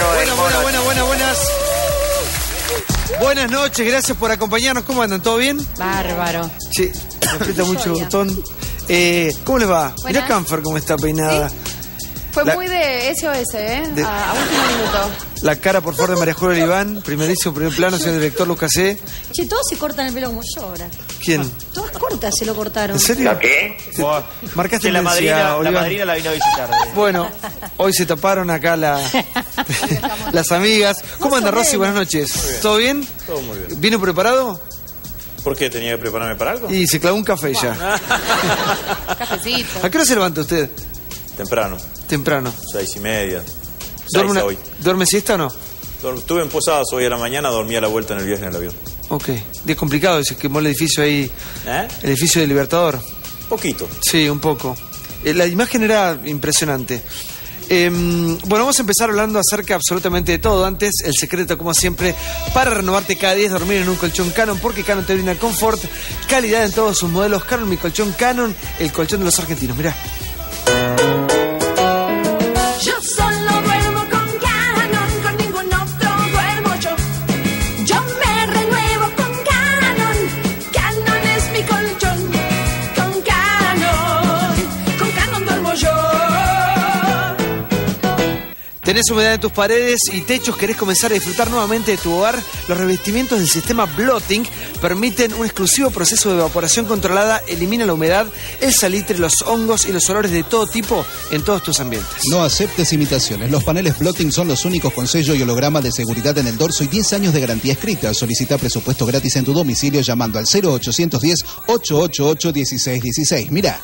nuevo del Buenas, buenas, buenas, buenas, noches, gracias por acompañarnos. ¿Cómo andan? ¿Todo bien? Bárbaro. Sí, me aprieta mucho el botón. Eh, ¿Cómo les va? Mirá Buenas. Canfer cómo está peinada. Fue La- muy de SOS, ¿eh? De- A, a último minuto. La cara, por favor, de María Julia Oliván. Primerísimo, primer plano, señor director Lucas C. Che, todos se cortan el pelo como yo ahora. ¿Quién? Todas cortas se lo cortaron. ¿En serio? ¿La qué? Marcaste la madrina, la madrina la vino a visitar. Bueno, hoy se taparon acá la, las amigas. ¿Cómo anda Rosy? Buenas noches. ¿Todo bien? Todo muy bien. ¿Vino preparado? ¿Por qué? ¿Tenía que prepararme para algo? Y se clavó un café ya. Cafecito. ¿A qué hora se levanta usted? Temprano, Temprano. seis y media. ¿Duerme, una- hoy. ¿Duerme siesta o no? Estuve en Posadas hoy a la mañana, dormí a la vuelta en el viaje en el avión. Ok. Día complicado, se quemó el edificio ahí, ¿Eh? el edificio del Libertador. Poquito. Sí, un poco. Eh, La imagen era impresionante. Em, bueno, vamos a empezar hablando acerca absolutamente de todo. Antes, el secreto, como siempre, para renovarte cada día es dormir en un colchón Canon, porque Canon te brinda confort, calidad en todos sus modelos. Canon, mi colchón Canon, el colchón de los argentinos. Mirá. Tenés humedad en tus paredes y techos, querés comenzar a disfrutar nuevamente de tu hogar. Los revestimientos del sistema Blotting permiten un exclusivo proceso de evaporación controlada, elimina la humedad, el salitre, los hongos y los olores de todo tipo en todos tus ambientes. No aceptes imitaciones. Los paneles Blotting son los únicos con sello y holograma de seguridad en el dorso y 10 años de garantía escrita. Solicita presupuesto gratis en tu domicilio llamando al 0810 888 1616. Mira.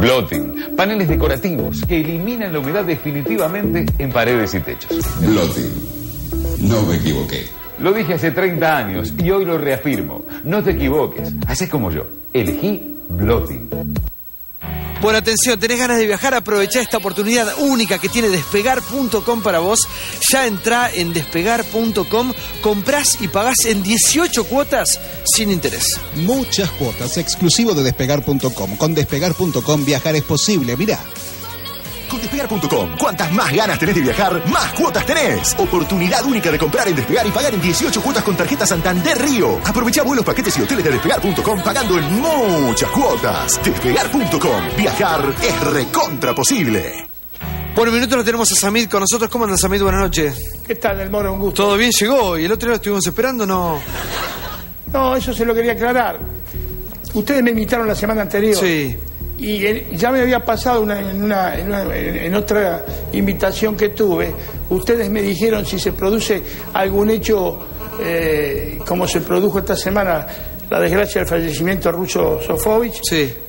Blotting, paneles decorativos que eliminan la humedad definitivamente en paredes y techos. Blotting. No me equivoqué. Lo dije hace 30 años y hoy lo reafirmo. No te equivoques, haces como yo. Elegí Blotting. Bueno, atención, tenés ganas de viajar, aprovechá esta oportunidad única que tiene despegar.com para vos. Ya entrá en despegar.com, comprás y pagás en 18 cuotas sin interés. Muchas cuotas, exclusivo de despegar.com. Con despegar.com viajar es posible. Mira. Con despegar.com, cuantas más ganas tenés de viajar, más cuotas tenés. Oportunidad única de comprar en Despegar y pagar en 18 cuotas con tarjeta Santander Río. Aprovecha vuelos, paquetes y hoteles de despegar.com pagando en muchas cuotas. Despegar.com, viajar es recontra posible. Bueno, en minutos lo tenemos a Samid con nosotros. ¿Cómo andas, Samid? Buenas noches. ¿Qué tal, del Moro? Un gusto. ¿Todo bien? ¿Llegó? ¿Y el otro día lo estuvimos esperando? No. No, eso se lo quería aclarar. Ustedes me invitaron la semana anterior. Sí. Y ya me había pasado una- en, una- en una- en otra invitación que tuve. Ustedes me dijeron si se produce algún hecho eh, como se produjo esta semana, la desgracia del fallecimiento de Rucho Sofovich,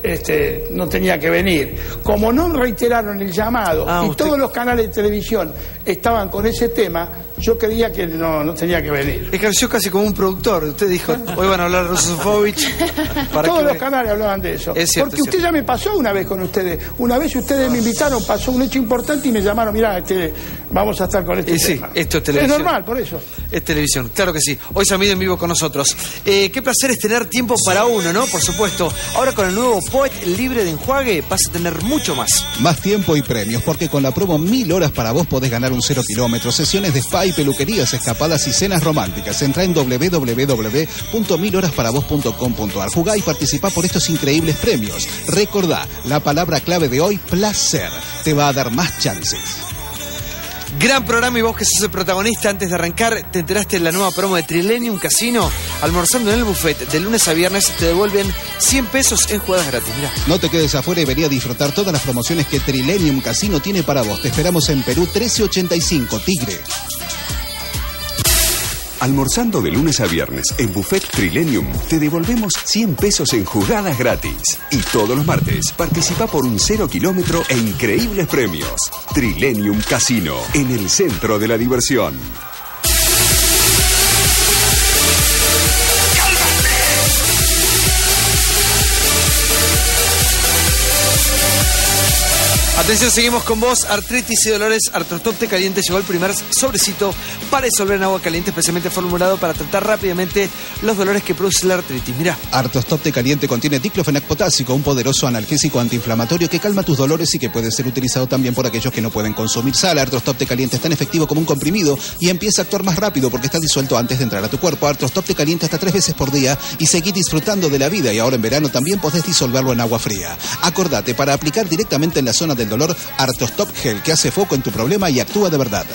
este, no tenía que venir. Como no reiteraron el llamado Ah, y usted- todos los canales de televisión estaban con ese tema, yo creía que no, no tenía que venir. Ejerció casi como un productor. Usted dijo, hoy van a hablar de Rosofovich. Para Todos que los canales hablaban de eso. Es cierto, Porque es usted cierto. ya me pasó una vez con ustedes. Una vez ustedes me invitaron, pasó un hecho importante y me llamaron, mirá, este, vamos a estar con este sí, tema. esto es televisión. normal, por eso. Es televisión, claro que sí. Hoy Samid en vivo con nosotros. Eh, qué placer es tener tiempo para uno, ¿no? Por supuesto. Ahora con el nuevo Poet libre de enjuague vas a tener mucho más. Más tiempo y premios, porque con la promo Mil horas para vos podés ganar un cero kilómetro, sesiones de spa y peluquerías, escapadas y cenas románticas. Entra en www.milhorasparavos.com.ar. Jugá y participá por estos increíbles premios. Recordá, la palabra clave de hoy, placer. Te va a dar más chances. Gran programa y vos que sos el protagonista. Antes de arrancar, te enteraste de la nueva promo de Trilenium Casino. Almorzando en el buffet de lunes a viernes te devuelven 100 pesos en jugadas gratis. Mirá. No te quedes afuera y vení a disfrutar todas las promociones que Trilenium Casino tiene para vos. Te esperamos en Perú 1385, Tigre. Almorzando de lunes a viernes en Buffet Trilenium, te devolvemos 100 pesos en jugadas gratis. Y todos los martes participa por un cero kilómetro e increíbles premios. Trilenium Casino, en el centro de la diversión. Atención, seguimos con vos. Artritis y dolores. Artrostop Té Caliente llegó el primer sobrecito para disolver en agua caliente, especialmente formulado para tratar rápidamente los dolores que produce la artritis. Mira, Artostop Té Caliente contiene diclofenac potásico, un poderoso analgésico antiinflamatorio que calma tus dolores y que puede ser utilizado también por aquellos que no pueden consumir sal. Artostop Té Caliente es tan efectivo como un comprimido y empieza a actuar más rápido porque está disuelto antes de entrar a tu cuerpo. Artostop Té Caliente hasta tres veces por día y seguí disfrutando de la vida y ahora en verano también podés disolverlo en agua fría. Acordate, para aplicar directamente en la zona del dolor, Artostop Gel, que hace foco en tu problema y actúa de verdad.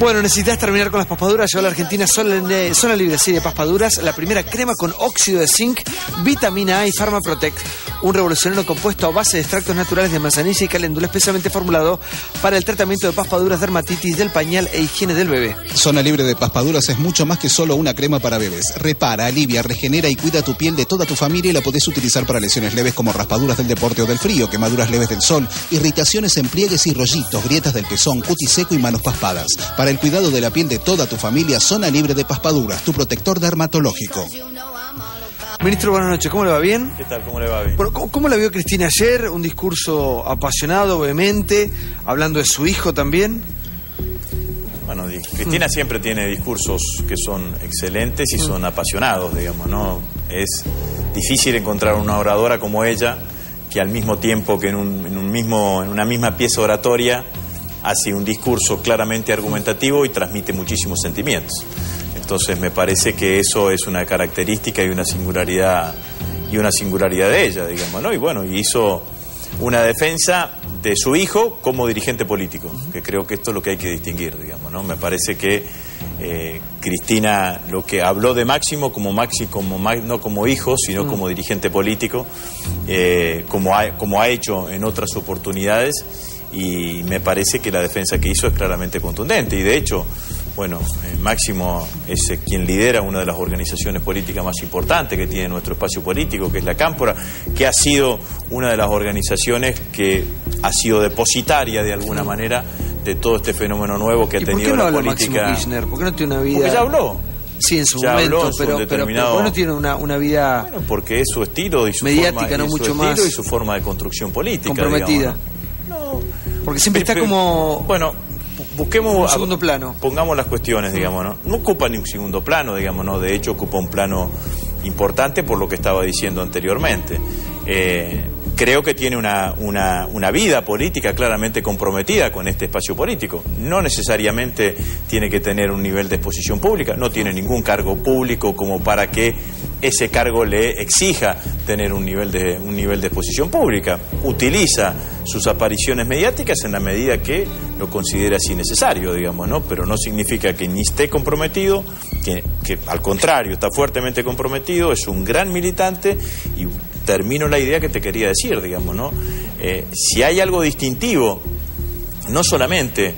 Bueno, necesitas terminar con las paspaduras. Llegó a la Argentina zona, libre sí, de paspaduras. La primera crema con óxido de zinc, vitamina A y Pharmaprotect. Un revolucionario compuesto a base de extractos naturales de manzanilla y caléndula, especialmente formulado para el tratamiento de paspaduras, dermatitis del pañal e higiene del bebé. Zona libre de paspaduras es mucho más que solo una crema para bebés. Repara, alivia, regenera y cuida tu piel de toda tu familia y la podés utilizar para lesiones leves como raspaduras del deporte o del frío, quemaduras leves del sol, irritaciones en pliegues y rollitos, grietas del pezón, cutis seco y manos paspadas. El cuidado de la piel de toda tu familia, Zona libre de paspaduras, tu protector dermatológico. Ministro, buenas noches. ¿Cómo le va? ¿Bien? ¿Qué tal? ¿Cómo le va bien? Bueno, ¿cómo, cómo la vio Cristina ayer? Un discurso apasionado, vehemente, hablando de su hijo también. Bueno, Cristina siempre tiene discursos que son excelentes y son apasionados, digamos, ¿no? Es difícil encontrar una oradora como ella que al mismo tiempo que en, un, en un mismo, en una misma pieza oratoria hace un discurso claramente argumentativo y transmite muchísimos sentimientos. Entonces me parece que eso es una característica y una singularidad y una singularidad de ella, digamos, ¿no? Y bueno, y hizo una defensa de su hijo como dirigente político, que creo que esto es lo que hay que distinguir, digamos, ¿no? Me parece que eh, Cristina lo que habló de Máximo como Maxi, como no como hijo, sino como dirigente político, eh, como, ha, como ha hecho en otras oportunidades, y me parece que la defensa que hizo es claramente contundente, y de hecho, bueno, eh, Máximo es eh, quien lidera una de las organizaciones políticas más importantes que tiene nuestro espacio político, que es la Cámpora, que ha sido una de las organizaciones que ha sido depositaria de alguna manera de todo este fenómeno nuevo que ha ¿Y por tenido qué no la habla política. Máximo Kirchner? ¿Por qué no tiene una vida...? Porque ya habló. Sí, en su Ya momento, habló en su pero, pero, pero determinado- ¿por qué no tiene una, una vida Bueno, porque es su estilo y su Mediática, forma, no y su mucho estilo más y su forma de construcción política. comprometida? digamos, Porque siempre está como... Bueno, bu- busquemos... Un segundo plano. Pongamos las cuestiones, digamos, ¿no? No ocupa ni un segundo plano, digamos, ¿no? De hecho, ocupa un plano importante por lo que estaba diciendo anteriormente. Eh, creo que tiene una, una, vida política claramente comprometida con este espacio político. No necesariamente tiene que tener un nivel de exposición pública, no tiene ningún cargo público como para que ese cargo le exija tener un nivel de, un nivel de exposición pública. Utiliza sus apariciones mediáticas en la medida que lo considera así necesario, digamos, ¿no? Pero no significa que ni esté comprometido, que, que al contrario, está fuertemente comprometido, es un gran militante y termino la idea que te quería decir, digamos, ¿no? Eh, si hay algo distintivo, no solamente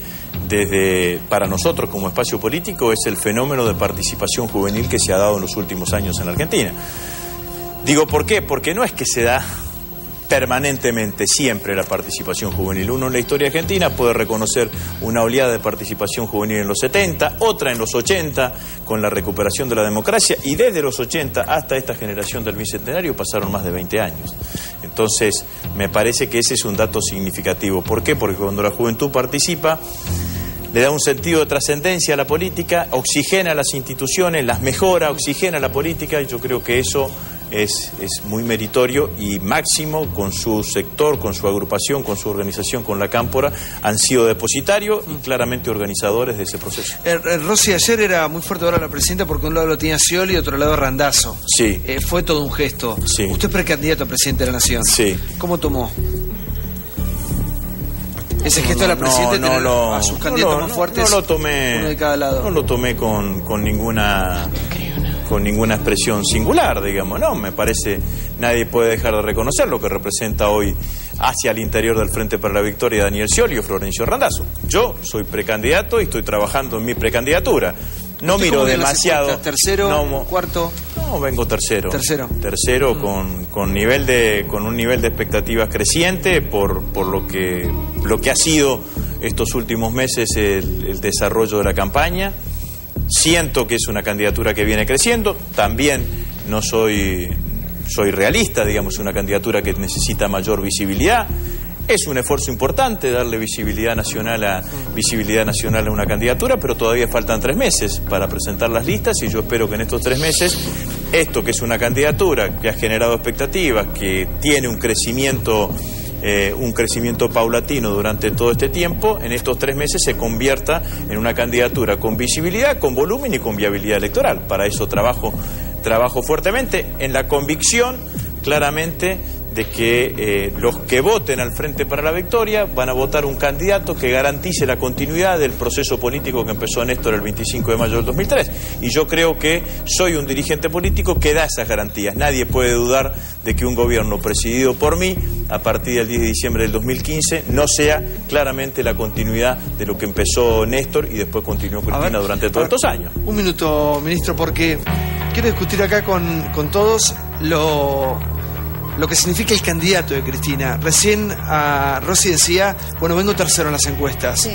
desde para nosotros como espacio político, es el fenómeno de participación juvenil que se ha dado en los últimos años en la Argentina. Digo, ¿por qué? Porque no es que se da permanentemente, siempre la participación juvenil. Uno en la historia argentina puede reconocer una oleada de participación juvenil en los 70, otra en los 80, con la recuperación de la democracia, y desde los 80 hasta esta generación del Bicentenario pasaron más de 20 años. Entonces, me parece que ese es un dato significativo. ¿Por qué? Porque cuando la juventud participa, le da un sentido de trascendencia a la política, oxigena las instituciones, las mejora, oxigena la política, y yo creo que eso es, es muy meritorio y Máximo, con su sector, con su agrupación, con su organización, con la Cámpora, han sido depositarios y claramente organizadores de ese proceso. Eh, eh, Rossi ayer era muy fuerte ahora la presidenta porque un lado lo tenía Scioli y otro lado Randazo. Sí. Eh, fue todo un gesto. Sí. Usted es precandidato a presidente de la Nación. Sí. ¿Cómo tomó? Ese gesto de la presidenta no, tener no, a sus candidatos más fuertes. No lo tomé. Uno de cada lado. No lo tomé con, con ninguna con ninguna expresión singular, digamos, no, me parece nadie puede dejar de reconocer lo que representa hoy hacia el interior del Frente para la Victoria Daniel Scioli o Florencio Randazzo. Yo soy precandidato y estoy trabajando en mi precandidatura. No ¿Usted miro demasiado. ¿Tercero? No, ¿Cuarto? no, vengo tercero. Tercero. Tercero con, con nivel de, con un nivel de expectativas creciente por, por lo que lo que ha sido estos últimos meses el, el desarrollo de la campaña. Siento que es una candidatura que viene creciendo. También no soy soy realista, digamos, una candidatura que necesita mayor visibilidad. Es un esfuerzo importante darle visibilidad nacional a visibilidad nacional a una candidatura, pero todavía faltan tres meses para presentar las listas y yo espero que en estos tres meses esto que es una candidatura que ha generado expectativas, que tiene un crecimiento eh, un crecimiento paulatino durante todo este tiempo, en estos tres meses se convierta en una candidatura con visibilidad, con volumen y con viabilidad electoral. Para eso trabajo, trabajo fuertemente en la convicción, claramente, de que eh, los que voten al Frente para la Victoria van a votar un candidato que garantice la continuidad del proceso político que empezó Néstor el 25 de mayo del 2003. Y yo creo que soy un dirigente político que da esas garantías. Nadie puede dudar de que un gobierno presidido por mí, a partir del 10 de diciembre del 2015, no sea claramente la continuidad de lo que empezó Néstor y después continuó Cristina durante todos estos años. Un minuto, ministro, porque quiero discutir acá con, con todos lo, lo que significa el candidato de Cristina. Recién a Rossi decía, bueno, vengo tercero en las encuestas,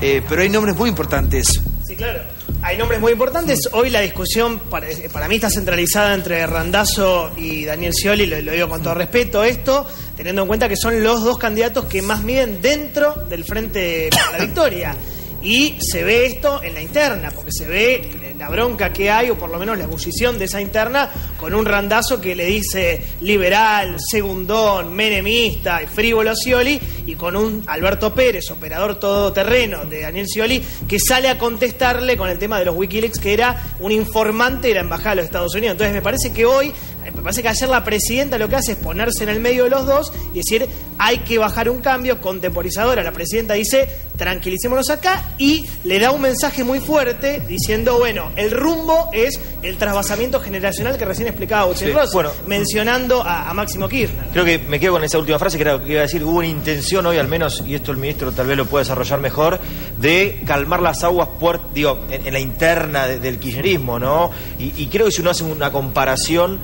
Eh, pero hay nombres muy importantes. Sí, claro. Hay nombres muy importantes. Hoy la discusión para, para mí está centralizada entre Randazzo y Daniel Scioli, lo, lo digo con todo respeto esto, teniendo en cuenta que son los dos candidatos que más miden dentro del Frente para la Victoria. Y se ve esto en la interna, porque se ve la bronca que hay, o por lo menos la ebullición de esa interna, con un randazo que le dice liberal, segundón, menemista, y frívolo a Scioli, y con un Alberto Pérez, operador todoterreno de Daniel Scioli, que sale a contestarle con el tema de los Wikileaks, que era un informante de la Embajada de los Estados Unidos. Entonces me parece que hoy, me parece que ayer la presidenta lo que hace es ponerse en el medio de los dos y decir, hay que bajar un cambio contemporizadora. La presidenta dice, tranquilicémonos acá, y le da un mensaje muy fuerte diciendo, bueno, el rumbo es el trasvasamiento generacional que recién explicaba Agustín Sí, Rossi, bueno. mencionando a, a Máximo Kirchner. Creo que me quedo con esa última frase que era que iba a decir, hubo una intención hoy al menos, y esto el ministro tal vez lo pueda desarrollar mejor, de calmar las aguas por, digo, en, en la interna de- del kirchnerismo, ¿no? Y, y creo que si uno hace una comparación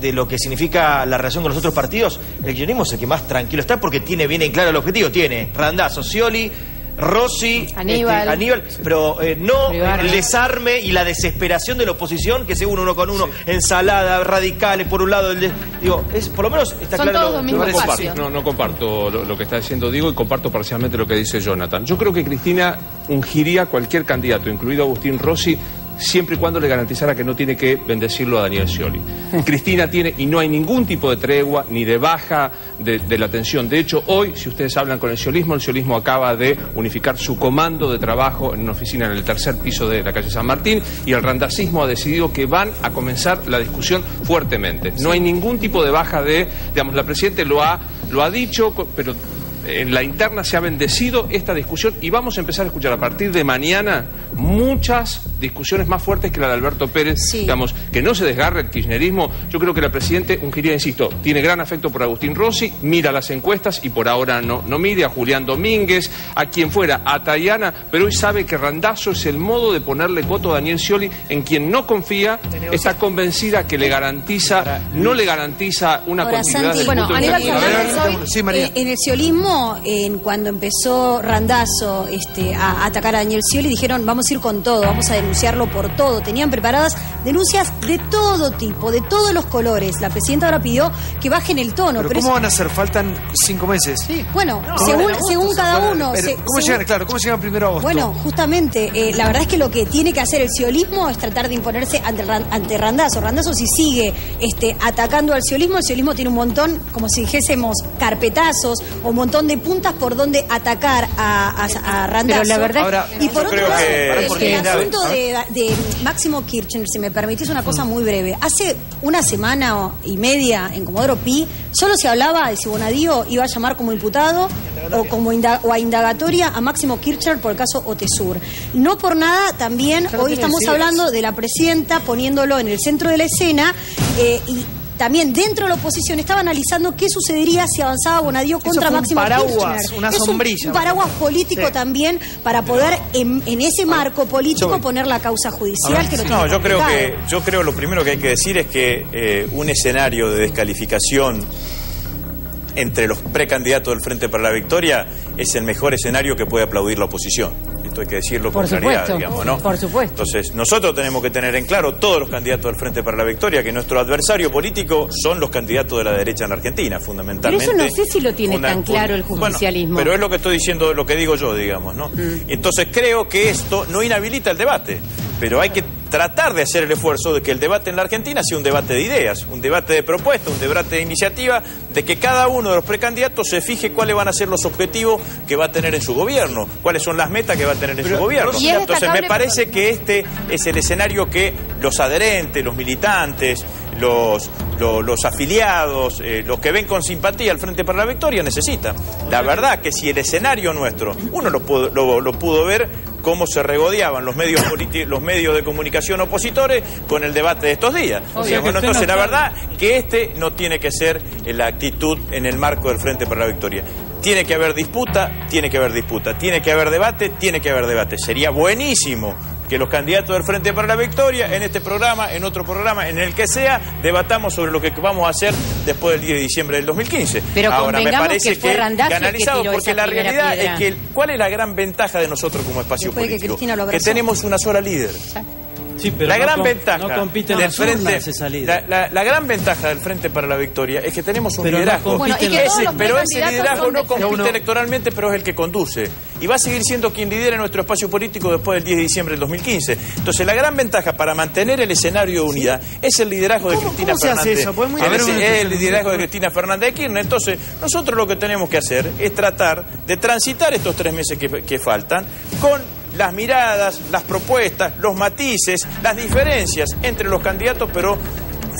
de, lo que significa la relación con los otros partidos, el kirchnerismo es el que más tranquilo está porque tiene bien en claro el objetivo, tiene Randazzo, Scioli, Rossi, Aníbal. este, Aníbal, pero eh, no el desarme y la desesperación de la oposición que se une uno con uno, ensalada, radicales, por un lado, el de- digo, es por lo menos está Son claro. todos lo- los No comparto, no, no comparto lo, lo que está diciendo Diego y comparto parcialmente lo que dice Jonathan. Yo creo que Cristina ungiría a cualquier candidato, incluido Agustín Rossi, siempre y cuando le garantizara que no tiene que bendecirlo a Daniel Scioli. Cristina tiene, y no hay ningún tipo de tregua ni de baja de, de la tensión. De hecho, hoy, si ustedes hablan con el ciolismo, el ciolismo acaba de unificar su comando de trabajo en una oficina en el tercer piso de la calle San Martín y el randacismo ha decidido que van a comenzar la discusión fuertemente. No hay ningún tipo de baja de, digamos, la Presidenta lo ha, lo ha dicho, pero en la interna se ha bendecido esta discusión y vamos a empezar a escuchar a partir de mañana muchas discusiones más fuertes que la de Alberto Pérez, digamos, que no se desgarre el kirchnerismo. Yo creo que la Presidenta ungiría, insisto, tiene gran afecto por Agustín Rossi, mira las encuestas y por ahora no, no mire a Julián Domínguez, a quien fuera, a Tayana, pero hoy sabe que Randazo es el modo de ponerle coto a Daniel Scioli, en quien no confía, está convencida que le garantiza, no le garantiza una Ahora, continuidad Santi, vista- Aníbal Fernández hoy, Sí, María. eh, en el ciolismo, en cuando empezó Randazo este, a atacar a Daniel Scioli, dijeron vamos a ir con todo, vamos a denunciarlo por todo. Tenían preparadas denuncias de todo tipo, de todos los colores. La presidenta ahora pidió que bajen el tono. Pero, pero ¿cómo es- van a hacer? Faltan cinco meses. Sí. Bueno, ¿Cómo según, cada uno. Pero, se- ¿Cómo según- llegan? Claro, ¿cómo llegan primero a agosto? Bueno, justamente, eh, la verdad es que lo que tiene que hacer el ciolismo es tratar de imponerse ante, ante Randazo. Randazo si sigue este, atacando al ciolismo, el ciolismo tiene un montón, como si dijésemos, carpetazos o un montón de puntas por donde atacar a, a, a Randazo. Pero la verdad- Ahora, y por otro lado, que- el asunto de, de Máximo Kirchner, si me permitís una cosa muy breve. Hace una semana y media en Comodoro Pi, solo se hablaba de si Bonadío iba a llamar como imputado o, como o a indagatoria a Máximo Kirchner por el caso Otesur. No por nada, también hoy estamos hablando de la presidenta poniéndolo en el centro de la escena eh, y también dentro de la oposición estaba analizando qué sucedería si avanzaba Bonadío Eso contra fue un Máximo paraguas, Kirchner. una es un- sombrilla. Un, paraguas político Sí. también para poder en, en ese marco político poner la causa judicial que lo No, yo creo que yo creo lo primero que hay que decir es que eh, un escenario de descalificación entre los precandidatos del Frente para la Victoria es el mejor escenario que puede aplaudir la oposición. Esto hay que decirlo Por con claridad, supuesto, digamos, ¿no? por supuesto. Entonces, nosotros tenemos que tener en claro, todos los candidatos del Frente para la Victoria, que nuestro adversario político son los candidatos de la derecha en Argentina, Pero fundamentalmente. eso no sé si lo tiene tan claro el Bueno, justicialismo. pero es lo que estoy diciendo, lo que digo yo, digamos, ¿no? Mm. Entonces creo que esto no inhabilita el debate, pero hay que tratar de hacer el esfuerzo de que el debate en la Argentina sea un debate de ideas, un debate de propuestas, un debate de iniciativa, de que cada uno de los precandidatos se fije cuáles van a ser los objetivos que va a tener en su gobierno, cuáles son las metas que va a tener en Pero, su gobierno. Entonces me parece que este es el escenario que los adherentes, los militantes, los, los, los afiliados, eh, los que ven con simpatía al Frente para la Victoria necesitan. La verdad que si el escenario nuestro, uno lo pudo, lo, lo pudo ver cómo se regodeaban los medios los medios de comunicación opositores con el debate de estos días. Obvio. O sea, bueno, entonces la verdad que este no tiene que ser la actitud en el marco del Frente para la Victoria. Tiene que haber disputa, tiene que haber disputa, tiene que haber debate, tiene que haber debate. Sería buenísimo que los candidatos del Frente para la Victoria, en este programa, en otro programa, en el que sea, debatamos sobre lo que vamos a hacer después del 10 de diciembre del 2015. Pero Ahora me parece que fue que analizado, tiró porque esa la realidad piedra. es que ¿cuál es la gran ventaja de nosotros como espacio Después de que político? Que abrazó. tenemos una sola líder. Sí, pero la no gran com- ventaja no del frente, la, la- la gran ventaja del Frente para la Victoria es que tenemos un Pero liderazgo. compiten Bueno, y que Ese- todos los pero ese liderazgo no compite Uno- electoralmente, pero es el que conduce. Y va a seguir siendo quien lidera nuestro espacio político después del 10 de diciembre del 2015. Entonces, la gran ventaja para mantener el escenario de unidad es el liderazgo de Cristina cómo se hace Fernández. eso? Pues es el liderazgo de Cristina Fernández de Kirchner. Entonces, nosotros lo que tenemos que hacer es tratar de transitar estos tres meses que, que faltan con las miradas, las propuestas, los matices, las diferencias entre los candidatos, pero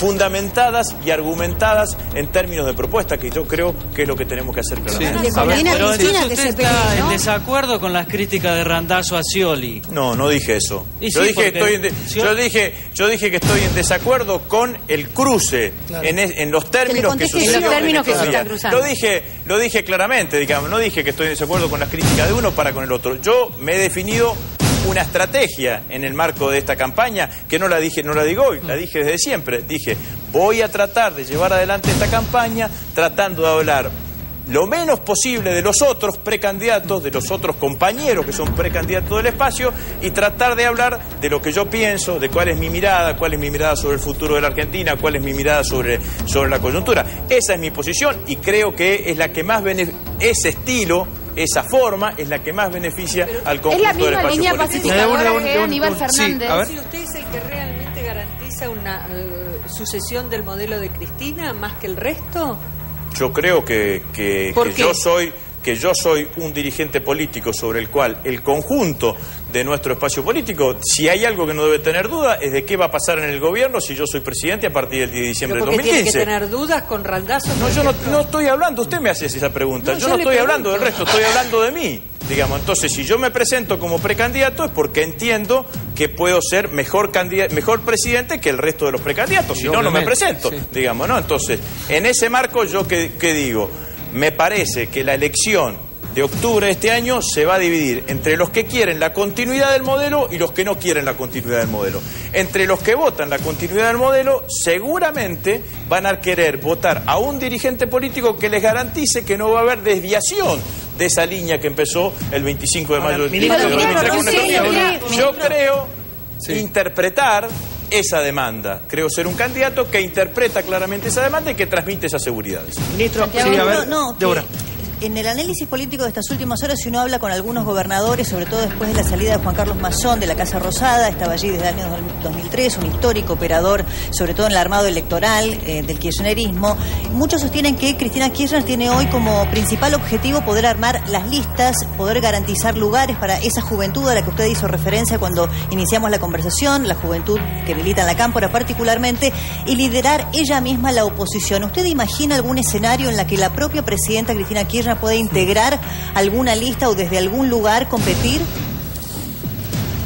fundamentadas y argumentadas en términos de propuesta, que yo creo que es lo que tenemos que hacer claramente. A Pero entonces que usted está en desacuerdo con las críticas de Randazzo a Scioli. No, no dije eso. Y yo, sí, dije porque- estoy en de- si- yo, dije, yo dije que estoy en desacuerdo con el cruce Claro. en, es- en los términos que conteste en los términos que se están cruzando. Lo dije, lo dije claramente, digamos, no dije que estoy en desacuerdo con las críticas de uno para con el otro. Yo me he definido una estrategia en el marco de esta campaña que no la dije, no la digo hoy, la dije desde siempre. Dije, voy a tratar de llevar adelante esta campaña tratando de hablar lo menos posible de los otros precandidatos, de los otros compañeros que son precandidatos del espacio, y tratar de hablar de lo que yo pienso, de cuál es mi mirada, cuál es mi mirada sobre el futuro de la Argentina, cuál es mi mirada sobre, sobre la coyuntura. Esa es mi posición y creo que es la que más beneficia, ese estilo, esa forma, es la que más beneficia al Es conjunto la del misma espacio línea político. pacificadora que Aníbal Fernández. Si usted es el que realmente garantiza una eh, sucesión del modelo de Cristina más que el resto, Yo creo que, que- yo soy que yo soy un dirigente político sobre el cual el conjunto de nuestro espacio político, si hay algo que no debe tener duda, es de qué va a pasar en el gobierno si yo soy presidente a partir del 10 de diciembre del porque tiene que 2015. tener dudas con Randazzo. No, yo no, no estoy hablando, usted me hace esa pregunta, No, yo yo no estoy pregunto. hablando del resto, estoy hablando de mí. Digamos, entonces, si yo me presento como precandidato es porque entiendo que puedo ser mejor mejor presidente que el resto de los precandidatos, si no, no me presento, sí. digamos, ¿no? Entonces, en ese marco, yo qué, qué digo, me parece que la elección de octubre de este año se va a dividir entre los que quieren la continuidad del modelo y los que no quieren la continuidad del modelo. Entre los que votan la continuidad del modelo, seguramente van a querer votar a un dirigente político que les garantice que no va a haber desviación de esa línea que empezó el 25 de mayo ministro, de ministro, 2003 con no Néstor sé, Kirchner. ministro. Yo creo interpretar esa demanda. Creo ser un candidato que interpreta claramente esa demanda y que transmite esas seguridades. Ministro, No, no, que en el análisis político de estas últimas horas, si uno habla con algunos gobernadores, sobre todo después de la salida de Juan Carlos Mazón de la Casa Rosada, estaba allí desde el año 2003, un histórico operador, sobre todo en el armado electoral eh, del kirchnerismo, muchos sostienen que Cristina Kirchner tiene hoy como principal objetivo poder armar las listas, poder garantizar lugares para esa juventud a la que usted hizo referencia cuando iniciamos la conversación, la juventud que milita en la cámpora particularmente, y liderar ella misma la oposición. ¿Usted imagina algún escenario en la que la propia presidenta Cristina Kirchner puede integrar alguna lista o desde algún lugar competir?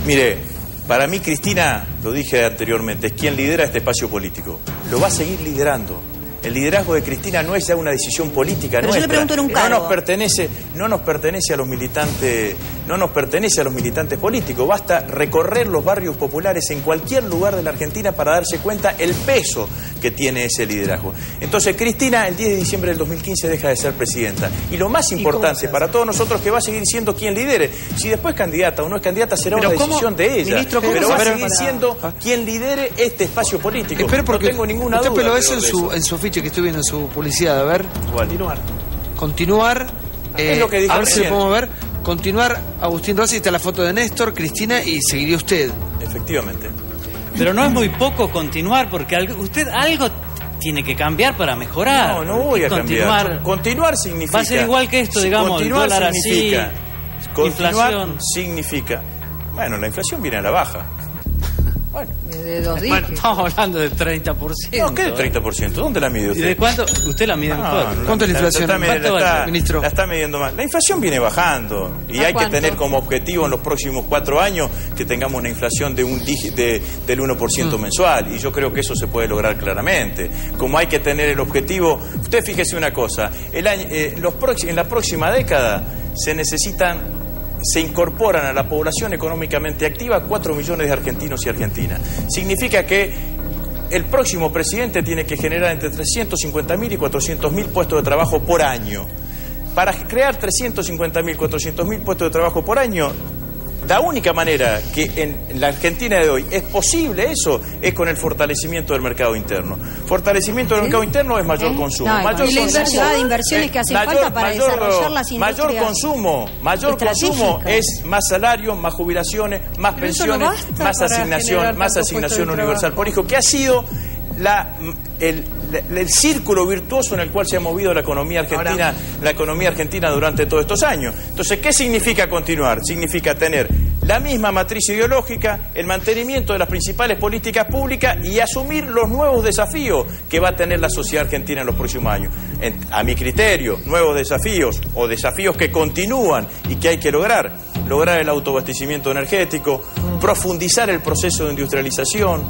Mire, para mí Cristina, lo dije anteriormente, es quien lidera este espacio político. Lo va a seguir liderando. El liderazgo de Cristina no es ya una decisión política Pero yo le pregunto en un no nos pertenece, no nos pertenece a los militantes no nos pertenece a los militantes políticos. Basta recorrer los barrios populares en cualquier lugar de la Argentina para darse cuenta el peso que tiene ese liderazgo. Entonces, Cristina, el 10 de diciembre del 2015 deja de ser presidenta. Y lo más importante para todos nosotros que va a seguir siendo quien lidere. Si después es candidata o no es candidata, será una ¿cómo- decisión de ella. Ministro, ¿cómo pero va a para- seguir siendo quien lidere este espacio político. Espero porque no tengo ninguna usted duda. peló eso pero en su, en su afiche que estoy viendo en su publicidad. A ver. Continuar. Continuar. eh, Es lo que dije a ver si lo podemos ver. Continuar. Agustín Rossi, está la foto de Néstor, Cristina y seguiría usted. Efectivamente. Pero no es muy poco continuar, porque algo- usted algo tiene que cambiar para mejorar. No, no voy a continuar. cambiar. Continuar significa. Va a ser igual que esto, digamos, el continuar dólar significa. así, Continuar inflación. significa. Bueno, la inflación viene a la baja. De dos Bueno, dígitos. estamos hablando del 30%. No, ¿qué de 30%? ¿Dónde la mide ¿Y usted? de cuánto? Usted la mide en cuánto. no, ¿Cuánto es la inflación? está, ¿Cuánto la está- ministro? la está midiendo mal. La inflación viene bajando y ¿A hay que tener como objetivo en los próximos cuatro años que tengamos una inflación de un de, del 1% mensual y yo creo que eso se puede lograr claramente. Como hay que tener el objetivo, usted fíjese una cosa, el año, eh, los en la próxima década se necesitan se incorporan a la población económicamente activa 4 millones de argentinos y argentinas. Significa que el próximo presidente tiene que generar entre 350.000 y 400.000 puestos de trabajo por año. Para crear 350.000, 400.000 puestos de trabajo por año, la única manera que en la Argentina de hoy es posible eso es con el fortalecimiento del mercado interno. Fortalecimiento del mercado interno es mayor ¿Eh? consumo. No, y mayor la cantidad de inversiones que hacen falta para desarrollar las Mayor industrias consumo, mayor consumo es más salario, más jubilaciones, más Pero eso no pensiones, más asignación, más asignación universal por hijo, que ha sido la, el, el círculo virtuoso en el cual se ha movido la economía argentina, la economía argentina durante todos estos años. Entonces, ¿qué significa continuar? Significa tener la misma matriz ideológica, el mantenimiento de las principales políticas públicas y asumir los nuevos desafíos que va a tener la sociedad argentina en los próximos años. En- a mi criterio, nuevos desafíos o desafíos que continúan y que hay que lograr. Lograr el autoabastecimiento energético, profundizar el proceso de industrialización,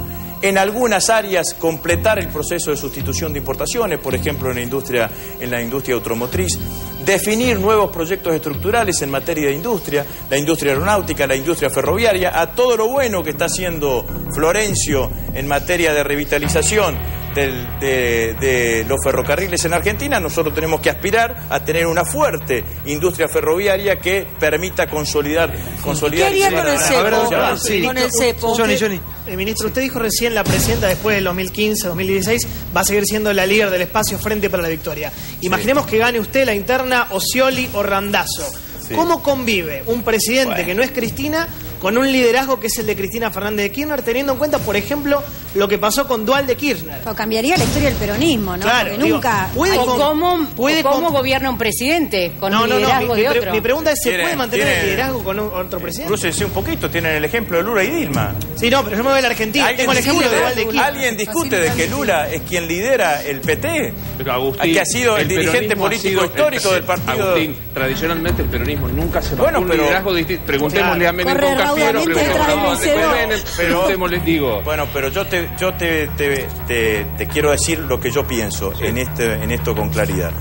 en algunas áreas completar el proceso de sustitución de importaciones, por ejemplo en la industria, en la industria automotriz, definir nuevos proyectos estructurales en materia de industria, la industria aeronáutica, la industria ferroviaria, a todo lo bueno que está haciendo Florencio en materia de revitalización del- de, de los ferrocarriles en Argentina, nosotros tenemos que aspirar a tener una fuerte industria ferroviaria que permita consolidar, consolidar ¿Qué haría con el ver, cepo? Sí. Con el cepo. Johnny, Johnny. Eh, ministro, usted dijo recién la presidenta después del 2015, 2016 va a seguir siendo la líder del espacio Frente para la Victoria. Imaginemos que gane usted la interna o Scioli o Randazo. Sí. ¿Cómo convive un presidente Bueno. que no es Cristina con un liderazgo que es el de Cristina Fernández de Kirchner, teniendo en cuenta, por ejemplo, lo que pasó con Dual de Kirchner? O cambiaría la historia del peronismo, ¿no? Claro, Porque digo, nunca. puede o con- cómo, puede o cómo con- gobierna un presidente con No, un no, no. liderazgo Mi, mi de otro. mi pregunta es: ¿se puede mantener tiene- el liderazgo con un- otro presidente? Crúcense un poquito, tienen el ejemplo de Lula y Dilma. Sí, no, pero yo me voy a la Argentina. ¿Alguien Tengo el ejemplo de Dual de Kirchner. ¿Alguien discute de que Lula es quien lidera el PT? Pero Agustín, que ha sido el, dirigente político sido- histórico el- del partido. Agustín, tradicionalmente el peronismo nunca se Bueno, un pero- liderazgo distinto. Preguntémosle Claro. a Menem con Cafiero, preguntémosle a. Menem, digo. Bueno, pero yo te, yo te, te, te- te quiero decir lo que yo pienso en, este, en esto con claridad.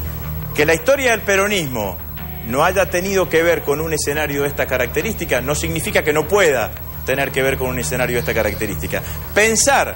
Que la historia del peronismo no haya tenido que ver con un escenario de esta característica no significa que no pueda tener que ver con un escenario de esta característica. Pensar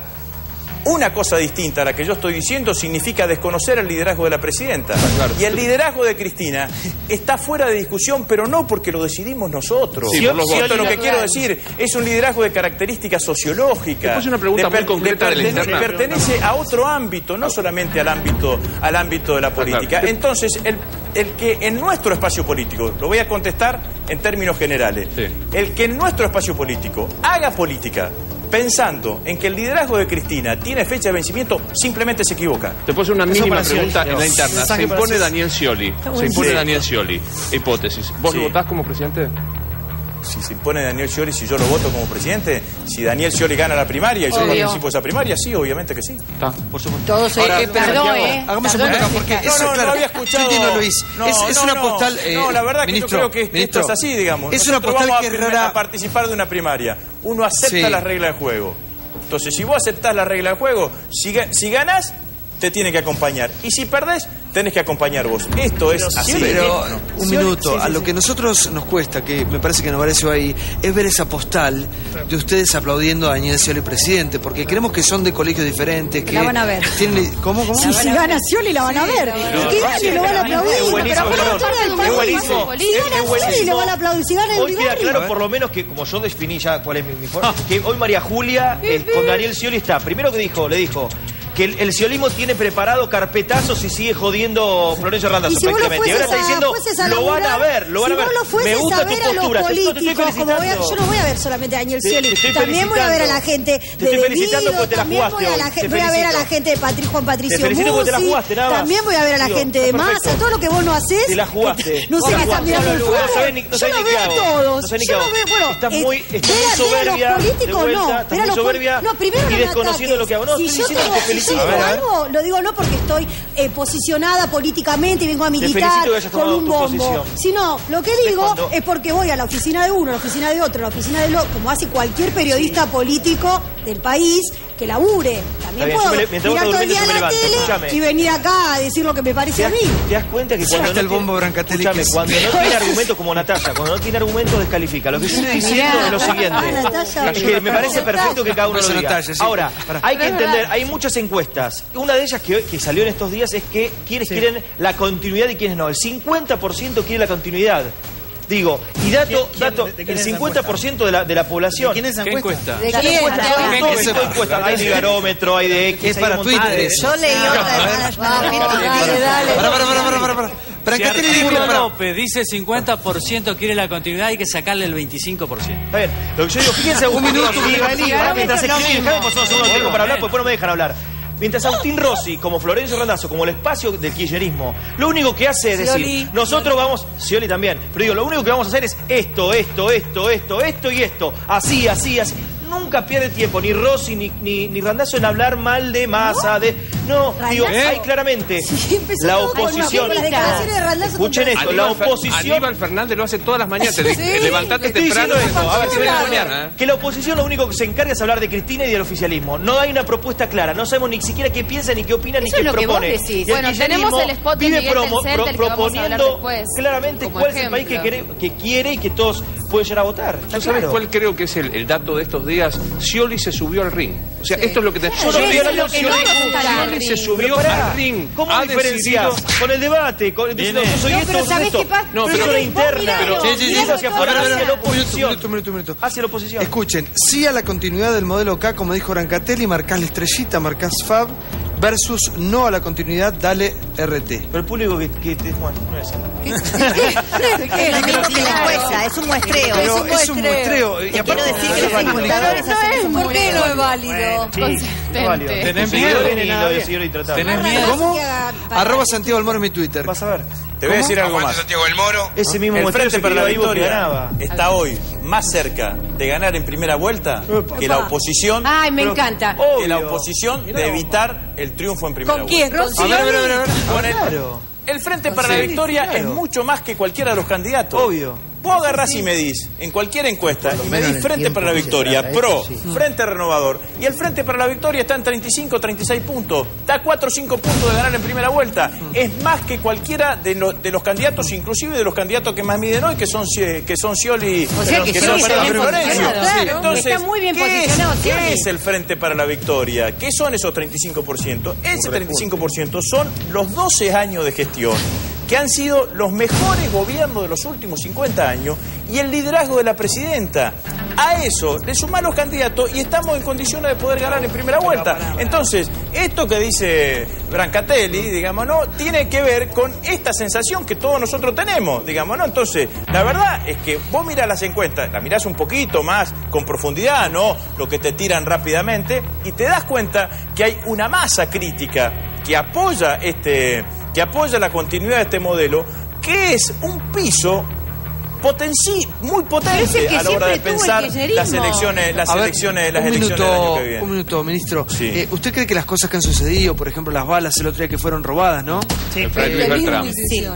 una cosa distinta a la que yo estoy diciendo significa desconocer el liderazgo de la presidenta. Y el liderazgo de Cristina está fuera de discusión, pero no porque lo decidimos nosotros. Sí, por los Esto votos. lo que quiero decir es un liderazgo de características sociológicas. Una pregunta Le muy concreta le de la pertene- interna. pertenece a otro ámbito, no solamente al ámbito, al ámbito de la política. claro. Entonces, el, el que en nuestro espacio político, lo voy a contestar en términos generales, Sí. el que en nuestro espacio político haga política pensando en que el liderazgo de Cristina tiene fecha de vencimiento, simplemente se equivoca. Te puedo hacer una mínima Scioli. pregunta en la interna. Se impone. Daniel Scioli. Se impone. Daniel Scioli. Hipótesis. ¿Vos Sí. lo votás como presidente? Si se impone Daniel Scioli, si yo lo voto como presidente, si Daniel Scioli gana la primaria y yo Obvio. participo de esa primaria, sí, obviamente que sí. Está, por supuesto. Todos, Ahora, eh, perdón, Santiago, eh. hagamos un Perdón, porque eso, no, no, claro, no había escuchado. Luis. No, es, es no, una postal. eh, no, la verdad que ministro, yo creo que esto es así, digamos. Es una postal vamos que a, prim- rara. a participar de una primaria. Uno acepta Sí. las reglas de juego. Entonces, si vos aceptás las reglas de juego, si, si ganás, te tiene que acompañar. Y si perdés, tenés que acompañar vos. Esto es así. Pero un minuto, a lo que nosotros nos cuesta, que me parece que nos pareció ahí, es ver esa postal de ustedes aplaudiendo a Daniel Scioli presidente, porque creemos que son de colegios diferentes. Que La van a ver. tienen- ¿Cómo? ¿Cómo? Si, si gana Scioli la van a ver. Y que gane lo van a aplaudir. Es buenísimo, Pero del Es buenísimo. Si gana Scioli lo van a aplaudir. Si gana el Hoy queda claro, por lo menos, que como yo definí ya cuál es mi, mi forma, que hoy María Julia eh, con Daniel Scioli está. Primero que dijo, le dijo que el, el sciolismo tiene preparado carpetazos y sigue jodiendo Florencio Randazzo si prácticamente. Y ahora está diciendo, a lo van a ver, lo van si a ver. lo Me gusta a tu ver a los postura, te- te estoy políticos, voy a- yo no voy a ver solamente a Daniel Te- Scioli, te también voy a ver a la gente Te de estoy felicitando porque te la también voy jugaste a, la Te voy a ver a la gente de Patri, Juan Patricio Te felicito porque te la Musi, jugaste, nada más. también voy a ver a la gente de está Massa, todo lo que vos no haces. Te la jugaste. No sé Te qué están jugaste. mirando el No fútbol. Yo lo veo a todos. Yo lo veo, bueno, Estás eh, muy- los soberbia, de políticos, no. los No, primero y no me desconociendo ataques. lo que hago. No, si estoy yo diciendo tengo, que te yo lo digo no porque estoy eh, posicionada políticamente y vengo a militar con un bombo. Sino, lo que digo cuando- es porque voy a la oficina de uno, a la oficina de otro, a la oficina del otro, como hace cualquier periodista político del país que labure. También bien, puedo me mirar todo el día la me levanto, tele escúchame. y venir acá a decir lo que me parece ¿Te a das, mí. te das cuenta que cuando Hasta no el tiene- bombo es- cuando no tiene argumentos como Natalia, cuando no tiene argumentos descalifica. Lo que yo estoy diciendo es lo siguiente. Natalia, Es que me parece perfecto que cada uno lo diga. Ahora, hay que entender, hay muchas encuestas. Una de ellas que, que salió en estos días es que quienes quieren la continuidad y quienes no. El 50% quiere la continuidad. Digo, y dato, ¿Quién- dato, de quién el es esa 50% de la, de la población. ¿Quién es esa ¿Qué encuesta? encuesta? ¿De ¿De es? encuestas. Hay de barómetro, hay de X, Es hay para Twitter de-. Yo leí otra de management. Dale, dale. Pará, pará, pará, pará, pará, pará. Si Arturo pará. López dice 50% quiere la continuidad, hay que sacarle el 25%. Está bien. Lo que yo digo, fíjense un minuto, mientras escriben, déjame pasar un segundo tiempo para hablar, porque después no me dejan hablar. Mientras Agustín Rossi, como Florencio Randazzo, como el espacio del kirchnerismo, lo único que hace es decir, Scioli. nosotros vamos, Scioli también, pero digo, lo único que vamos a hacer es esto, esto, esto, esto, esto y esto, así, así, así. Nunca pierde tiempo ni Rossi ni, ni, ni Randazzo en hablar mal de masa, de... No, digo, hay claramente Sí, empezó la oposición... con de Escuchen esto, la Aníbal oposición... Aníbal Fernández lo hace todas las mañanas. Sí, levantate temprano. esto, a ver, te te voy a ves explicar. mañana. ¿eh? Que la oposición lo único que se encarga es hablar de Cristina y del oficialismo. No hay una propuesta clara, no sabemos ni siquiera qué piensa, ni qué opina, ni qué que vos propone. decís. Bueno, tenemos el spot de que vamos a hablar proponiendo claramente cuál es el país que quiere, ejemplo. que quiere y que todos pueden llegar a votar. ¿Yo sabes cuál creo que es el, el dato de estos días? Scioli se subió al ring. O sea, esto es lo que te... Yo no Scioli, se subió pará, al ring. ¿Cómo Ha diferencias decidido- con el debate? Con, diciendo, yo soy No, esto, pero soy ¿sabés esto. qué pasa? No, pero, pero- interna. Pero, Sí, sí, sí. Hacia afuera, la oposición. minuto, un minuto, un minuto. Hacia la oposición. Escuchen, sí a la continuidad del modelo K, como dijo Brancatelli, marcás la estrellita, marcás Fab, versus no a la continuidad, dale RT. Pero el público que, que te bueno, no es Es que la encuesta, es un muestreo. Pero es un muestreo. Y Te quiero aparte, decir que los eso. ¿Por qué no es válido? Sí, válido. Tenés Seguidores miedo. ni lo de seguidor intratable. Tenés miedo. ¿Cómo? Arroba Santiago Almoro en mi Twitter. Vas a ver. Te voy a decir algo más. Santiago del Moro. Ese mismo El Frente para la Victoria está hoy más cerca de ganar en primera vuelta que la oposición. Ay, me encanta. Que la oposición de evitar el triunfo en primera ¿Con quién? vuelta. ¿Con A ver, a ver, a ver, a ver. Con el, Claro. el Frente para la Victoria es mucho más que cualquiera de los candidatos. Obvio. Vos agarrás y medís en cualquier encuesta y medís Frente para la Victoria, PRO, Frente Renovador. Y el Frente para la Victoria está en 35, 36 puntos. Está a 4 o 5 puntos de ganar en primera vuelta. Es más que cualquiera de, lo- de los candidatos, inclusive de los candidatos que más miden hoy, que son, que son Scioli O sea que son Florencio. Claro, Entonces, está muy bien ¿qué es, ¿Qué es el Frente para la Victoria? ¿Qué son esos 35%? Ese 35% son los 12 años de gestión que han sido los mejores gobiernos de los últimos 50 años y el liderazgo de la presidenta. A eso le suman los candidatos y estamos en condiciones de poder ganar en primera vuelta. Entonces, esto que dice Brancatelli, digamos, ¿no? Tiene que ver con esta sensación que todos nosotros tenemos, digamos, ¿no? Entonces, la verdad es que vos mirás las encuestas, las mirás un poquito más con profundidad, ¿no? Lo que te tiran rápidamente y te das cuenta que hay una masa crítica que apoya este que apoya la continuidad de este modelo, que es un piso potenci muy potente el a la hora de el pensar las elecciones, las ver, elecciones, las un elecciones minuto, del año que viene. Un minuto, ministro. Sí. Eh, ¿Usted cree que las cosas que han sucedido, por ejemplo, las balas el otro día que fueron robadas, ¿no? Sí, El Bertrand.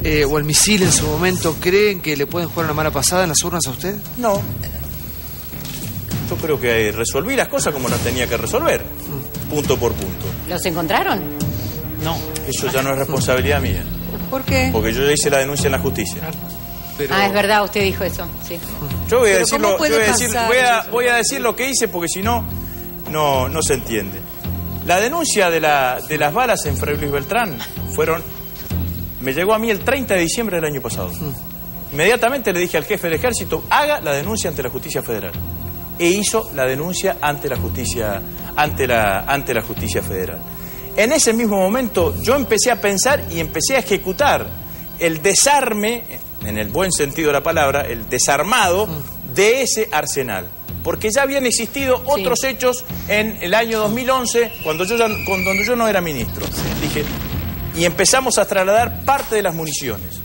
Eh, o el misil en su momento, ¿creen que le pueden jugar una mala pasada en las urnas a usted? No. Yo creo que resolví las cosas como las tenía que resolver, punto por punto. ¿Los encontraron? No. Eso ya no es responsabilidad mía. ¿Por qué? Porque yo ya hice la denuncia en la justicia. Ah, es verdad, usted dijo eso. Sí. Yo voy a, decirlo, ¿cómo puede yo voy, a decir, voy, a, voy a decir lo que hice porque si no, no, no se entiende. La denuncia de, la, de las balas en Fray Luis Beltrán fueron. Me llegó a mí el 30 de diciembre del año pasado. Inmediatamente le dije al jefe del ejército, haga la denuncia ante la justicia federal. E hizo la denuncia ante la justicia, ante la, ante la justicia federal. En ese mismo momento yo empecé a pensar y empecé a ejecutar el desarme, en el buen sentido de la palabra, el desarmado de ese arsenal. Porque ya habían existido otros hechos en el año 2011, cuando yo, ya- cuando yo no era ministro. Dije, y empezamos a trasladar parte de las municiones.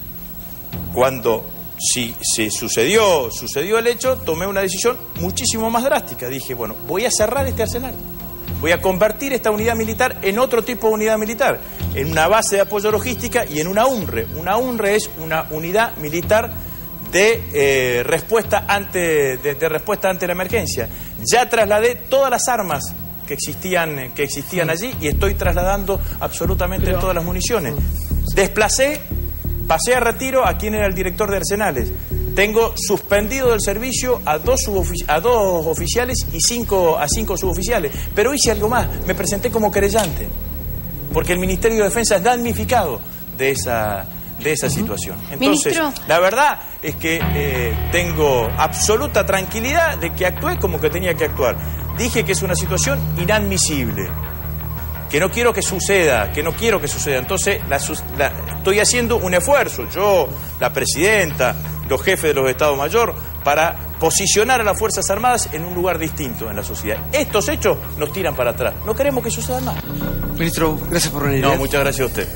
Cuando si se sucedió, sucedió el hecho, tomé una decisión muchísimo más drástica. Dije, bueno, voy a cerrar este arsenal. Voy a convertir esta unidad militar en otro tipo de unidad militar, en una base de apoyo logística y en una UNRE. Una UNRE es una unidad militar de, eh, respuesta ante, de, de respuesta ante la emergencia. Ya trasladé todas las armas que existían, que existían allí y estoy trasladando absolutamente todas las municiones. Desplacé, pasé a retiro a quien era el director de arsenales. Tengo suspendido del servicio a dos, a dos oficiales y cinco, a cinco suboficiales. Pero hice algo más, me presenté como querellante, porque el Ministerio de Defensa es damnificado de esa, de esa situación. Entonces, Ministro. la verdad es que eh, tengo absoluta tranquilidad de que actué como que tenía que actuar. Dije que es una situación inadmisible, que no quiero que suceda, que no quiero que suceda. Entonces, la sus- la- estoy haciendo un esfuerzo, yo, la presidenta, los jefes de los Estados Mayor, para posicionar a las Fuerzas Armadas en un lugar distinto en la sociedad. Estos hechos nos tiran para atrás. No queremos que suceda más. Ministro, gracias por venir. No, ¿eh? muchas gracias a usted.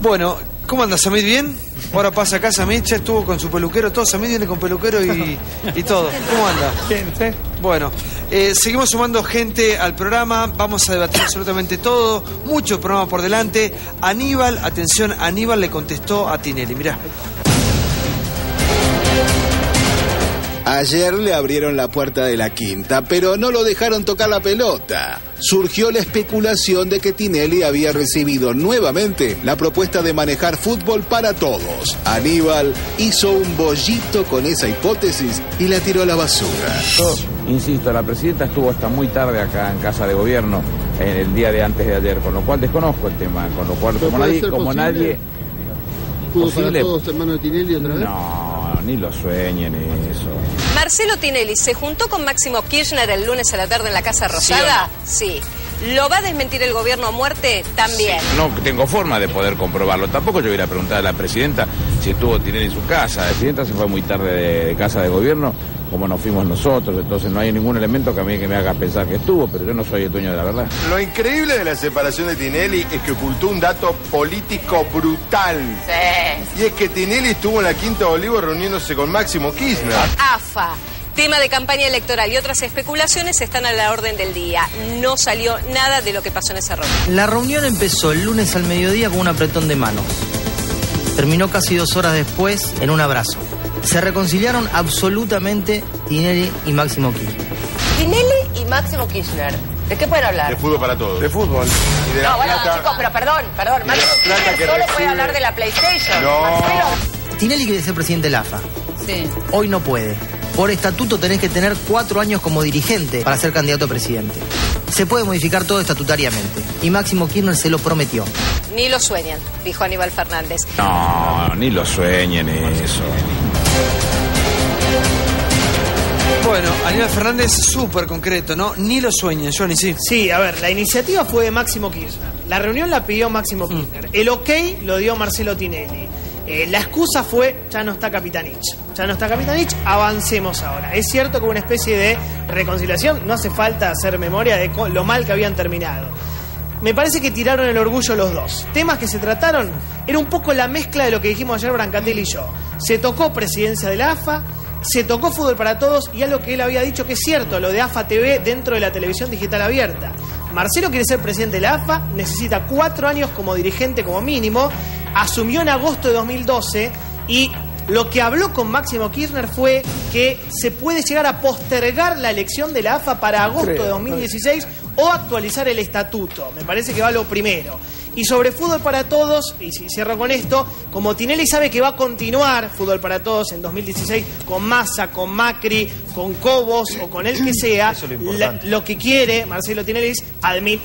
Bueno, ¿cómo anda Samid? ¿Bien? Ahora pasa acá Samid, ya estuvo con su peluquero, todo. Samid viene con peluquero y, y todo. ¿Cómo anda? Bien, ¿sí? Bueno, eh, seguimos sumando gente al programa, vamos a debatir absolutamente todo, mucho programa por delante. Aníbal, atención, Aníbal le contestó a Tinelli, mirá. Ayer le abrieron la puerta de la quinta, pero no lo dejaron tocar la pelota. Surgió la especulación de que Tinelli había recibido nuevamente la propuesta de manejar fútbol para todos. Aníbal hizo un bollito con esa hipótesis y la tiró a la basura. Insisto, la presidenta estuvo hasta muy tarde acá en Casa de Gobierno en el día de antes de ayer, con lo cual desconozco el tema, con lo cual ¿Pero como nadie, como posible? nadie ¿Pudo para posible- todos de Tinelli otra vez? No, ni lo sueñen eso. Marcelo Tinelli se juntó con Máximo Kirchner el lunes a la tarde en la Casa Rosada. Sí. ¿Lo va a desmentir el gobierno a muerte? También. No tengo forma de poder comprobarlo. Tampoco yo voy a ir a preguntar a la presidenta si estuvo Tinelli en su casa. La presidenta se fue muy tarde de, de casa de gobierno, como nos fuimos nosotros. Entonces no hay ningún elemento que a mí que me haga pensar que estuvo, pero yo no soy el dueño de la verdad. Lo increíble de la separación de Tinelli es que ocultó un dato político brutal. Y es que Tinelli estuvo en la Quinta de Olivo reuniéndose con Máximo Kirchner. AFA. Tema de campaña electoral y otras especulaciones están a la orden del día. No salió nada de lo que pasó en esa reunión. La reunión empezó el lunes al mediodía con un apretón de manos. Terminó casi dos horas después en un abrazo. Se reconciliaron absolutamente Tinelli y Máximo Kirchner. Tinelli y Máximo Kirchner. ¿De qué pueden hablar? De fútbol para todos. De fútbol. Y de la no, bueno, plata. chicos, pero perdón, perdón. Máximo Kirchner que solo recibe. puede hablar de la PlayStation. No. Marcelo. Tinelli quiere ser presidente de la AFA. Sí. Hoy no puede. Por estatuto tenés que tener cuatro años como dirigente para ser candidato a presidente. Se puede modificar todo estatutariamente. Y Máximo Kirchner se lo prometió. Ni lo sueñan, dijo Aníbal Fernández. No, ni lo sueñen eso. Bueno, Aníbal Fernández súper concreto, ¿no? Ni lo sueñen, Johnny, sí. Sí, a ver, la iniciativa fue de Máximo Kirchner. La reunión la pidió Máximo Kirchner. El ok lo dio Marcelo Tinelli. Eh, la excusa fue, ya no está Capitanich. Ya no está Capitanich, avancemos ahora. Es cierto que hubo una especie de reconciliación, no hace falta hacer memoria de lo mal que habían terminado. Me parece que tiraron el orgullo los dos. Temas que se trataron era un poco la mezcla de lo que dijimos ayer Brancatel y yo. Se tocó presidencia de la AFA, se tocó fútbol para todos y algo que él había dicho que es cierto, lo de AFA TV dentro de la televisión digital abierta. Marcelo quiere ser presidente de la AFA, necesita cuatro años como dirigente como mínimo, asumió en agosto de 2012 y lo que habló con Máximo Kirchner fue que se puede llegar a postergar la elección de la AFA para agosto de 2016 o actualizar el estatuto. Me parece que va lo primero. Y sobre fútbol para todos, y si cierro con esto, como Tinelli sabe que va a continuar fútbol para todos en 2016 con Massa, con Macri, con Cobos o con el que sea, Eso es lo la- importante. lo que quiere Marcelo Tinelli es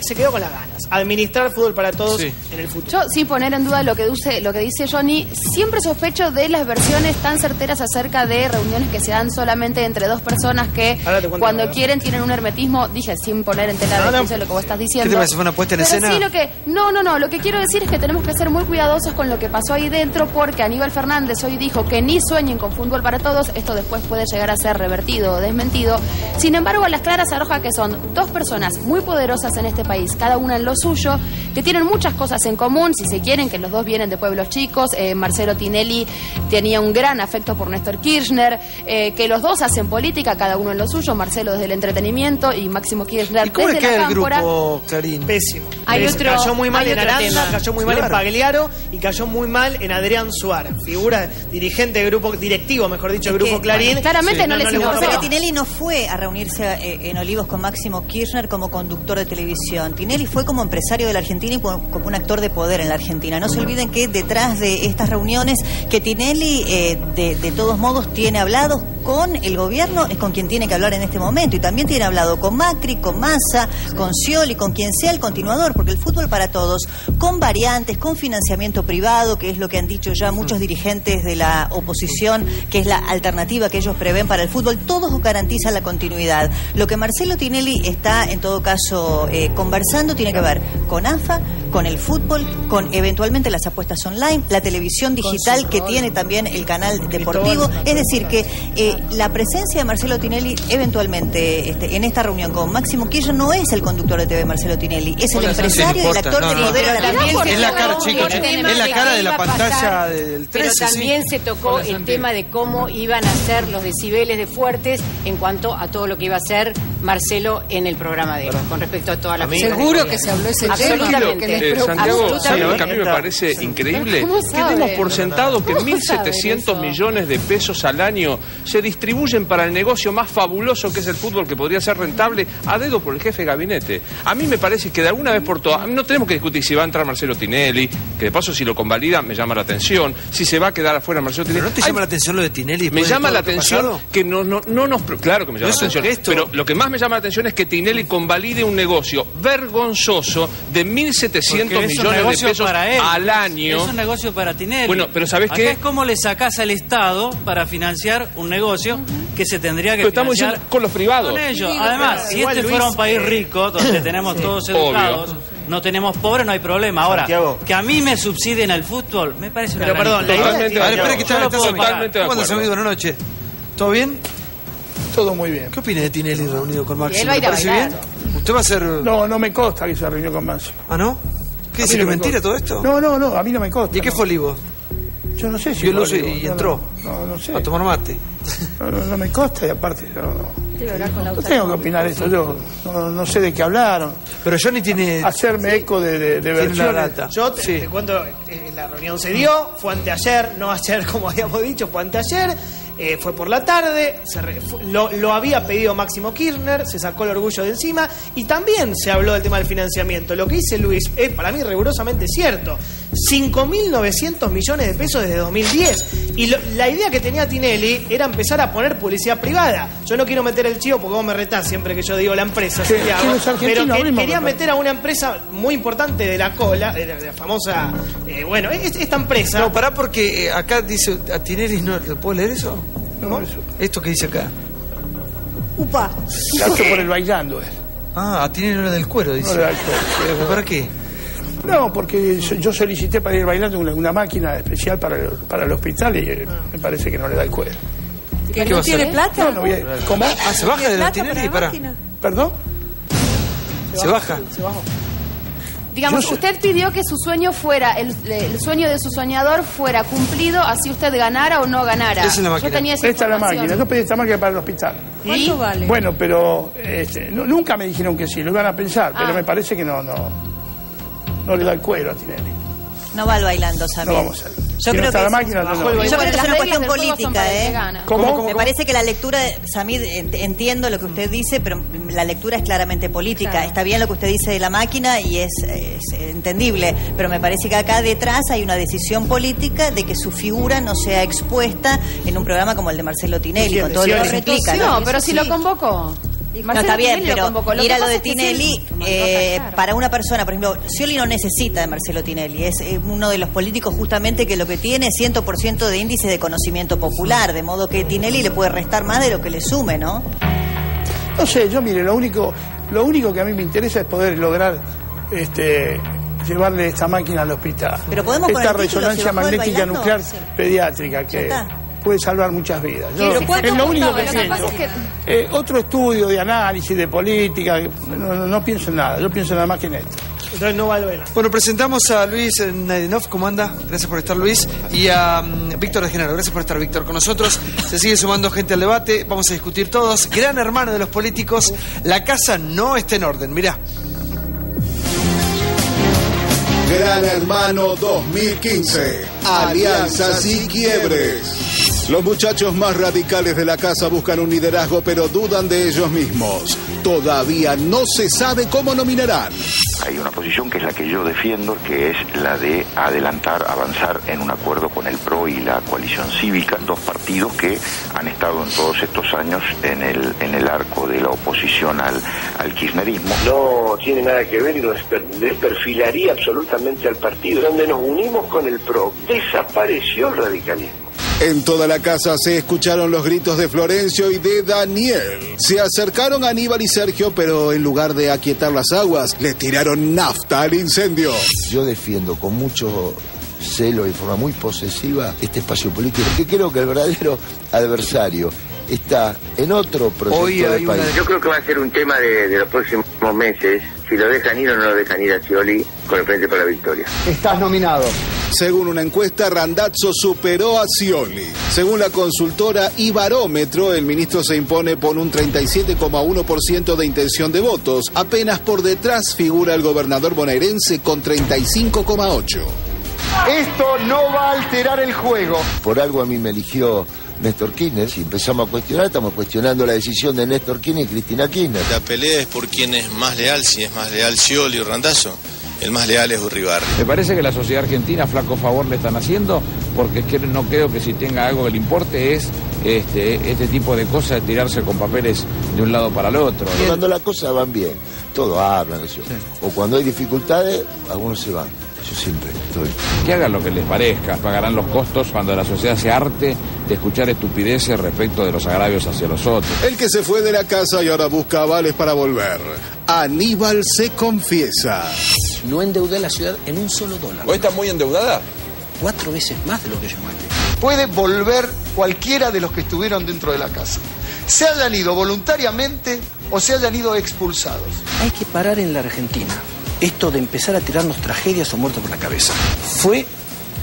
se quedó con las ganas, administrar fútbol para todos Sí. en el futuro. Yo, sin poner en duda lo que, dice, lo que dice Johnny, siempre sospecho de las versiones tan certeras acerca de reuniones que se dan solamente entre dos personas que cuando quieren tienen un hermetismo, dije, sin poner en tela No, de no. juicio lo que vos estás diciendo. ¿Qué te parece? ¿Fue una puesta en Pero escena? sí, lo que, no, no, no, lo que quiero decir es que tenemos que ser muy cuidadosos con lo que pasó ahí dentro porque Aníbal Fernández hoy dijo que ni sueñen con fútbol para todos, esto después puede llegar a ser revertido o desmentido. Sin embargo, a las claras arroja que son dos personas muy poderosas en este país, cada una en lo suyo, que tienen muchas cosas en común, si se quieren, que los dos vienen de pueblos chicos, eh, Marcelo Tinelli tenía un gran afecto por Néstor Kirchner, eh, que los dos hacen política, cada uno en lo suyo, Marcelo desde el entretenimiento y Máximo Kirchner ¿Y cómo le desde queda la el cámpora. grupo, Clarín? Pésimo. Hay otro- cayó muy mal hay en otro Aranda, cayó muy mal en. Pagliaro y cayó muy mal en Adrián Suárez, figura dirigente del grupo, directivo, mejor dicho, del grupo que, Clarín. bueno, claramente no les le importa. gustó. Porque Tinelli no fue a reunirse eh, en Olivos con Máximo Kirchner como conductor de televisión. Tinelli fue como empresario de la Argentina y como como un actor de poder en la Argentina. No se olviden que detrás de estas reuniones que Tinelli eh, de, de todos modos tiene hablado con el gobierno, es con quien tiene que hablar en este momento. Y también tiene hablado con Macri, con Massa, con Scioli, con quien sea el continuador, porque el fútbol para todos, con variantes, con financiamiento privado, que es lo que han dicho ya muchos dirigentes de la oposición, que es la alternativa que ellos prevén para el fútbol, todos garantizan la continuidad. Lo que Marcelo Tinelli está, en todo caso, eh, conversando tiene que ver con AFA, con el fútbol, con eventualmente las apuestas online, la televisión digital que tiene también el canal deportivo. Es decir, que eh, la presencia de Marcelo Tinelli eventualmente este, en esta reunión con Máximo Kirchner no es el conductor de TV Marcelo Tinelli, es el empresario y el actor no, de no. poder a la También Argentina. se Es la tocó cara, chicos, el es tema la de cara de la pantalla pasar, del Pero 13, sí. también se tocó el tema de cómo iban a ser los decibeles de fuertes en cuanto a todo lo que iba a hacer Marcelo en el programa de él, con respecto a toda la Seguro que se habló ese tema, Absolutamente. que les Eh. Santiago, ¿sabe Absolutamente. lo que a mí me parece increíble? ¿Cómo Que demos por sentado que ¿Cómo 1.700 saben eso? millones de pesos al año se distribuyen para el negocio más fabuloso que es el fútbol, que podría ser rentable, a dedo por el jefe de gabinete. A mí me parece que de alguna vez por todas, no tenemos que discutir si va a entrar Marcelo Tinelli, que de paso si lo convalida me llama la atención, si se va a quedar afuera Marcelo Tinelli. ¿Pero no te llama la atención lo de Tinelli? me llama la que atención pasado? que no, no, no nos... Claro que me llama la atención. gesto. Pero lo que más me llama la atención es que Tinelli convalide un negocio vergonzoso de 1.700 Porque es un millones de pesos para él. al año. Es un negocio para Tinelli. Bueno, pero ¿sabés Acá qué? es como le sacás al Estado para financiar un negocio que se tendría que Pero estamos financiar diciendo con los privados. con ellos. Sí, Además, si igual, este Luis, fuera un país eh, rico, donde tenemos todos educados, no tenemos pobres, no hay problema. Ahora, Santiago. que a mí me subsidien el fútbol, me parece una Pero gran perdón, la injusticia. idea Totalmente que está, estás. Totalmente de ¿Cómo andas, acuerdo. amigo? Buenas noches. ¿Todo bien? Todo muy bien. ¿Qué opina de Tinelli reunido con a ¿Le parece bailar. bien? ¿Usted va a ser...? No, no me consta que se reunió con Máximo. ¿Ah, no? ¿Qué dice que no me mentira todo esto? No, no, no, a mí no me consta. ¿Y a qué no. fue Olivo? Yo no sé si Vio luz y- no, entró. No, no sé. A tomar mate. No, no, no me consta y aparte yo no, tengo que opinar eso. Yo no, no sé de qué hablaron. Pero Johnny tiene... Hacerme eco de, de, de versiones. data. Yo te, Sí. te cuento, eh, la reunión se dio, fue anteayer, no ayer como habíamos dicho, fue anteayer, eh, fue por la tarde, se re- fu- lo, lo había pedido Máximo Kirchner, se sacó el orgullo de encima y también se habló del tema del financiamiento. Lo que dice Luis es para mí rigurosamente cierto. 5.900 millones de pesos desde 2010. Y lo- la idea que tenía Tinelli era empezar a poner publicidad privada. Yo no quiero meter el chivo porque vos me retás siempre que yo digo la empresa, Sí, Santiago, pero que- meter a una empresa muy importante de la cola, de la, de la famosa, eh, bueno, es- esta empresa. No, pará porque eh, acá dice a Tinelli, ¿no? ¿le puedo leer eso? No, eso. Esto que dice acá. Upa. Gasto por el bailando. eh. Ah, a Tinelli no le da el cuero, dice. No cuero. ¿Para qué? No, porque yo- solicité para ir bailando una, una máquina especial para el, para el hospital y eh, me parece que no le da el cuero. ¿Que ¿Qué no tiene plata? No, no voy a- ¿Cómo? Ah, se baja de la Tinelli, pará. ¿Perdón? Se baja. Se bajó. Digamos, Yo sé- usted pidió que su sueño fuera, el, el sueño de su soñador fuera cumplido, así usted ganara o no ganara. Esa es la máquina. Yo tenía esa Esta es la máquina. Yo pedí esta máquina para el hospital. ¿Cuánto vale? Bueno, pero este, no- nunca me dijeron que sí, lo iban a pensar, pero Ah. me parece que no, no, no le da el cuero a Tinelli. No va al bailando, Samir. No vamos a ir. Yo Si no creo está que la es- máquina, no yo creo que es una cuestión política, ¿eh? Me parece que la lectura, Samir, ent- entiendo lo que usted dice, pero la lectura es claramente política. Claro. Está bien lo que usted dice de la máquina y es, es entendible, pero me parece que acá detrás hay una decisión política de que su figura no sea expuesta en un programa como el de Marcelo Tinelli, con todo lo que implica. No, pero si lo convoco. No, está bien, pero mira mira lo de Tinelli, eh, para una persona, por ejemplo, Scioli no necesita de Marcelo Tinelli, es eh, uno de los políticos justamente que lo que tiene es 100% de índice de conocimiento popular, de modo que Tinelli le puede restar más de lo que le sume, ¿no? No sé, yo mire, lo único, lo único que a mí me interesa es poder lograr este, llevarle esta máquina al hospital. Pero podemos con esta título, resonancia magnética bailando, nuclear sí. pediátrica Ya que está. Puede salvar muchas vidas. Yo- Pero ¿cuánto es lo único que pasa es que- Eh, otro estudio de análisis, de política, no, no- no pienso en nada, yo pienso nada más que en esto. Entonces no va al bailando. Bueno, presentamos a Luis Naidenov, ¿cómo anda? Gracias por estar, Luis. Y a mm, Víctor de Genaro, gracias por estar, Víctor, con nosotros. Se sigue sumando gente al debate, vamos a discutir todos. Gran hermano de los políticos, la casa no está en orden, mirá. Gran Hermano 2015. Alianzas y quiebres. Los muchachos más radicales de la casa buscan un liderazgo pero dudan de ellos mismos. Todavía no se sabe cómo nominarán. Hay una posición que es la que yo defiendo, que es la de adelantar, avanzar en un acuerdo con el PRO y la coalición cívica, dos partidos que han estado en todos estos años en el, en el arco de la oposición al, al kirchnerismo. no tiene nada que ver y nos desper- desperfilaría absolutamente al partido. Donde nos unimos con el PRO, desapareció el radicalismo. En toda la casa se escucharon los gritos de Florencio y de Daniel. Se acercaron a Aníbal y Sergio, pero en lugar de aquietar las aguas, le tiraron nafta al incendio. Yo defiendo con mucho celo y de forma muy posesiva este espacio político, porque creo que el verdadero adversario está en otro proyecto Hoy de país. Yo creo que va a ser un tema de, de los próximos meses, si lo dejan ir o no lo dejan ir a Scioli con el Frente para la Victoria. Estás nominado. Según una encuesta, Randazzo superó a Scioli. Según la consultora Ibarómetro, el ministro se impone por un 37,1% de intención de votos. Apenas por detrás figura el gobernador bonaerense con 35,8%. Esto no va a alterar el juego. Por algo a mí me eligió Néstor Kirchner. Si empezamos a cuestionar, estamos cuestionando la decisión de Néstor Kirchner y Cristina Kirchner. La pelea es por quién es más leal, si es más leal Scioli o Randazzo. El más leal es Urribarri. Me parece que la sociedad argentina flaco favor le están haciendo porque es que no creo que si tenga algo que le importe es este, este tipo de cosas de tirarse con papeles de un lado para el otro. Cuando las cosas van bien, todos hablan. Eso. O cuando hay dificultades, algunos se van. Yo siempre estoy. Que hagan lo que les parezca, pagarán los costos cuando la sociedad se arte de escuchar estupideces respecto de los agravios hacia los otros. El que se fue de la casa y ahora busca avales para volver. Aníbal se confiesa. No endeudé la ciudad en un solo dólar. ¿Vos estás muy endeudada? Cuatro veces más de lo que yo mandé. Puede volver cualquiera de los que estuvieron dentro de la casa. Se hayan ido voluntariamente o se hayan ido expulsados. Hay que parar en la Argentina esto de empezar a tirarnos tragedias o muertos por la cabeza. Fue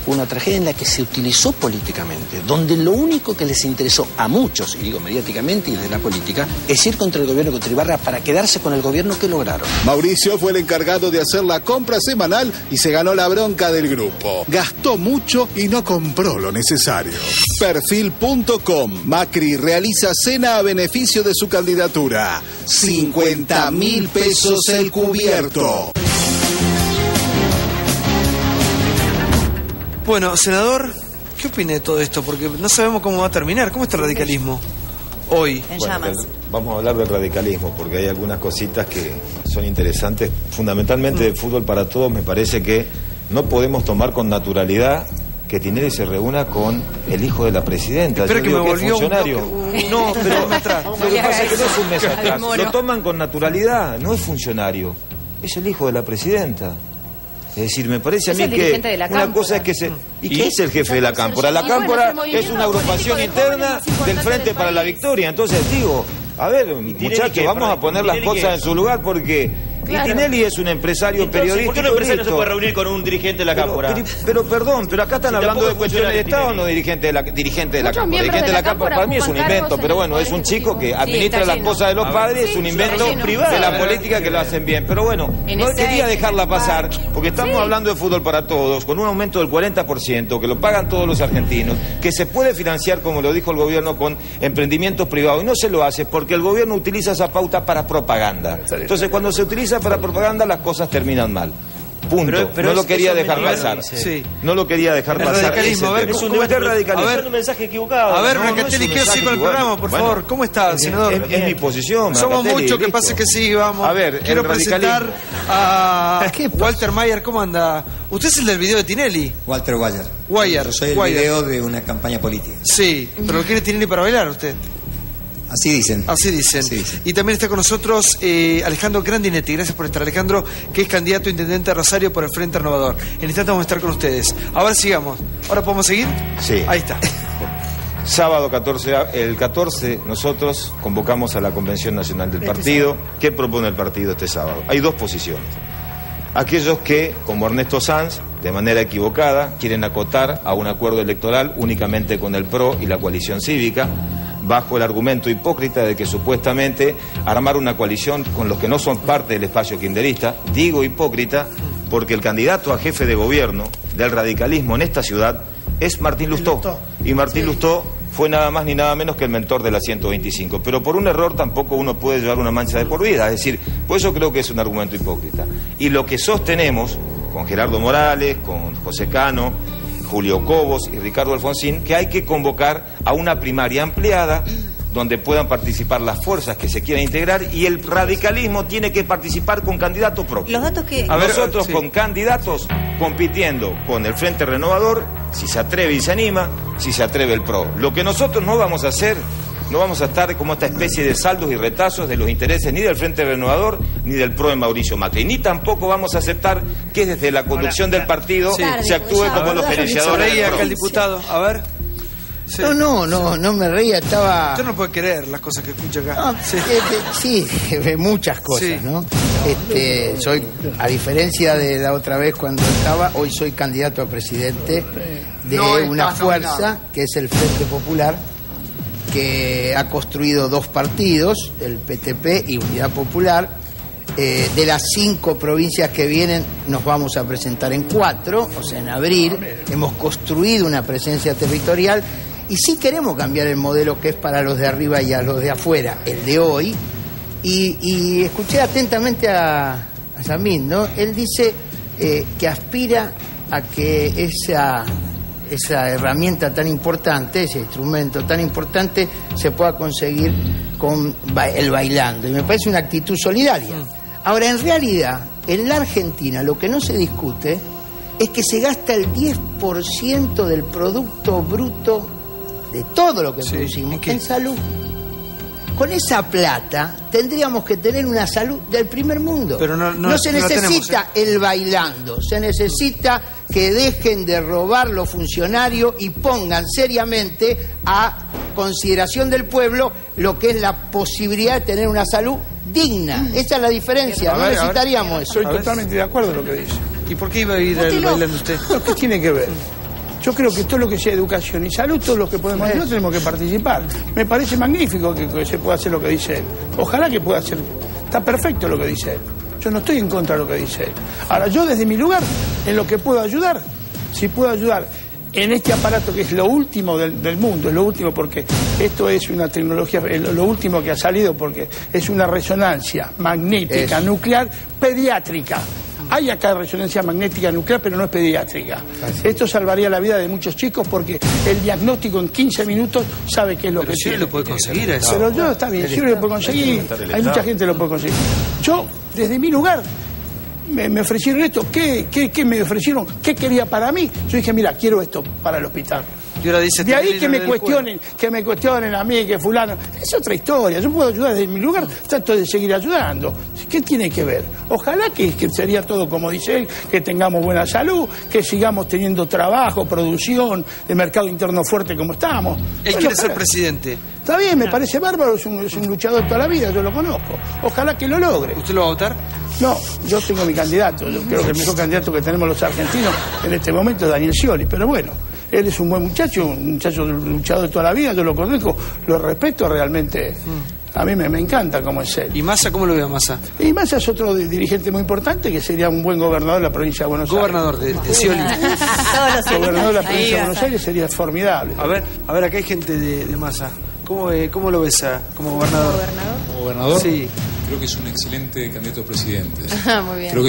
una tragedia en la que se utilizó políticamente, donde lo único que les interesó a muchos, y digo mediáticamente y desde la política, es ir contra el gobierno contra Ibarra para quedarse con el gobierno que lograron. Mauricio fue el encargado de hacer la compra semanal y se ganó la bronca del grupo. Gastó mucho y no compró lo necesario. Perfil.com. Macri realiza cena a beneficio de su candidatura. 50 mil pesos el cubierto. Bueno, senador, ¿qué opina de todo esto? Porque no sabemos cómo va a terminar. ¿Cómo está el radicalismo hoy? En del- vamos a hablar del radicalismo, porque hay algunas cositas que son interesantes. Fundamentalmente de fútbol para todos, me parece que no podemos tomar con naturalidad que Tinelli se reúna con el hijo de la presidenta. Espera Yo que digo me volvió un funcionario. No, pero atrás. Lo que pasa es que no es un mes atrás. Lo toman con naturalidad, no es funcionario. Es el hijo de la presidenta. Es decir, me parece a mí que dirigente de la una cosa es que se... ¿Y ¿Y? qué es el jefe de la Cámpora? La bueno, Cámpora es una agrupación interna del Frente del para la. Victoria. Entonces digo, a ver, muchachos, vamos a poner las cosas en su lugar porque Claro. Y Tinelli es un empresario Entonces, periodístico. ¿Por qué un empresario no se puede reunir con un dirigente de la Cámpora? pero, pero perdón, pero acá están Si hablando de cuestiones de Estado, no dirigente de la, dirigente de la Muchos Cámpora. Dirigente de la Cámpora para mí es un invento, pero en bueno, es un chico que administra las cosas de los lleno. padres, es un invento lleno. de la política que lo hacen bien. Pero bueno, En no quería dejarla pasar, porque estamos hablando de fútbol para todos, con un aumento del 40%, que lo pagan todos los argentinos, que se puede financiar, como lo dijo el gobierno, con emprendimientos privados. Y no se lo hace porque el gobierno utiliza esa pauta para propaganda. Entonces, cuando se utiliza para propaganda, las cosas terminan mal. Punto. Pero- pero no es- lo quería dejar pasar. Sí. No lo quería dejar El pasar. radicalismo, ver. Es un ¿Cómo debate está radicalismo. a ver. Es un mensaje equivocado. A ver, No, no Mercatelli, quiero seguir con el programa, por favor. ¿Cómo está, senador? Es, es mi posición. Somos muchos, que pase que sí, vamos. A ver, quiero presentar a Walter Mayer. ¿Cómo anda? Usted es el del video de Tinelli. Walter Guayar. Guayar, Yo soy el video de una campaña política. Sí, pero lo quiere Tinelli para bailar usted. Así dicen. Así dicen. Y también está con nosotros eh, Alejandro Grandinetti. Gracias por estar, Alejandro, que es candidato a intendente de Rosario por el Frente Renovador. En instante vamos a estar con ustedes. Ahora sigamos. ¿Ahora podemos seguir? Sí. Ahí está. Sábado 14, a- el 14 nosotros convocamos a la Convención Nacional del Partido. ¿Qué propone el partido este sábado? Hay dos posiciones. Aquellos que, como Ernesto Sanz, de manera equivocada, quieren acotar a un acuerdo electoral únicamente con el PRO y la coalición cívica, bajo el argumento hipócrita de que supuestamente armar una coalición con los que no son parte del espacio kinderista, digo hipócrita porque el candidato a jefe de gobierno del radicalismo en esta ciudad es Martín Lustó. Y Martín Lustó fue nada más ni nada menos que el mentor de la 125. Pero por un error tampoco uno puede llevar una mancha de por vida. Es decir, por eso creo que es un argumento hipócrita. Y lo que sostenemos con Gerardo Morales, con José Cano, Julio Cobos y Ricardo Alfonsín, que hay que convocar a una primaria ampliada donde puedan participar las fuerzas que se quieran integrar y el radicalismo tiene que participar con candidato propio. Los datos que... A ver, nosotros con candidatos compitiendo con el Frente Renovador, si se atreve y se anima, si se atreve el PRO. Lo que nosotros no vamos a hacer, no vamos a estar como esta especie de saldos y retazos de los intereses ni del Frente Renovador ni del PRO de Mauricio Macri. Ni tampoco vamos a aceptar que desde la conducción del partido Sí. se actúe como los se gerenciadores reía del acá el diputado. A ver. Sí. No, no, no, no me reía, estaba... Usted no puede creer las cosas que escucha acá. Sí. eh, eh, sí, muchas cosas, Sí. ¿no? Este, soy, a diferencia de la otra vez cuando estaba, hoy soy candidato a presidente de No una fuerza nominado. que es el Frente Popular, que ha construido dos partidos, el PTP y Unidad Popular. Eh, de las cinco provincias que vienen, nos vamos a presentar en cuatro, o sea, en abril. Hemos construido una presencia territorial y sí queremos cambiar el modelo que es para los de arriba y a los de afuera, el de hoy. Y, escuché atentamente a, a Yamil, ¿no? Él dice eh, que aspira a que esa, esa herramienta tan importante, ese instrumento tan importante, se pueda conseguir con el bailando. Y me parece una actitud solidaria. Ahora, en realidad, en la Argentina lo que no se discute es que se gasta el 10% del Producto Bruto de todo lo que producimos en salud. Con esa plata tendríamos que tener una salud del primer mundo. Pero no- no- se no la tenemos, necesita el bailando, se necesita que dejen de robar los funcionarios y pongan seriamente a consideración del pueblo lo que es la posibilidad de tener una salud digna. Esa es la diferencia, no necesitaríamos eso. Estoy totalmente de acuerdo con lo que dice. ¿Y por qué iba a ir el bailando usted? ¿Qué tiene que ver? Yo creo que todo lo que sea educación y salud, todos los que podemos hacer, tenemos que participar. Me parece magnífico que, que se pueda hacer lo que dice él. Ojalá que pueda hacer. Está perfecto lo que dice él. Yo no estoy en contra de lo que dice él. Ahora, yo desde mi lugar, en lo que puedo ayudar, si puedo ayudar en este aparato que es lo último del, del mundo, es lo último porque esto es una tecnología, lo último que ha salido porque es una resonancia magnética, nuclear, pediátrica. Hay acá resonancia magnética nuclear, pero no es pediátrica. Esto salvaría la vida de muchos chicos porque el diagnóstico en 15 minutos sabe qué es lo Pero que sí tiene. lo puede conseguir eso. Pero yo, está bien, sí lo puedo conseguir. Hay mucha gente que lo puede conseguir. Yo, desde mi lugar, me, ofrecieron esto. ¿Qué, qué, qué me ofrecieron? ¿Qué quería para mí? Yo dije, mira, quiero esto para el hospital. Y ahora dice De ahí que me cuestionen, que me cuestionen a mí, que fulano. Es otra historia. Yo puedo ayudar desde mi lugar, trato de seguir ayudando. ¿Qué tiene que ver? Ojalá que, que sería todo como dice él, que tengamos buena salud, que sigamos teniendo trabajo, producción, el mercado interno fuerte como estamos. Él Bueno, quiere ser presidente. Está bien, me parece bárbaro, es un, es un luchador toda la vida, yo lo conozco. Ojalá que lo logre. ¿Usted lo va a votar? No, yo tengo mi candidato. Yo creo que el mejor candidato que tenemos los argentinos en este momento es Daniel Scioli. Pero bueno, él es un buen muchacho, un muchacho luchador de toda la vida, yo lo conozco, lo respeto realmente. A mí me, me encanta cómo es él. ¿Y Massa cómo lo ve a Massa? Y Massa es otro di- dirigente muy importante que sería un buen gobernador de la provincia de Buenos Gobernador de, los Gobernador de la provincia de. Buenos Aires sería formidable. A ver, a ver, acá hay gente de, de Massa. ¿Cómo, eh, ¿Cómo lo ves a- como gobernador? Como gobernador, Sí. creo que es un excelente candidato a presidente. Muy bien. Creo que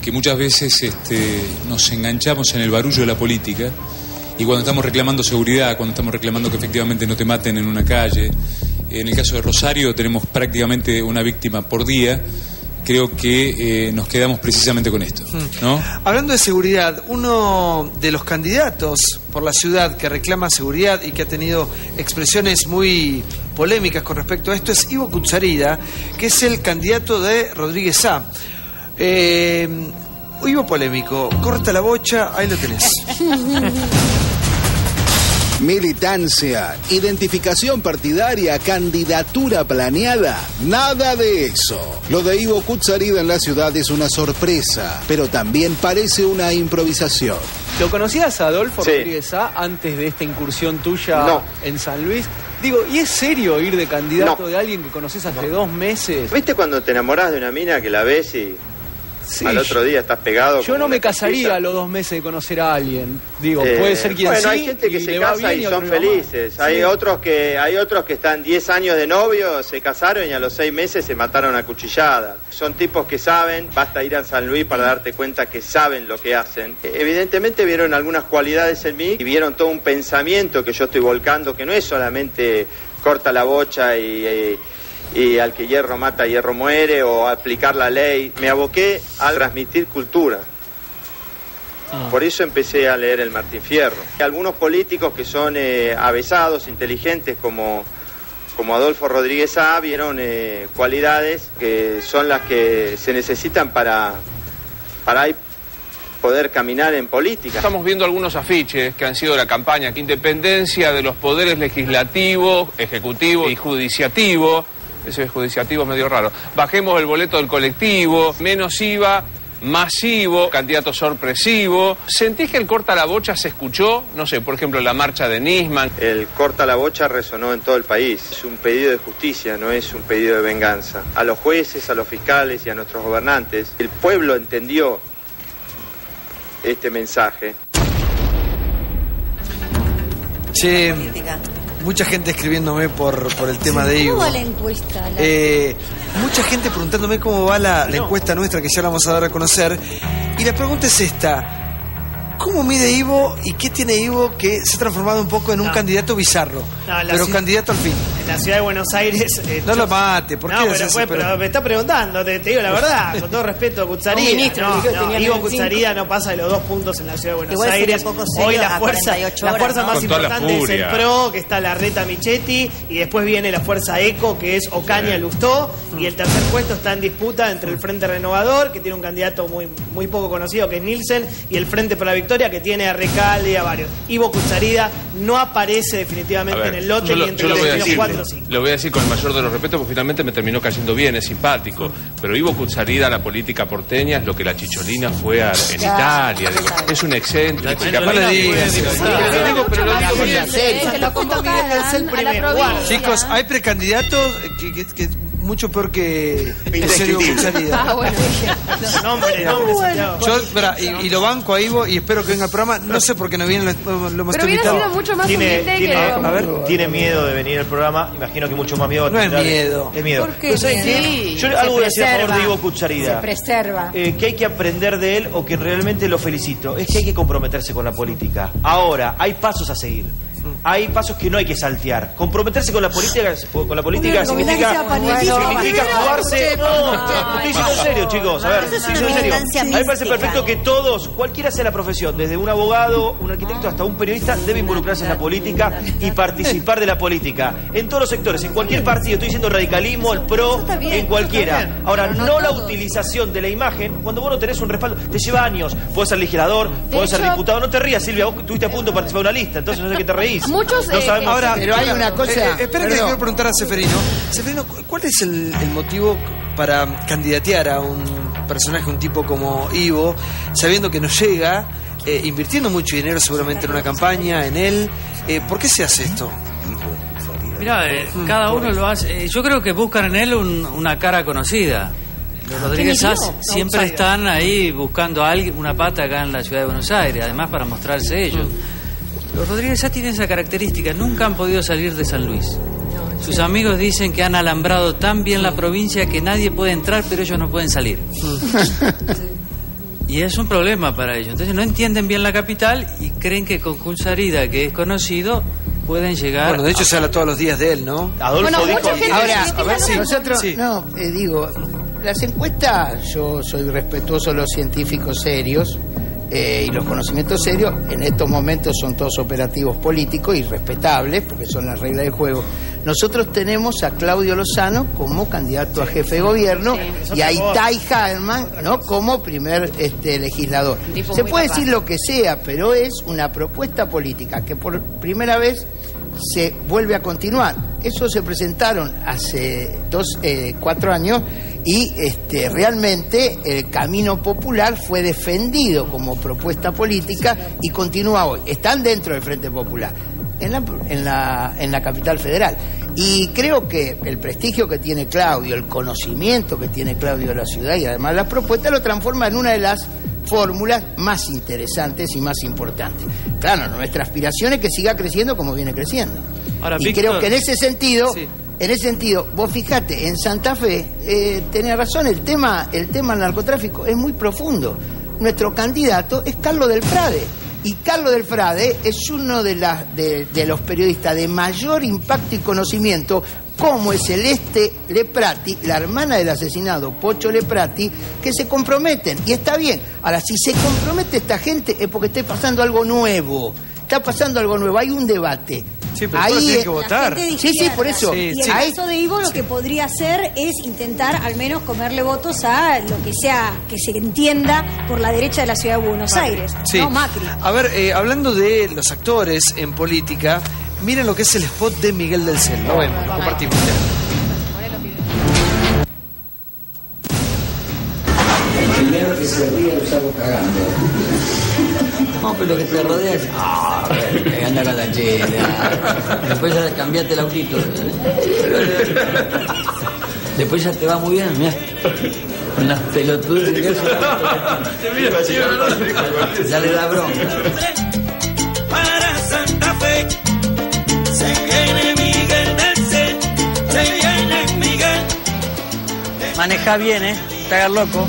que muchas veces este, nos enganchamos en el barullo de la política y cuando estamos reclamando seguridad, cuando estamos reclamando que efectivamente no te maten en una calle, en el caso de Rosario tenemos prácticamente una víctima por día, creo que eh, nos quedamos precisamente con esto, ¿no? Hablando de seguridad, uno de los candidatos por la ciudad que reclama seguridad y que ha tenido expresiones muy polémicas con respecto a esto es Ivo Kutsarida, que es el candidato de Rodríguez A. Eh, Ivo polémico, corta la bocha, ahí lo tenés. Militancia, identificación partidaria, candidatura planeada, nada de eso. Lo de Ivo Kutsarida en la ciudad es una sorpresa, pero también parece una improvisación. ¿Lo conocías a Adolfo Sí. Rodríguez A antes de esta incursión tuya No. en San Luis? Digo, ¿y es serio ir de candidato de alguien que conoces hace dos meses? ¿Viste cuando te enamorás de una mina que la ves y Sí, al otro día estás pegado? Yo no me casaría a los dos meses de conocer a alguien. Digo, Eh, puede ser quien bueno, sí. hay gente que se casa y son felices. Hay otros que hay otros que están 10 años de novio, se casaron y a los 6 meses se mataron a cuchilladas. Son tipos que saben, basta ir a San Luis para darte cuenta que saben lo que hacen. Evidentemente vieron algunas cualidades en mí y vieron todo un pensamiento que yo estoy volcando, que no es solamente corta la bocha y... eh, y al que hierro mata, hierro muere, o aplicar la ley. Me aboqué a transmitir cultura. Por eso empecé a leer el Martín Fierro. Algunos políticos que son eh, avesados, inteligentes, como, como Adolfo Rodríguez A, vieron eh, cualidades que son las que se necesitan para, para poder caminar en política. Estamos viendo algunos afiches que han sido de la campaña, que independencia de los poderes legislativo, ejecutivo y judiciativo, ese judiciativo es medio raro, bajemos el boleto del colectivo, menos IVA, masivo, candidato sorpresivo. ¿Sentís que el corta la bocha se escuchó? No sé, por ejemplo, la marcha de Nisman. El corta la bocha resonó en todo el país. Es un pedido de justicia, no es un pedido de venganza. A los jueces, a los fiscales y a nuestros gobernantes, el pueblo entendió este mensaje. Che, mucha gente escribiéndome por, por el tema de ¿Cómo Ivo. va la encuesta? La- Eh, mucha gente preguntándome cómo va la, la encuesta nuestra que ya la vamos a dar a conocer. Y la pregunta es esta. ¿Cómo mide Ivo y qué tiene Ivo que se ha transformado un poco en un No. candidato bizarro? No, pero ci- candidato al fin. En la ciudad de Buenos Aires. eh, No yo- lo mate, ¿por no, qué pero, pues, me está preguntando, te, te digo la verdad, con todo respeto, Cutzarida. ministro Ivo 25. Cutzarida no pasa de los dos puntos en la ciudad de Buenos Igual Aires. Hoy la fuerza, 48 la horas, fuerza ¿no? más importante es el. PRO, que está la Reta Michetti, y después viene la fuerza ECO, que es Ocaña Lustó, y el tercer puesto está en disputa entre el Frente Renovador, que tiene un candidato muy, muy poco conocido, que es Nielsen, y el Frente por la Victoria, que tiene a Recalde y a varios. Ivo Cutzarida no aparece definitivamente ver, en el lote yo ni lo, entre lo los voy a primeros decir, cuatro o cinco. lo voy a decir con el mayor de los respetos, porque finalmente me terminó cayendo bien, es simpático. Pero Ivo Kutsarida a la política porteña es lo que la Chicholina fue a- en Italia. digo, es un excéntrico. le lo digo, pero lo lo. Chicos, hay precandidatos que, que, que mucho peor que Sergio Cutzarida. Ah, bueno. Nombre, nombre, Santiago. Yo, espera, y, y lo banco a Ivo y espero que venga al programa. No sé por qué no viene, lo, lo hemos Pero hubiera invitado. sido mucho más Tiene, tiene, que... a ver, tiene miedo de venir al programa. Imagino que mucho más miedo. No es miedo. Es miedo. ¿Por qué. Sí, Yo se algo voy a decir a favor de. Ivo Se Kutsarida. preserva. Eh, que hay que aprender de él o que realmente lo felicito es que hay que comprometerse con la política. Ahora, hay pasos a seguir. Hay pasos que no hay que saltear. Comprometerse con la política, con la política significa, significa jugarse. No, no, no, estoy diciendo en serio, chicos. A ver, estoy diciendo en serio. A mí me parece perfecto que todos, cualquiera sea la profesión, desde un abogado, un arquitecto hasta un periodista, debe involucrarse en la política y participar de la política. En todos los sectores, en cualquier partido. Estoy diciendo radicalismo, el pro, en cualquiera. Ahora, no la utilización de la imagen cuando vos no tenés un respaldo. Te lleva años. Podés ser legislador, podés ser diputado. No te rías, Silvia. Vos estuviste a punto de participar de una lista, entonces no sé qué te Muchos, no eh. Ahora, Pero hay una cosa- eh, eh, espera que le quiero preguntar a Seferino. Seferino, ¿cu- ¿cuál es el, el motivo para candidatear a un personaje, un tipo como Ivo, sabiendo que no llega, eh, invirtiendo mucho dinero seguramente en una campaña, en él? Eh, ¿Por qué se hace esto? Mira, eh, cada uno lo hace. eh, yo creo que buscan en él un- una cara conocida. Los Rodríguez ¿Quién es Sass siempre están ahí buscando a alguien, una pata acá en la ciudad de Buenos Aires, además para mostrarse ellos. Los Rodríguez Sass tienen esa característica, nunca han podido salir de San Luis. Sus amigos dicen que han alambrado tan bien la provincia que nadie puede entrar, pero ellos no pueden salir. Y es un problema para ellos. Entonces no entienden bien la capital y creen que con Culsarida, que es conocido, pueden llegar. Bueno, de hecho a- se habla todos los días de él, ¿no? Adolfo Bueno, dijo mucha gente Ahora, a ver si nosotros, Sí. no, eh, digo, las encuestas, yo soy respetuoso de los científicos serios eh, y los conocimientos serios, en estos momentos son todos operativos políticos y respetables, porque son las reglas del juego. Nosotros tenemos a Claudio Lozano como candidato a jefe de gobierno y a Itai Halman ¿no? como primer este, legislador. Se puede decir lo que sea, pero es una propuesta política que por primera vez se vuelve a continuar. Eso se presentaron hace dos, eh, cuatro años y este, realmente el camino popular fue defendido como propuesta política y continúa hoy. Están dentro del Frente Popular, en la, en la, en la capital federal. Y creo que el prestigio que tiene Claudio, el conocimiento que tiene Claudio de la ciudad y además las propuestas lo transforma en una de las fórmulas más interesantes y más importantes. Claro, nuestra aspiración es que siga creciendo como viene creciendo. Ahora, y Víctor- creo que en ese sentido, Sí. En ese sentido, vos fijate, en Santa Fe, eh, tenés razón, el tema, el tema del narcotráfico es muy profundo. Nuestro candidato es Carlos del Frade. Y Carlos del Frade es uno de, las de, los periodistas de mayor impacto y conocimiento, como es Celeste Leprati, la hermana del asesinado Pocho Leprati, que se comprometen. Y está bien. Ahora, si se compromete esta gente es porque está pasando algo nuevo. Está pasando algo nuevo, hay un debate. Sí, pero tienen eh, que votar. Sí, sí, por eso. Sí, Y sí. el Ahí- caso de Ivo lo que podría hacer es intentar al menos comerle votos a lo que sea que se entienda por la derecha de la ciudad de Buenos Aires, Sí. no Macri. A ver, eh, hablando de los actores en política, miren lo que es el spot de Miguel del Cel. Lo vemos, lo compartimos. El primero que se ríe lo saco cagando. No, pero que te rodea anda con la chela. Después ya cambiaste el autito. Después ya te va muy bien, mirá. Con las pelotudas que hace. Ya le da bronca. Para Santa Fe se viene Miguel Cel, se viene Miguel, Maneja bien, ¿eh? Te hagas loco.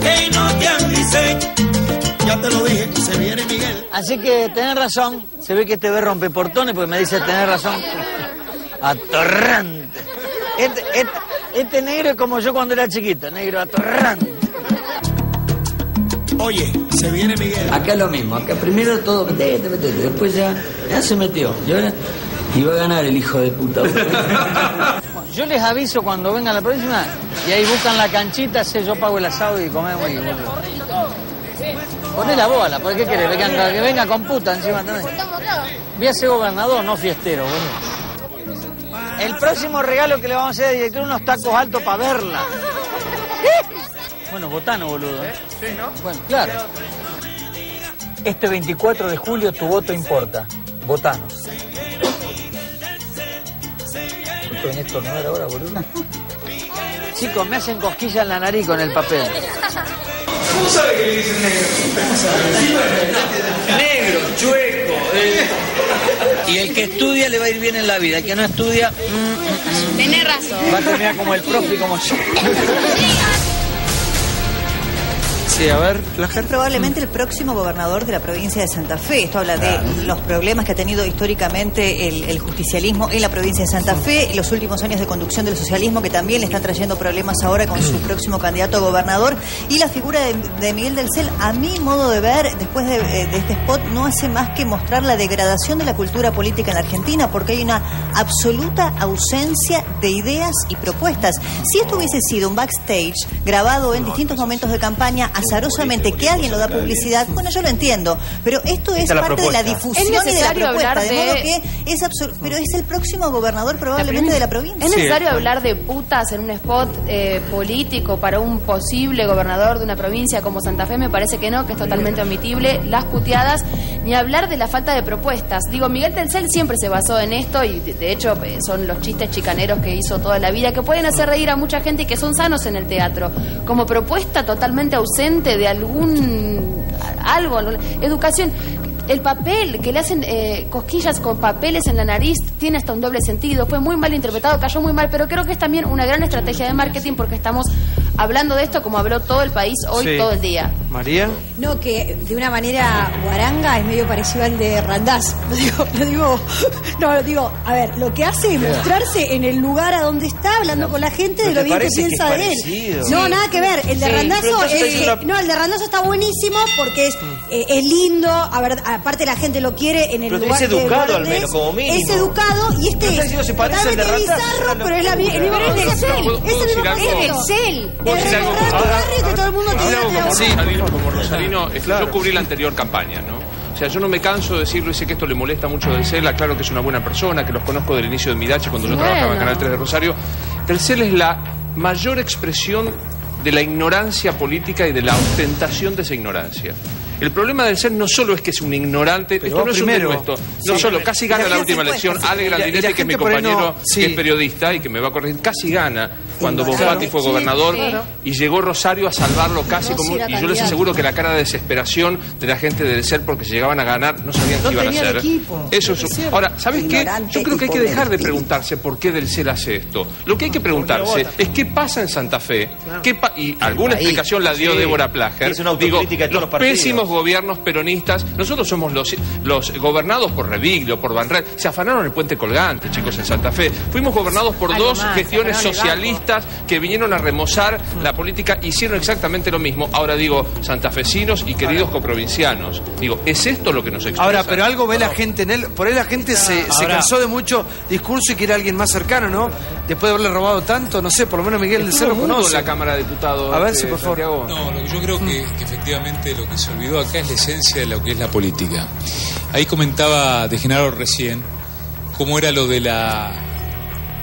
que no te. Ya te lo dije, se viene Miguel. Así que tenés razón. Se ve que este ve rompeportones porque me dice tenés razón. Atorrante. Este, este, este negro es como yo cuando era chiquito, negro atorrante. Oye, se viene Miguel. Acá lo mismo, acá primero todo metete, metete, después ya, ya se metió. Y ahora va a ganar el hijo de puta. Yo les aviso cuando venga la próxima y ahí buscan la canchita, sé yo pago el asado y comemos y Poné la bola, ¿por qué querés? Venga, que venga con puta encima también. Voy a ser gobernador, no fiestero, boludo. El próximo regalo que le vamos a hacer al director unos tacos altos para verla. Bueno, botano, boludo. ¿eh? Sí, ¿no? Bueno, claro. Este 24 de julio tu voto importa. Votanos. ¿Esto venís a estornudar ahora, boludo? Chicos, me hacen cosquillas en la nariz con el papel. ¿Cómo sabe que le dicen negro? Negro, chueco. Y el que estudia le va a ir bien en la vida. El que no estudia mm, Tenés razón. va a terminar como el profe y como yo. Sí, a ver, Flajer. Probablemente el próximo gobernador de la provincia de Santa Fe. Esto habla de los problemas que ha tenido históricamente el, el justicialismo en la provincia de Santa Fe, los últimos años de conducción del socialismo que también le están trayendo problemas ahora con su próximo candidato a gobernador. Y la figura de, de Miguel del Cel, a mi modo de ver, después de, eh, de este spot, no hace más que mostrar la degradación de la cultura política en la Argentina, porque hay una absoluta ausencia de ideas y propuestas. Si esto hubiese sido un backstage grabado en distintos momentos de campaña, azarosamente que alguien lo da publicidad, bueno, yo lo entiendo, pero esto es parte de la difusión Es y de la necesario propuesta, hablar de modo que es absolu- pero es el próximo gobernador probablemente de la provincia. ¿Es necesario hablar de putas en un spot eh, político para un posible gobernador de una provincia como Santa Fe? Me parece que no, que es totalmente omitible. Las puteadas, ni hablar de la falta de propuestas. Digo, Miguel Telcel siempre se basó en esto y de, de hecho eh, son los chistes chicaneros que hizo toda la vida, que pueden hacer reír a mucha gente y que son sanos en el teatro. Como propuesta totalmente ausente de algún algo, educación. El papel, que le hacen eh, cosquillas con papeles en la nariz, tiene hasta un doble sentido. Fue muy mal interpretado, cayó muy mal, pero creo que es también una gran estrategia de marketing porque estamos hablando de esto como habló todo el país hoy, Sí. todo el día. María. No, que de una manera guaranga es medio parecido al de Randaz. Lo digo, lo digo, no, lo digo, a ver, lo que hace es mostrarse en el lugar a donde está, hablando con la gente de ¿no lo bien que piensa es de él. No, Sí. nada que ver. El de Sí, Randazo es, una- no, el de Randazo está buenísimo porque es, eh, es lindo, a ver, aparte la gente lo quiere en el Pero lugar es educado, al menos, como mínimo. Es educado y este totalmente bizarro, es una pero es la el es del cel. ¿Puedo- Es puedo el mismo. Es cel. El ¿Puedo decir algo como- como la Rosalino, como Rosalino, es que yo cubrí la anterior campaña, ¿no? O sea, yo no me canso de decirlo y sé que esto le molesta mucho del CEL, aclaro que es una buena persona, que los conozco del inicio de Mirache cuando yo Bueno. trabajaba en Canal 3 de Rosario. Del CEL es la mayor expresión de la ignorancia política y de la ostentación de esa ignorancia. El problema del CEL no solo es que es un ignorante, Pero esto no es un denuesto, no Sí. solo, casi la gana la gente última elección, sí. Ale la- la Grandinetti, que es mi no- compañero, sí. que es periodista y que me va a corregir, casi gana cuando Claro. Bonfatti fue Sí, gobernador y llegó Rosario a salvarlo casi No, como si y yo les aseguro que la cara de desesperación de la gente del ser porque si llegaban a ganar no sabían No qué iban a hacer. equipo. Eso Es cierto. Ahora, ¿sabes qué? Yo creo que hay que dejar de preguntarse por qué del ser hace esto. Lo que hay que preguntarse es qué pasa en Santa Fe. ¿Qué pa- y alguna explicación la dio Sí. Débora Plager. Es una Digo, autocrítica de todos los los partidos. pésimos gobiernos peronistas. Nosotros somos los, los gobernados por Reviglio, por Banret. Se afanaron el puente colgante, chicos, en Santa Fe. Fuimos gobernados por Algo dos más, gestiones socialistas que vinieron a remozar la política, hicieron exactamente lo mismo. Ahora digo, santafesinos y queridos coprovincianos. Digo, ¿es esto lo que nos expresa? Ahora, pero algo ve la gente en él. Por ahí la gente se, cansó de mucho discurso y quiere a alguien más cercano, ¿no? Después de haberle robado tanto, no sé, por lo menos Miguel del Cerro conoce. la Cámara de Diputados. A ver este, si, por favor. Santiago. No, lo que yo creo que, que efectivamente lo que se olvidó acá es la esencia de lo que es la política. Ahí comentaba de Genaro recién cómo era lo de la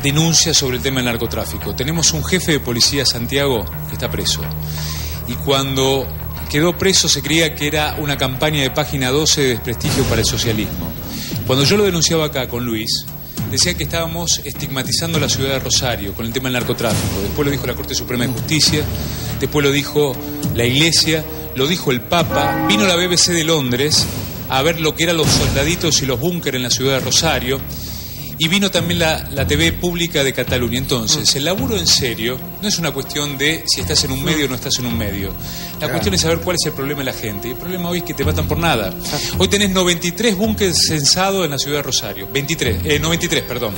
denuncia sobre el tema del narcotráfico. Tenemos un jefe de policía, Santiago, que está preso. Y cuando quedó preso se creía que era una campaña de página 12 de desprestigio para el socialismo. Cuando yo lo denunciaba acá con Luis, decían que estábamos estigmatizando la ciudad de Rosario con el tema del narcotráfico. Después lo dijo la Corte Suprema de Justicia, después lo dijo la Iglesia, lo dijo el Papa, vino la BBC de Londres a ver lo que eran los soldaditos y los búnkeres en la ciudad de Rosario. Y vino también la, la TV pública de Cataluña. Entonces, el laburo en serio no es una cuestión de si estás en un medio o no estás en un medio. La cuestión es saber cuál es el problema de la gente. Y el problema hoy es que te matan por nada. Hoy tenés 93 búnkeres censados en la ciudad de Rosario. 23, eh, 93, perdón.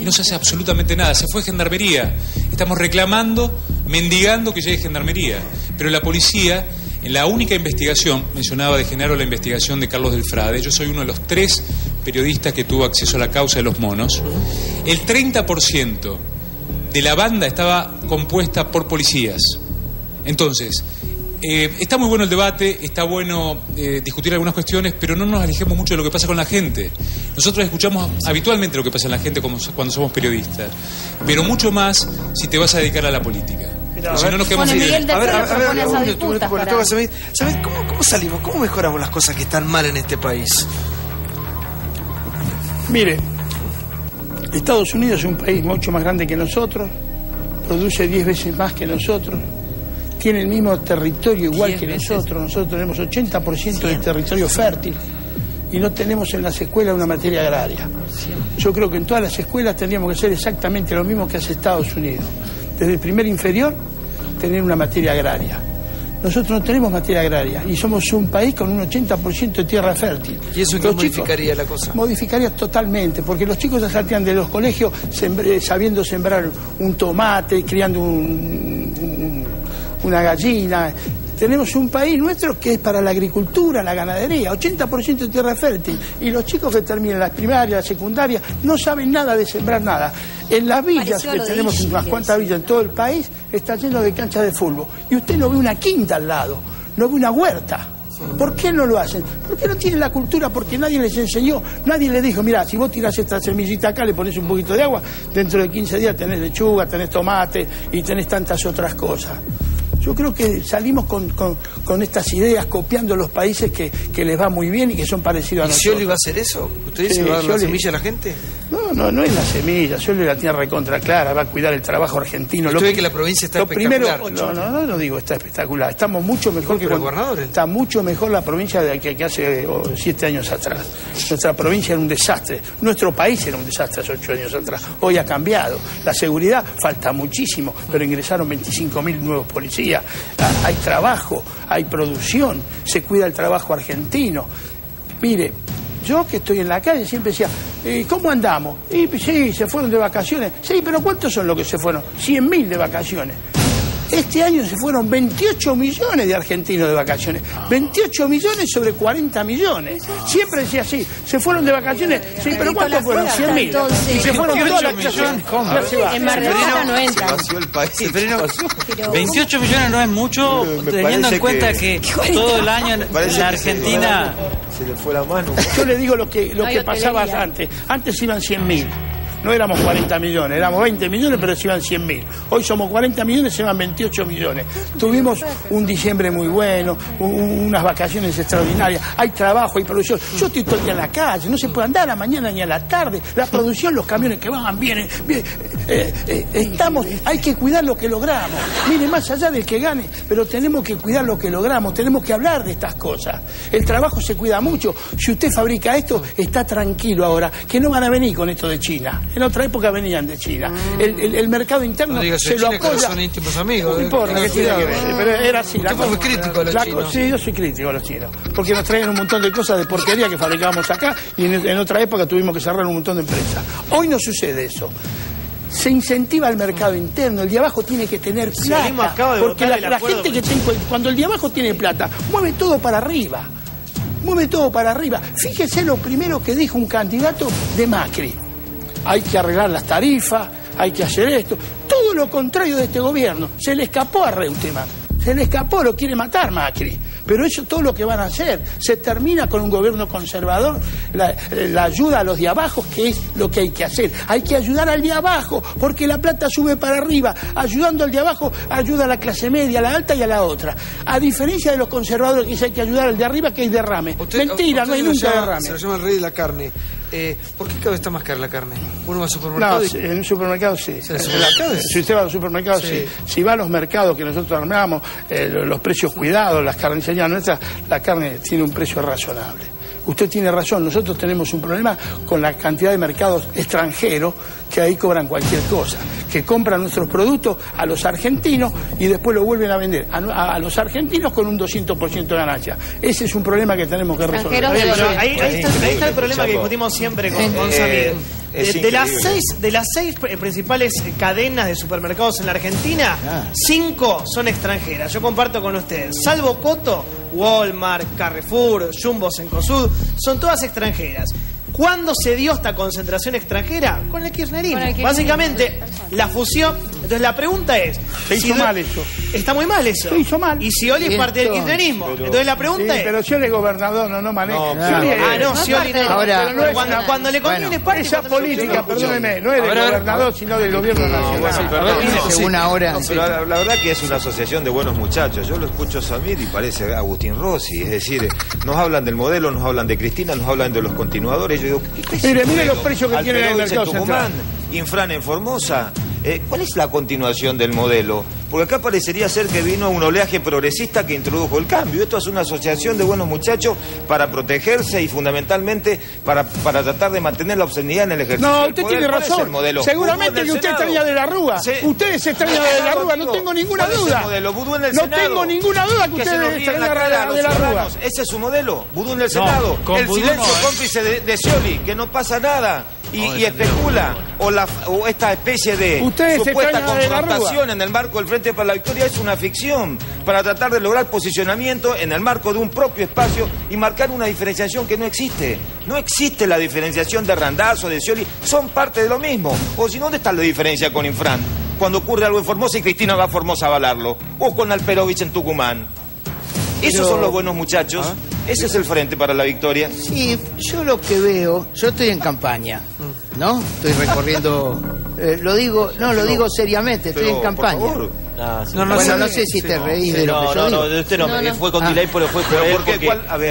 Y no se hace absolutamente nada. Se fue Gendarmería. Estamos reclamando, mendigando que llegue Gendarmería. Pero la policía, en la única investigación, mencionaba de Genaro la investigación de Carlos del Frade, yo soy uno de los tres periodistas que tuvo acceso a la causa de los monos, el 30% de la banda estaba compuesta por policías. Entonces, eh, está muy bueno el debate, está bueno eh, discutir algunas cuestiones, pero no nos alejemos mucho de lo que pasa con la gente. Nosotros escuchamos habitualmente lo que pasa en la gente cuando somos periodistas, pero mucho más si te vas a dedicar a la política. Si no nos quedamos Bueno, sin- Miguel del A ver, a ver, a ver, propone esas un minuto, un disputas minuto, porque para- tengo que saber- ¿sabes cómo, cómo salimos? ¿Cómo mejoramos las cosas que están mal en este país? Mire, Estados Unidos es un país mucho más grande que nosotros, produce 10 veces más que nosotros, tiene el mismo territorio igual que nosotros, nosotros tenemos 80% de territorio fértil y no tenemos en las escuelas una materia agraria. Yo creo que en todas las escuelas tendríamos que hacer exactamente lo mismo que hace Estados Unidos. Desde el primer inferior, tener una materia agraria. Nosotros no tenemos materia agraria y somos un país con un 80% de tierra fértil. ¿Y eso qué modificaría la cosa? Modificaría totalmente, porque los chicos ya salían de los colegios eh, sabiendo sembrar un tomate, criando un- un- una gallina. Tenemos un país nuestro que es para la agricultura, la ganadería, 80% de tierra fértil. Y los chicos que terminan la primaria, la secundaria, no saben nada de sembrar nada. En las villas, que tenemos Ishi, unas cuantas villas en todo el país, está lleno de canchas de fútbol. Y usted no ve una quinta al lado, no ve una huerta. ¿Por qué no lo hacen? Porque no tienen la cultura, porque nadie les enseñó, nadie les dijo, mira, si vos tirás esta semillita acá, le pones un poquito de agua, dentro de 15 días tenés lechuga, tenés tomate y tenés tantas otras cosas. Yo creo que salimos con, con- con estas ideas copiando los países que, que les va muy bien y que son parecidos a ¿Y nosotros. Scioli va a hacer eso? ¿Usted dice Sí, va a dar la Scioli- semilla a la gente? No, no, no es la semilla, Scioli la tiene recontra clara, va a cuidar el trabajo argentino. Usted Lo ve que la provincia está lo primero, espectacular. no, no, no, no digo está espectacular, estamos mucho mejor que cuando- gobernador, está mucho mejor la provincia de que, que hace oh, siete años atrás. Nuestra provincia era un desastre, nuestro país era un desastre hace ocho años atrás. Hoy ha cambiado. La seguridad falta muchísimo, pero ingresaron 25.000 nuevos policías. Ah, Hay trabajo, hay producción, se cuida el trabajo argentino. Mire, yo que estoy en la calle siempre decía, "Eh, ¿cómo andamos? Y sí, se fueron de vacaciones. Sí, pero ¿cuántos son los que se fueron? 100.000 de vacaciones. Este año se fueron 28 millones de argentinos de vacaciones. 28 millones sobre 40 millones. Siempre decía así, se fueron de vacaciones. Sí, pero ¿cuántos fueron? 100.000. Y se fueron todas las clases. En Mar del Plata no entra. vació el país. 28 millones no es mucho, teniendo en cuenta que- que, todo el año en la Argentina... Se le fue la mano. Yo le digo lo que, lo No que pasaba antes. Antes iban 100.000. No éramos 40 millones, éramos 20 millones, pero se iban 100.000. Hoy somos 40 millones, se iban 28 millones. Tuvimos un diciembre muy bueno, unas vacaciones extraordinarias. Hay trabajo, hay producción. Yo estoy todo en la calle, no se puede andar a la mañana ni a la tarde. La producción, los camiones que van, vienen. vienen. Eh, eh, estamos, hay que cuidar lo que logramos. Mire, más allá del que gane, pero tenemos que cuidar lo que logramos, tenemos que hablar de estas cosas. El trabajo se cuida mucho. Si usted fabrica esto, está tranquilo ahora, que no van a venir con esto de China. En otra época venían de China. El, el- el mercado interno No digas se lo China, que apoya. son íntimos amigos, No eh, importa, que ver, pero era así. Usted fue muy crítico de los la chinos. Sí, yo soy crítico a los chinos. Porque nos traían un montón de cosas de porquería que fabricábamos acá y en, en otra época tuvimos que cerrar un montón de empresas. Hoy no sucede eso. Se incentiva el mercado interno, el de abajo tiene que tener plata. porque la, gente que tiene, cuando el de abajo tiene plata, mueve todo para arriba. Mueve todo para arriba. Fíjese lo primero que dijo un candidato de Macri. Hay que arreglar las tarifas, hay que hacer esto. Todo lo contrario de este gobierno. Se le escapó a Reutemann. Se le escapó, lo quiere matar Macri. Pero eso es todo lo que van a hacer. Se termina con un gobierno conservador, la, la ayuda a los de abajo, que es lo que hay que hacer. Hay que ayudar al de abajo, porque la plata sube para arriba. Ayudando al de abajo, ayuda a la clase media, a la alta y a la otra. A diferencia de los conservadores que dicen hay que ayudar al de arriba, que hay derrame. Mentira, Usted no hay nunca llama- derrame. Se lo llama el rey de la carne. Eh, ¿Por qué cada vez está más cara la carne? Uno va al No, supermercado y... sí, en un supermercado sí. en el supermercado Si usted va a los supermercados, sí. Sí. Si va a los mercados que nosotros armamos, eh, lo- los precios cuidados, las carnicerías nuestras, la carne tiene un precio razonable. Usted tiene razón, nosotros tenemos un problema con la cantidad de mercados extranjeros que ahí cobran cualquier cosa, que compran nuestros productos a los argentinos y después lo vuelven a vender a, a- a los argentinos con un 200% de ganancia. Ese es un problema que tenemos que resolver. Ahí, ahí está, ahí está el problema que discutimos siempre con, con Eh, Samir. Es De, las seis, de las seis eh, principales cadenas de supermercados en la Argentina, Ah. cinco son extranjeras. Yo comparto con ustedes. Salvo Coto, Walmart, Carrefour, Jumbo, Sencosud, son todas extranjeras. ¿Cuándo se dio esta concentración extranjera? Con el kirchnerismo. Con el kirchnerismo. Básicamente, la fusión. Entonces, la pregunta es... Se hizo si- mal eso. Está muy mal eso. Se hizo mal. Y si Oli es parte del kirchnerismo. pero- Entonces, la pregunta Sí, es... pero Scioli es gobernador, no, no maneja. No, Scioli es- ah, no, Scioli no. Ahora, no es cuando, cuando le conviene es parte esa política, conviene- perdóneme, no es del gobernador, sino del gobierno nacional. bueno, no, No, sí. pero la, la verdad que es una asociación de buenos muchachos. Yo lo escucho a Samir y parece Agustín Rossi. Es decir, nos hablan del modelo, nos hablan de Cristina, nos hablan de los continuadores. Yo digo, ¿qué es Mire, mire los precios que tiene en el mercado Tucumán. Infran en Formosa. Eh, ¿Cuál es la continuación del modelo? Porque acá parecería ser que vino un oleaje progresista que introdujo el cambio. Esto es una asociación de buenos muchachos para protegerse y fundamentalmente para, para tratar de mantener la obscenidad en el ejercicio. No, usted tiene razón. Seguramente que usted extraña de la Rúa. Sí. Usted se extraña de la Rúa, no tengo ninguna duda. Modelo? En el no tengo ninguna duda que, ustedes usted extraña de la, de. Ese es su modelo. Vudú en el Senado. el silencio cómplice de, de Scioli, que no pasa nada y, especula o, la, o esta especie de supuesta confrontación en el marco del Frente para la Victoria es una ficción para tratar de lograr posicionamiento en el marco de un propio espacio y marcar una diferenciación que no existe. No existe la diferenciación de Randazzo, de Scioli, son parte de lo mismo. O si no, ¿dónde está la diferencia con Infran? Cuando ocurre algo en Formosa y Cristina va a Formosa a avalarlo. O con Alperovich en Tucumán. Esos son los buenos muchachos. ¿Ah? Ese es el frente para la victoria. Sí, yo lo que veo, yo estoy en campaña, ¿no? Estoy recorriendo, eh, lo digo, no, lo digo seriamente, estoy en campaña. Por favor. Ah, sí. no, no, bueno, no sé si te reís de lo que yo digo. No, usted no, me fue con ah. pero fue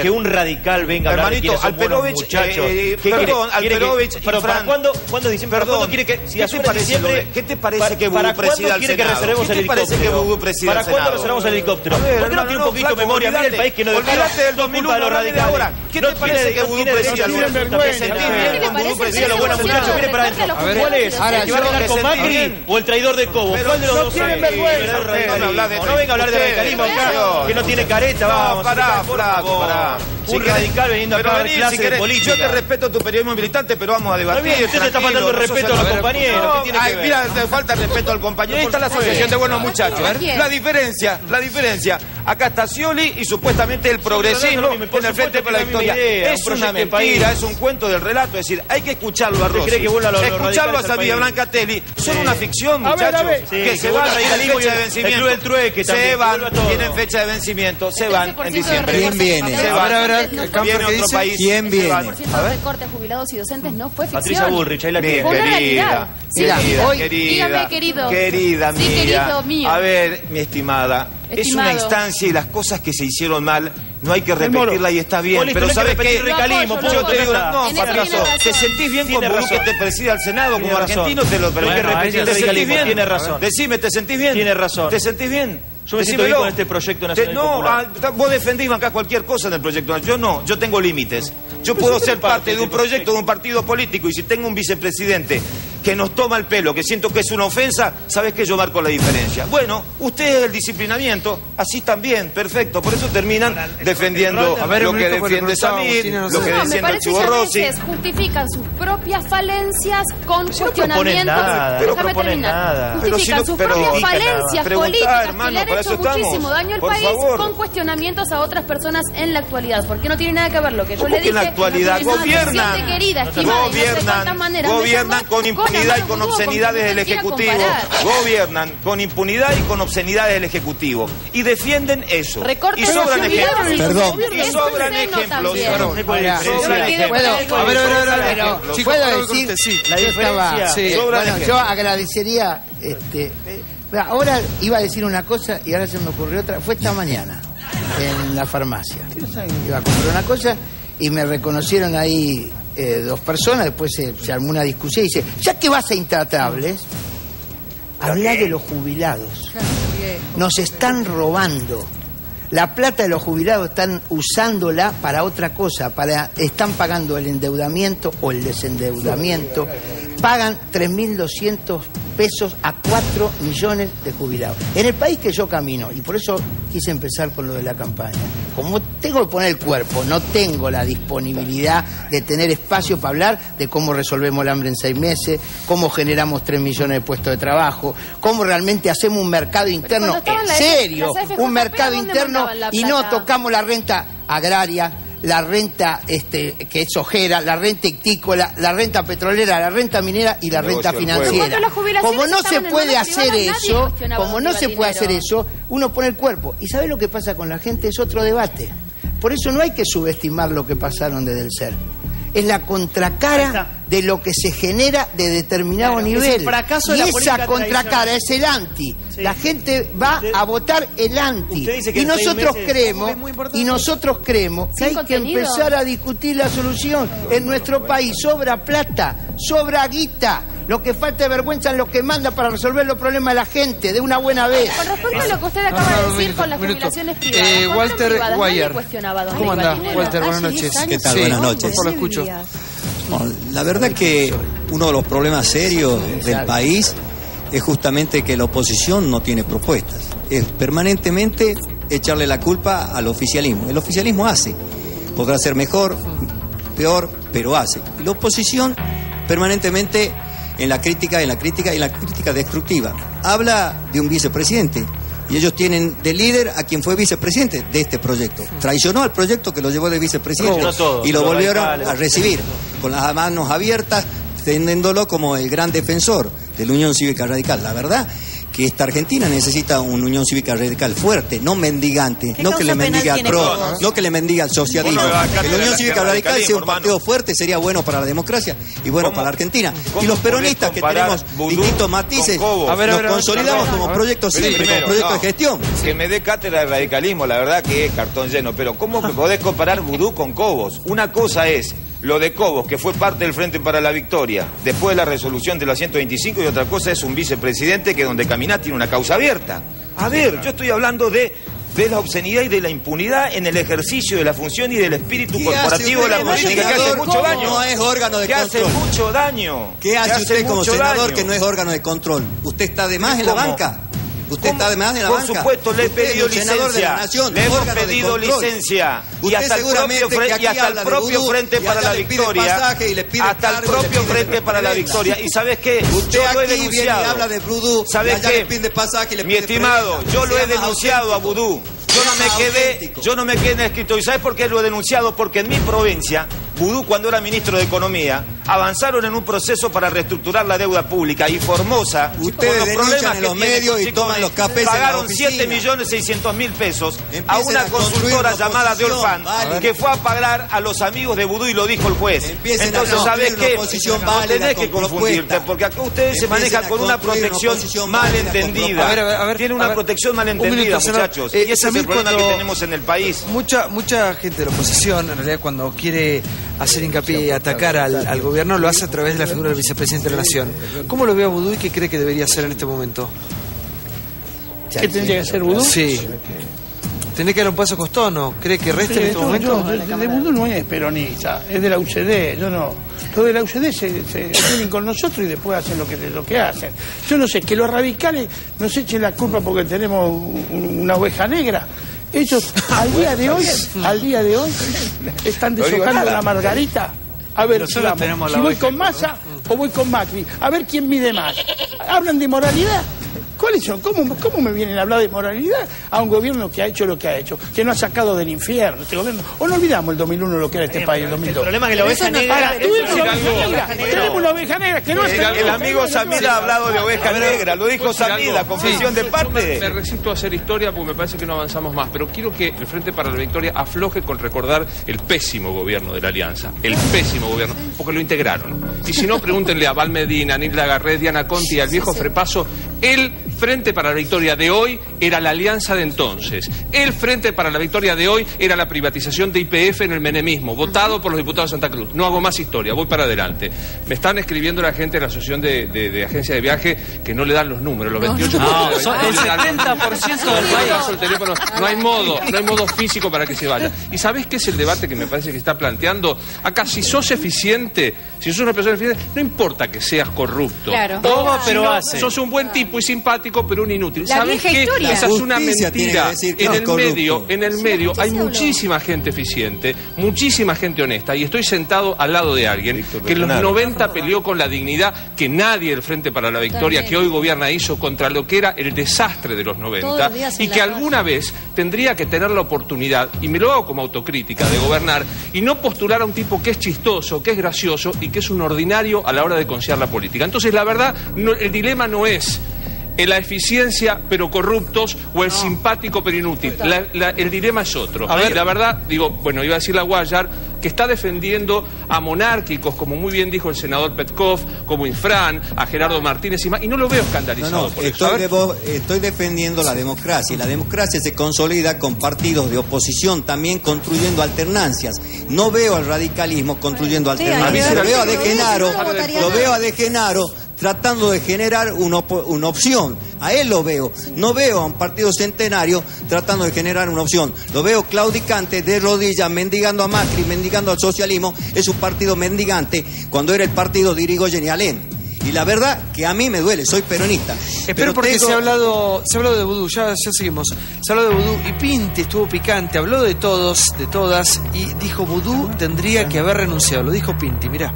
que un radical venga a muchachos. Eh, ¿Qué perdón, quiere, pero cuándo, diciembre? ¿qué, te parece, diciembre, que Vudú presida el Senado? Que ¿Qué el ¿Para cuándo reservamos el helicóptero? Qué no tiene un poquito memoria? Mira país que no muchachos? Mire ¿Cuál es? De ¿Cuál de los dos? No venga a hablar de radicalismo acá, que no tiene careta, vamos. Pará, pará, un radical viniendo acá a clase de política. Yo te respeto tu periodismo militante, pero vamos a debatir. Usted te está faltando respeto a los compañeros. Mira, te falta respeto al compañero. Ahí está la asociación de buenos muchachos. ¿eh? La diferencia, la diferencia. Acá está Scioli y supuestamente el progresismo en el Frente para la Victoria. Es una mentira, es un cuento del relato. Es decir, hay que escucharlo a Rossi. Escucharlo a Sabia Blancatelli. Son una ficción, muchachos. Que se va a reír fecha de vencimiento. El. Se van, tienen fecha de vencimiento, se van en diciembre. ¿Quién viene? Se van. A otro país. ¿Quién viene? Jubilados y docentes no fue. Patricia Bullrich, ahí la querida. Querida, querida, querida. Querido. Querida mía. Querido. A ver, mi estimada. Es una instancia y las cosas que se hicieron mal no hay que repetirla y está bien. Pero ¿sabes qué? Recalismo, no, te digo, no, fracaso, te sentís bien con Burú que te preside al Senado como argentino, te lo pero que repetir. Sentís bien? Tiene razón. Decime, ¿te sentís bien? Tiene razón. ¿Te sentís bien? Yo me siento bien con este proyecto nacional. No, ah, vos defendís bancar cualquier cosa en el proyecto nacional. Yo no, yo tengo límites. Yo puedo ser parte de un este proyecto, de un partido político, y si tengo un vicepresidente que nos toma el pelo, que siento que es una ofensa, sabes que yo marco la diferencia. Bueno, ustedes el disciplinamiento, así también, perfecto. Por eso terminan defendiendo lo que defiende Samir, lo que defiende el Chivo Rossi. Justifican sus propias falencias con cuestionamientos. Nada, pero no nada. Justifican sus propias falencias políticas hermano, que le han hecho muchísimo daño al país con cuestionamientos a otras personas en la actualidad. Porque no tiene nada que ver lo que yo le dije. en la actualidad gobierna. Gobierna, gobiernan con impunidad y con obscenidades del Ejecutivo. Gobiernan con impunidad y con obscenidades del Ejecutivo. Y defienden eso. y sobran ejemplos. Perdón. Y sobran ejemplos. a ver, a ver, a ver. Puedo decir, la diferencia. yo eh, agradecería... este eh, Ahora iba a decir una cosa y ahora se me ocurrió otra. Fue esta mañana en la farmacia. Iba a comprar una cosa y me reconocieron ahí eh, dos personas, después se, se, armó una discusión y dice, ya que vas a intratables, habla de los jubilados. Nos están robando. La plata de los jubilados están usándola para otra cosa, para están pagando el endeudamiento o el desendeudamiento, pagan 3.200 pesos a 4 millones de jubilados. En el país que yo camino, y por eso quise empezar con lo de la campaña, como tengo que poner el cuerpo, no tengo la disponibilidad de tener espacio para hablar de cómo resolvemos el hambre en seis meses, cómo generamos 3 millones de puestos de trabajo, cómo realmente hacemos un mercado interno en serio, un mercado interno y no tocamos la renta agraria, la renta este, que es ojera, la renta ictícola, la renta petrolera, la renta minera y la renta financiera. Como no se puede hacer eso, como no se puede hacer eso, uno pone el cuerpo. ¿Y sabe lo que pasa con la gente? Es otro debate. Por eso no hay que subestimar lo que pasaron desde el ser. Es la contracara de lo que se genera de determinado Claro, es nivel. el fracaso de y la esa contracara es el anti. La gente va a votar el anti. Y nosotros meses- creemos, y nosotros creemos que hay contenido. que empezar a discutir la solución. En nuestro país sobra plata, sobra guita. Lo que falta de vergüenza en lo que manda para resolver los problemas de la gente, de una buena vez. Con respecto a lo que usted acaba de decir con las jubilaciones privadas. Eh, ¿cuánto Walter Guayar. ¿Cómo anda, 2021. Walter? Buenas noches. ¿Qué tal? Sí, Buenas noches. Por lo escucho. Bueno, la verdad que uno de los problemas serios del país es justamente que la oposición no tiene propuestas. Es permanentemente echarle la culpa al oficialismo. El oficialismo hace. Podrá ser mejor, peor, pero hace. Y la oposición permanentemente en la crítica, en la crítica y en la crítica destructiva. Habla de un vicepresidente. Y ellos tienen de líder a quien fue vicepresidente de este proyecto. Traicionó al proyecto que lo llevó de vicepresidente todo, y lo volvieron radicales. a recibir con las manos abiertas, tendiéndolo como el gran defensor de la Unión Cívica Radical. La verdad que esta Argentina necesita una Unión Cívica Radical fuerte, no mendigante, ¿Qué no que le mendiga al PRO, no que le mendiga al socialismo. Que la Unión Cívica Radical sea un partido fuerte sería bueno para la democracia y bueno para la Argentina. Y los peronistas que tenemos distintos matices, con Cobos? nos A ver, a ver, a ver, consolidamos como a ver. proyecto siempre, como proyecto no, de gestión. Que me dé cátedra de radicalismo, la verdad que es cartón lleno. Pero ¿cómo me podés comparar vudú con Cobos? Una cosa es lo de Cobos, que fue parte del Frente para la Victoria, después de la resolución de la 125, y otra cosa es un vicepresidente que donde camina tiene una causa abierta. A ver, yo estoy hablando de, de la obscenidad y de la impunidad en el ejercicio de la función y del espíritu ¿Qué corporativo de la política, que hace mucho ¿Cómo daño. no es órgano de que hace mucho daño. ¿Qué que hace usted como senador daño. que no es órgano de control? ¿Usted está de más en la banca? ¿Usted está de más en la Por banca? supuesto, le he pedido de licencia. nación, le hemos de pedido licencia. y hasta el propio, fre- que aquí y hasta el de propio Frente para la Victoria. hasta el propio Frente para la. Victoria. ¿Y sabes qué? Usted yo lo he denunciado. habla de vudú, ¿Sabes qué? Mi estimado, yo lo he denunciado a. Vudú. Yo no me quedé, yo no me quedé en escrito. ¿Y sabes por qué lo he denunciado? Porque en mi provincia, Vudú, cuando era ministro de Economía, avanzaron en un proceso para reestructurar la deuda pública y Formosa, Ustedes con los problemas en que los tiene medios y toman los cafés pagaron oficina. 7 millones 600 mil pesos a una a consultora una llamada de Orfan vale. que fue a pagar a los amigos de Vudú y lo dijo el juez. Empiecen Entonces, construir ¿sabes una qué? oposición No tenés que confundirte, porque acá ustedes se manejan con una una protección oposición mal válida con entendida. propuesta. A ver, a ver, Tiene a una ver. protección mal Un muchachos. Eh, y ese es el problema que tenemos en el país. Mucha, mucha gente de la oposición, en realidad, cuando quiere hacer hincapié y atacar al, al gobierno, lo hace a través de la figura del vicepresidente de la Nación. ¿Cómo lo ve a Vudú y qué cree que debería hacer en este momento? ¿Qué tendría que hacer Vudú? Sí. ¿Tiene que dar un paso costono? ¿Cree que resta en este yo- momento? yo- de Vudú no es peronista, es de la UCD, yo no. Los de la UCD se, se vienen con nosotros y después hacen lo que, lo que hacen. Yo no sé, que los radicales nos echen la culpa porque tenemos un- una oveja negra. Ellos al día de hoy, al día de hoy, están deshojando la margarita. A ver, Nosotros si, voy con Massa o voy con Macri. A ver quién mide más. ¿Hablan de moralidad? ¿Cuáles son? ¿Cómo, ¿Cómo me vienen a hablar de moralidad a un gobierno que ha hecho lo que ha hecho? Que no ha sacado del infierno este gobierno. O no olvidamos el 2001 lo que era este país, el 2002. El problema es que la oveja negra- Tenemos una oveja negra que no El, es el amigo Samila ha hablado de oveja A negra, lo dijo ¿puedo decir Samila, confesión de yo me- parte. resisto a hacer historia porque me parece que no avanzamos más, pero quiero que el Frente para la Victoria afloje con recordar el pésimo gobierno de la Alianza, el pésimo gobierno, porque lo integraron. Y si no, pregúntenle a Val Medina, Nilda Garret, Diana Conti y al viejo Frepaso, el Frente para la Victoria de hoy era la alianza de entonces. El Frente para la Victoria de hoy era la privatización de IPF en el menemismo, votado por los diputados de Santa Cruz. No hago más historia, voy para adelante. Me están escribiendo la gente de la Asociación de, de, de Agencia de Viaje que no le dan los números, los 28 No, números de son el 70% del teléfono. No hay modo, no hay modo físico para que se vaya. ¿Y sabés qué es el debate que me parece que está planteando? Acá, si sos eficiente, si sos una persona eficiente, no importa que seas corrupto. Claro. O, pero no, hace. Sos un buen tipo y simpático, pero un inútil. La ¿Sabés vieja qué? historia. Esa es una mentira. que decir que en no el medio, en el medio hay habló. muchísima gente eficiente, muchísima gente honesta, y estoy sentado al lado de alguien que en los Petronaro. 90 peleó con la dignidad que nadie del Frente para la Victoria, que hoy gobierna, hizo contra lo que era el desastre de los 90 Todos los días en y que alguna vez tendría que tener la oportunidad, y me lo hago como autocrítica, de gobernar y no postular a un tipo que es chistoso, que es gracioso y que es un ordinario a la hora de conciliar la política. Entonces, la verdad, no- el dilema no es la eficiencia pero corruptos o el simpático pero inútil. La- la- el dilema es otro. A ver. La verdad, digo, bueno, iba a decir la Guayar, que está defendiendo a monárquicos, como muy bien dijo el senador Petkov, como Infran, a Gerardo Martínez y más, y no lo veo escandalizado no, por eso. Estoy, vo- estoy defendiendo la democracia y la democracia se consolida con partidos de oposición también construyendo alternancias. No veo al radicalismo construyendo Sí, alternancias. Lo veo a De Genaro, lo veo a De Genaro tratando de generar una, op- una opción. A él lo veo. No veo a un partido centenario tratando de generar una opción. Lo veo claudicante, de rodillas, mendigando a Macri, mendigando al socialismo. Es un partido mendigante cuando era el partido de Irigoyen y Alem. Y la verdad que a mí me duele, soy peronista. Espero Pero porque tengo- se ha hablado, se ha hablado de vudú, ya, ya seguimos. Se ha hablado de vudú y Pinti estuvo picante, habló de todos, de todas, y dijo vudú tendría que haber renunciado. Lo dijo Pinti, mirá.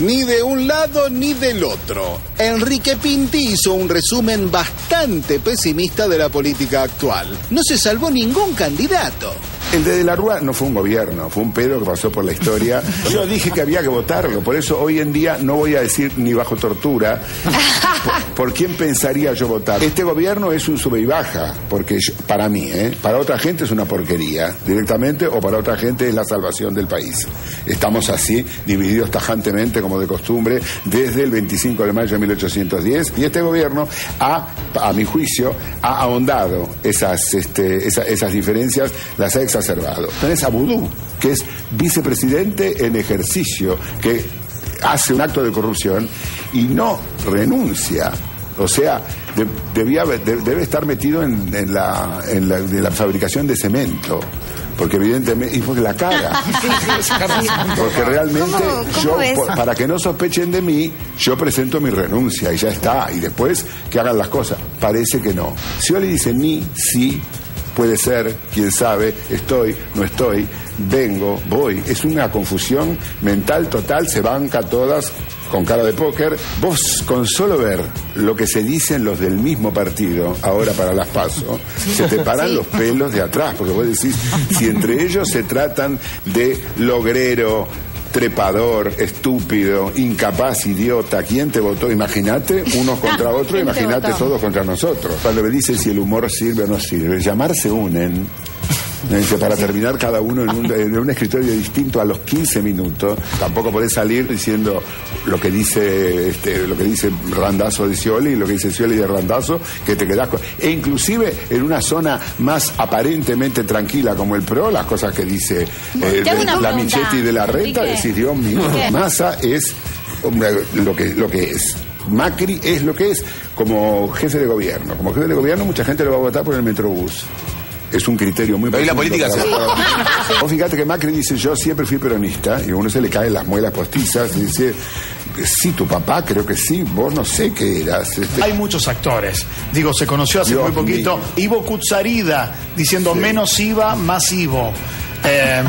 Ni de un lado ni del otro. Enrique Pinti hizo un resumen bastante pesimista de la política actual. No se salvó ningún candidato. El de De la Rúa no fue un gobierno, fue un pedo que pasó por la historia. Yo dije que había que votarlo, por eso hoy en día no voy a decir ni bajo tortura por, por quién pensaría yo votar. Este gobierno es un sube y baja, porque yo- para mí, ¿eh? para otra gente es una porquería, directamente, o para otra gente es la salvación del país. Estamos así, divididos tajantemente, como de costumbre, desde el 25 de mayo de 1810, y este gobierno ha, a mi juicio, ha ahondado esas, este, esa- esas diferencias, las ha exacerbado. Tenés a Vudú, que es vicepresidente en ejercicio, que hace un acto de corrupción y no renuncia. O sea, de- debía, haber- de- debe estar metido en, en la, en la- de la fabricación de cemento. Porque evidentemente, y porque la cara. Porque realmente ¿Cómo- cómo yo, ves? para que no sospechen de mí, yo presento mi renuncia y ya está. Y después que hagan las cosas. Parece que no. Si le dice ni, sí, puede ser, quién sabe, estoy, no estoy, vengo, voy. Es una confusión mental total, se banca todas con cara de póker. Vos con solo ver lo que se dicen los del mismo partido ahora para las PASO, se te paran Sí. los pelos de atrás, porque vos decís, si entre ellos se tratan de logrero, trepador, estúpido, incapaz, idiota, ¿quién te votó? Imagínate, unos contra otros, ¿quién te imagínate todos contra nosotros. Cuando me dicen si el humor sirve o no sirve, llamarse unen. Para terminar cada uno en un, en un escritorio distinto a los 15 minutos, tampoco podés salir diciendo lo que dice este, lo que dice Randazo de Scioli y lo que dice Scioli de Randazo, que te quedás con... E inclusive en una zona más aparentemente tranquila como el PRO, las cosas que dice eh, la Michetti de la Renta, decís, Dios mío. Massa es hombre, lo que, lo que es. Macri es lo que es como jefe de gobierno. Como jefe de gobierno mucha gente lo va a votar por el Metrobús. Es un criterio muy Ahí la política se- Vos fíjate que Macri dice yo siempre fui peronista y a uno se le caen las muelas postizas y dice sí, tu papá creo que sí, vos no sé qué eras. Este, Hay muchos actores. Digo, se conoció hace Dios muy poquito Ivo Kutsarida diciendo menos IVA, más Ivo. Eh,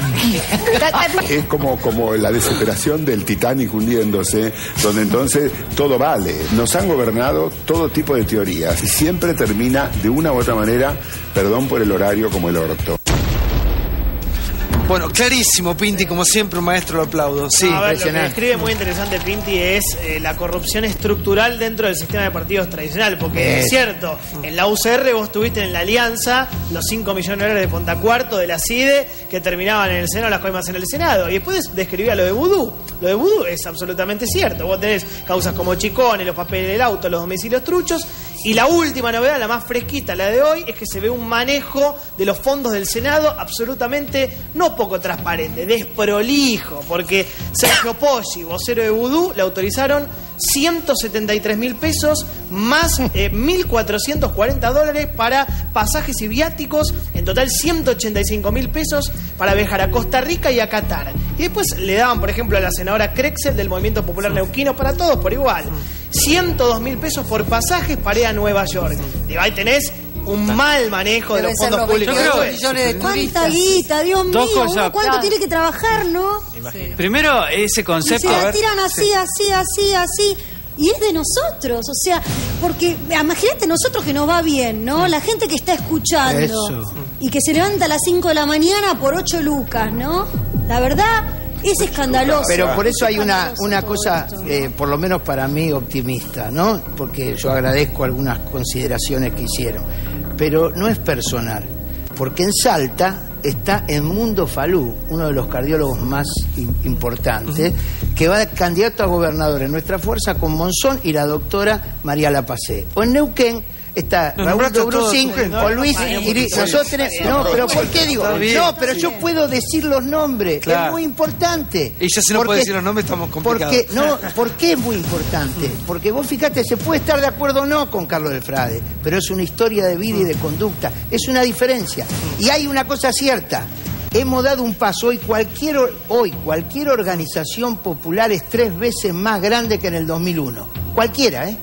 Es como, como la desesperación del Titanic hundiéndose, donde entonces todo vale. Nos han gobernado todo tipo de teorías y siempre termina de una u otra manera, perdón por el horario, como el orto. Bueno, clarísimo, Pinti, como siempre, un maestro, lo aplaudo. Sí, a ver, lo que describe muy interesante Pinti es eh, la corrupción estructural dentro del sistema de partidos tradicional, porque es cierto, en la UCR vos tuviste en la alianza los 5 millones de dólares de Pontacuarto, de la CIDE, que terminaban en el Senado, las coimas en el Senado, y después describía lo de Vudú. Lo de Vudú es absolutamente cierto, vos tenés causas como Chicones, los papeles del auto, los domicilios truchos, y la última novedad, la más fresquita, la de hoy, es que se ve un manejo de los fondos del Senado absolutamente no poco transparente, desprolijo, porque Sergio Poggi, vocero de Vudú, le autorizaron 173 mil pesos más eh, 1.440 dólares para pasajes y viáticos, en total 185 mil pesos para viajar a Costa Rica y a Qatar. Y después le daban, por ejemplo, a la senadora Krexel del Movimiento Popular Neuquino para todos por igual. 102 mil pesos por pasajes para ir a Nueva York. Digo, ahí tenés un mal manejo de Deben los fondos los públicos. 22 después. millones de ¿Cuánta guita, Dios Dos mío? cosas. uno ¿Cuánto Claro. tiene que trabajar, no? Primero, ese Y concepto. se la tiran así, así, así, así. Y es de nosotros, o sea, porque imagínate nosotros que nos va bien, ¿no? La gente que está escuchando Eso. y que se levanta a las 5 de la mañana por 8 lucas, ¿no? La verdad es escandaloso. Pero por eso hay una, una cosa, eh, por lo menos para mí, optimista, ¿no? Porque yo agradezco algunas consideraciones que hicieron. Pero no es personal. Porque en Salta está Edmundo Falú, uno de los cardiólogos más im- importantes, que va de candidato a gobernador en nuestra fuerza con Monzón y la doctora María Lapacé. O en Neuquén está Raúl todos, o Luis está Nosotros No, pero ¿por qué digo? No, pero yo puedo decir los nombres. Claro. Es muy importante. Y ya si no Porque- puede decir los nombres estamos complicados. Porque, no, ¿Por qué es muy importante? Porque vos fíjate, se puede estar de acuerdo o no con Carlos del Frade, pero es una historia de vida y de conducta. Es una diferencia. Y hay una cosa cierta. Hemos dado un paso hoy cualquier hoy cualquier organización popular es tres veces más grande que en el 2001. Cualquiera, ¿eh?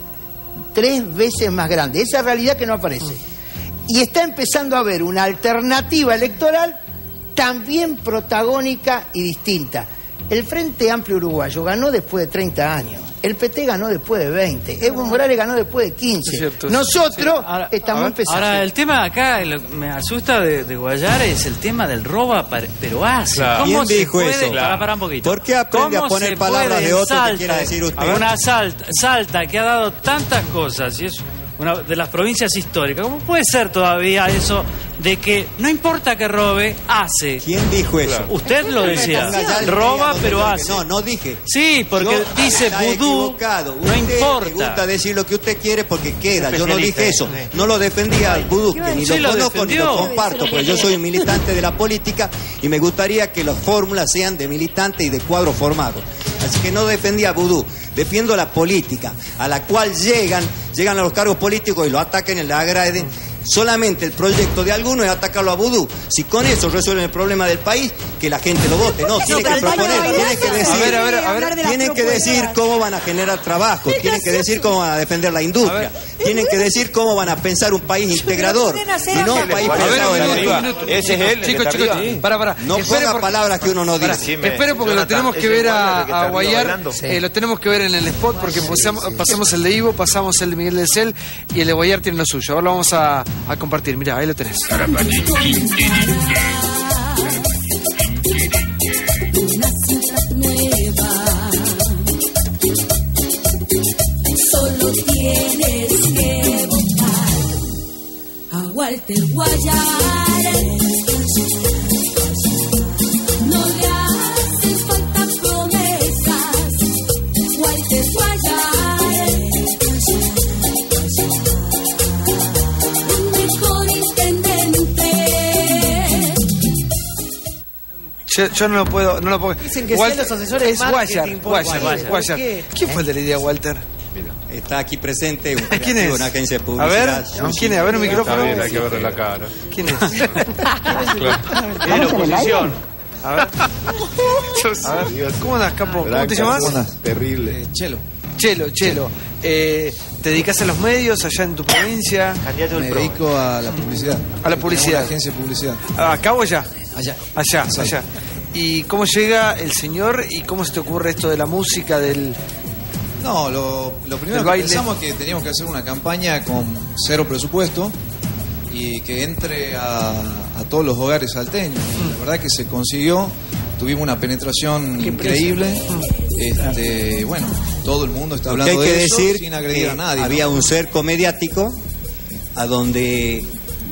Tres veces más grande. Esa realidad que no aparece. Y está empezando a haber una alternativa electoral también protagónica y distinta. El Frente Amplio Uruguayo ganó después de 30 años. El PT ganó después de 20. Evo Morales ganó después de 15. Nosotros estamos empezando. Ahora, el tema acá, lo que me asusta de, de Guayar es el tema del roba, par- pero hace. Claro. ¿Cómo ¿Quién se dijo puede, eso? Claro. pará un poquito. ¿Por qué aprende ¿Cómo a poner palabras de otro que quiera decir usted? Una Salta, Salta que ha dado tantas cosas y es una de las provincias históricas. ¿Cómo puede ser todavía eso de que no importa que robe, hace? ¿Quién dijo eso? Usted lo decía. Roba, pero hace. No, no dije. Sí, porque Yo- dice vudú. No importa. Le gusta decir lo que usted quiere porque queda. Yo no dije eso. eh. No lo defendía al vudú, que ni Sí, lo lo conozco ni lo comparto, porque yo soy un militante de la política y me gustaría que las fórmulas sean de militante y de cuadro formado. Así que no defendía a vudú. Defiendo la política, a la cual llegan, llegan a los cargos políticos y lo atacan y le agraden. Solamente el proyecto de algunos es atacarlo a vudú. Si con eso resuelven el problema del país, que la gente lo vote. No, tienen que proponer, tienen que decir, A ver, a ver, a ver. hablar de las tienen que decir cómo van a generar trabajo, tienen que decir cómo van a defender la industria, tienen que decir cómo van a pensar un país integrador y no un país pensado en. Ese es él, Chicos, chicos, para, para. No ponga palabras que uno no dice. Espero porque lo tenemos que ver a, Guayar, eh, lo tenemos que ver en el spot porque pasamos, pasamos el de Ivo, pasamos el de Miguel del Cel y el de Guayar tiene lo suyo. Ahora lo vamos a, a compartir. Mira, ahí lo tenés. Una ciudad Yo, yo no lo puedo, no lo puedo. Dicen que sean los asesores de es marketing. ¿Por qué? ¿Quién fue el de la idea, Walter? Está aquí presente un ¿Quién creativo es? de una agencia de A ver, ¿quién es? A ver un Está micrófono. bien, hay que verle la cara. ¿Quién es? La oposición. A ver. A ver, ¿cómo andas, capo? ¿Cómo te llamas? Terrible. Chelo. Chelo, Chelo. Eh, ¿Te dedicas a los medios allá en tu provincia? Candidato del Me PRO. dedico a la publicidad. A la publicidad. Una agencia de publicidad. ¿Acá o allá? Allá. Allá, allá. ¿Y cómo llega el señor y cómo se te ocurre esto de la música, del... No, lo, lo primero que pensamos es que teníamos que hacer una campaña con cero presupuesto y que entre a, a todos los hogares salteños. Y La verdad que se consiguió, tuvimos una penetración increíble. Este, bueno, todo el mundo está hay hablando que de eso decir sin agredir que a nadie. ¿no? había un cerco mediático a donde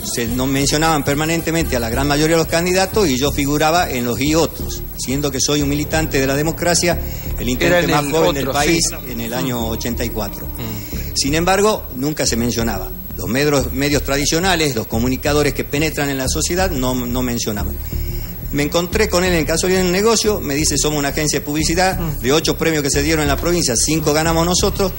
se nos mencionaban permanentemente a la gran mayoría de los candidatos y yo figuraba en los y otros, siendo que soy un militante de la democracia, el intendente en más el joven del país sí. en el año 84. Sin embargo, nunca se mencionaba. Los medios, medios tradicionales, los comunicadores que penetran en la sociedad, no, no mencionaban. Me encontré con él en casualidad en el negocio, me dice, somos una agencia de publicidad, de ocho premios que se dieron en la provincia, cinco ganamos nosotros,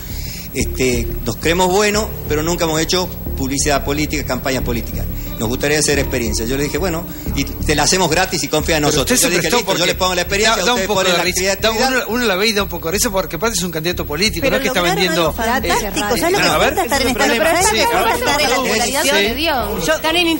este, nos creemos buenos, pero nunca hemos hecho publicidad política, campaña política. Nos gustaría hacer experiencia. Yo le dije, bueno, te la hacemos gratis y confía en nosotros. usted Yo dije, listo, yo porque le pongo la experiencia, da, da un ustedes poco ponen de la risa. Da- uno, uno la ve y da un poco de risa porque aparte es un candidato político, Pero no es que está vendiendo... fantástico. ¿Sabes lo que cuesta estar en esta Pero ¿sabes lo sí, que a cuesta ver, estar en la popularidad?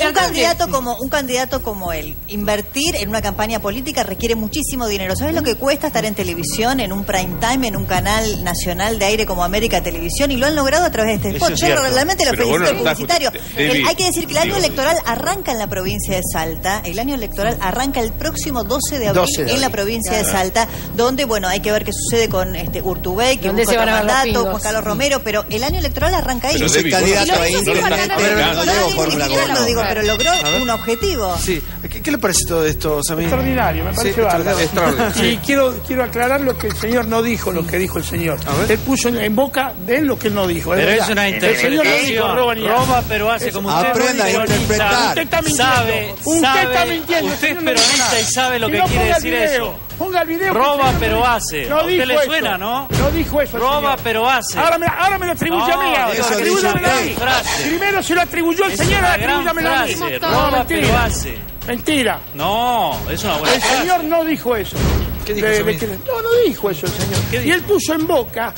un candidato como un candidato como él. Invertir en una campaña política requiere muchísimo dinero. Sabes lo que cuesta estar en televisión en un prime time en un canal nacional de aire como América Televisión y lo han logrado a través de este spot. yo realmente lo felicito publicitario. David, hay que decir que el año electoral arranca en la provincia de Salta el año año electoral arranca el próximo 12 de abril, en la provincia de Salta, donde, bueno, hay que ver qué sucede con este Urtubey, que busca otro mandato, con Carlos Romero, pero el año electoral arranca ahí. Pero no digo, pero logró un objetivo. ¿Qué, le parece todo esto, Samir? Extraordinario, me parece sí. Y quiero, quiero aclarar lo que el señor no dijo, lo que dijo el señor. Él puso en, boca de lo que él no dijo. Pero es, una interpretación. El señor no dijo, roba, roba, pero hace como usted. Aprenda a interpretar. Usted está mintiendo mintiendo. Usted es peronista y sabe lo que, quiere decir eso. Ponga el video. Roba pero hace. Usted le suena, no? No dijo eso. Roba pero hace. Ahora me, ahora me lo atribuye a mí. A mí. Primero se lo atribuyó el señor, atribúyamelo a mí. Roba mentira. pero hace. Mentira. No, es una buena El señor no dijo eso. ¿Qué dijo no, no dijo eso el señor. Y él puso en boca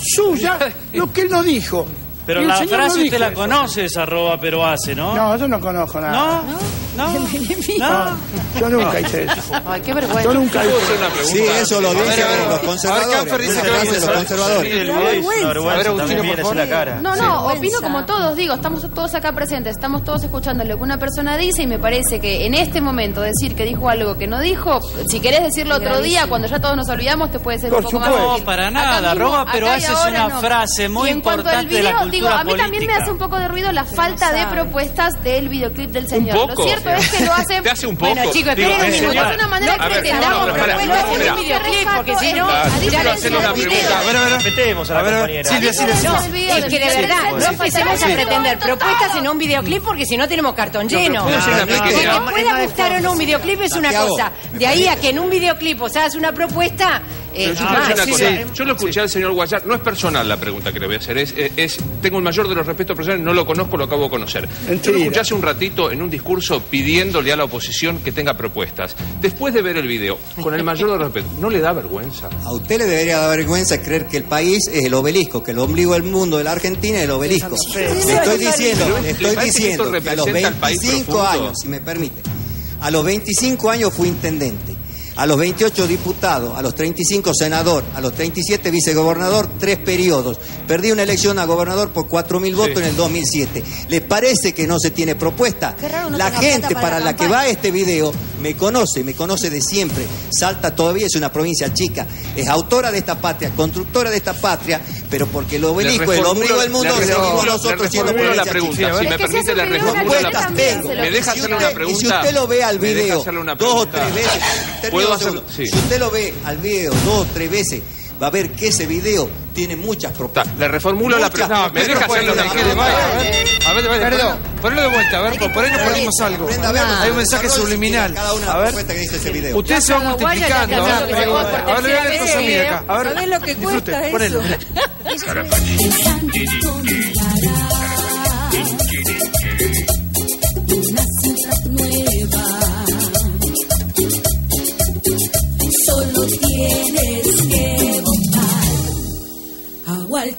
suya lo que él no dijo. Pero la frase usted la conoce, esa roba pero hace, ¿no? No, yo no conozco nada. ¿No? No. Yo nunca hice eso. Ay, qué vergüenza. Yo nunca hice eso. Sí, eso lo dicen los conservadores. A ver, dice los conservadores. A ver, por cara. No, no, opino como todos, digo, estamos todos acá presentes, estamos todos escuchando lo que una persona dice y me parece que en este momento decir que dijo algo que no dijo, si querés decirlo otro día, cuando ya todos nos olvidamos, te puede ser un poco más No, para nada, roba, pero haces una frase muy importante de la cultura digo, a mí también me hace un poco de ruido la falta de propuestas del videoclip del señor. Lo cierto es que lo hacen. Te hace un poco. Bueno, chicos, esperen un minuto. Es una manera no, que entendamos, pero un videoclip, porque si no. Quiero hacerle una. A ver, a ver. Metemos a la compañera. Silvia, Silvia, Silvia. Es que de verdad, no empecemos a pretender propuestas en un videoclip, porque si no tenemos cartón lleno. Que pueda gustar o no un videoclip es una cosa. De ahí a que en un videoclip, o sea, hagas una propuesta. Eh, ah, yo, lo escuché al señor Guayar, no es personal la pregunta que le voy a hacer, es, es tengo el mayor de los respetos personales, no lo conozco, lo acabo de conocer. Yo lo escuché hace un ratito en un discurso pidiéndole a la oposición que tenga propuestas. Después de ver el video, con el mayor de los respetos, ¿no le da vergüenza? A usted le debería dar vergüenza creer que el país es el obelisco, que el ombligo del mundo de la Argentina es el obelisco. Le estoy diciendo, estoy diciendo que a los 25 años, si me permite, a los 25 años fui intendente a los 28 diputados, a los 35 senador, a los 37 vicegobernador, tres periodos. Perdí una elección a gobernador por 4.000 votos sí. en el 2007. Le parece que no se tiene propuesta. La gente para, la, que va este video me conoce, me conoce de siempre. Salta todavía es una provincia chica, es autora de esta patria, constructora de esta patria, pero porque el obelisco, es el ombligo del mundo, seguimos nosotros siendo provincia la pregunta, chica. Si me permite la respuesta. Me deja hacerle una pregunta. Si usted lo ve al video dos o tres veces, si usted lo ve al video dos o tres veces, va a ver que ese video tiene muchas propuestas. Le reformulo la pregunta. Me deja hacerlo A ver, a Perdón. ponelo de vuelta, a ver, por, por ahí nos ponemos algo. Hay un mensaje subliminal. A ver, dice ese video. Usted se va multiplicando. A ver, le voy a dar acá. A ver, lo que cuesta eso?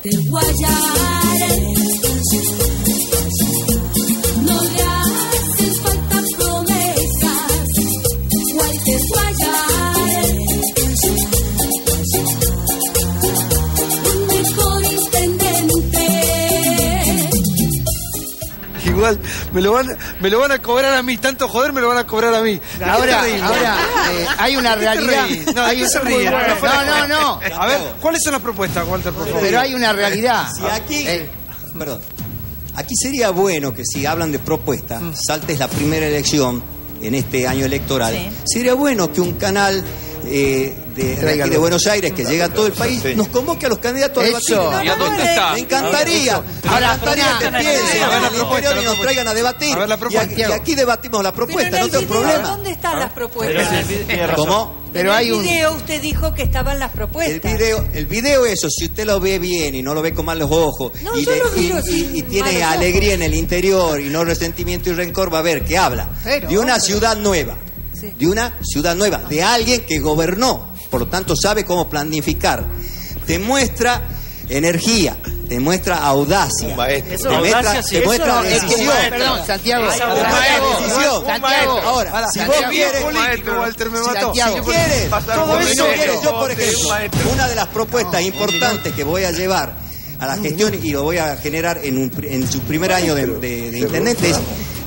de Guayas. me lo van, me lo van a cobrar a mí, tanto joder me lo van a cobrar a mí. Ahora, ahora eh, hay una realidad. No, hay un... bueno, no, no, no. A ver, ¿cuáles son las propuestas, Walter, por favor? Pero hay una realidad. Si aquí, eh. perdón, aquí sería bueno que si hablan de propuestas, mm. saltes la primera elección en este año electoral. Sería bueno que un canal eh, de, Buenos Aires, que llega a todo el país, nos convoque a los candidatos a debatir. Me encantaría, me encantaría que piensen en el y nos traigan a debatir. y, aquí debatimos la propuesta, no tengo problema. ¿Dónde están las propuestas? ¿Cómo? Pero en el hay un... video usted dijo que estaban las propuestas. El video, el video eso, si usted lo ve bien y no lo ve con malos ojos y, tiene alegría en el interior y no resentimiento y rencor, va a ver que habla de una ciudad nueva de una ciudad nueva, de alguien que gobernó, por lo tanto sabe cómo planificar. Te muestra energía, te muestra audacia. Te muestra, sí, te muestra decisión. Perdón, Santiago. Santiago decisión. Ahora, si vos quieres. Político, Walter, me mató. Si quieres. Todo eso. Yo, por ejemplo, una de las propuestas importantes que voy a llevar a la gestión y lo voy a generar en, un, en su primer año de, intendente es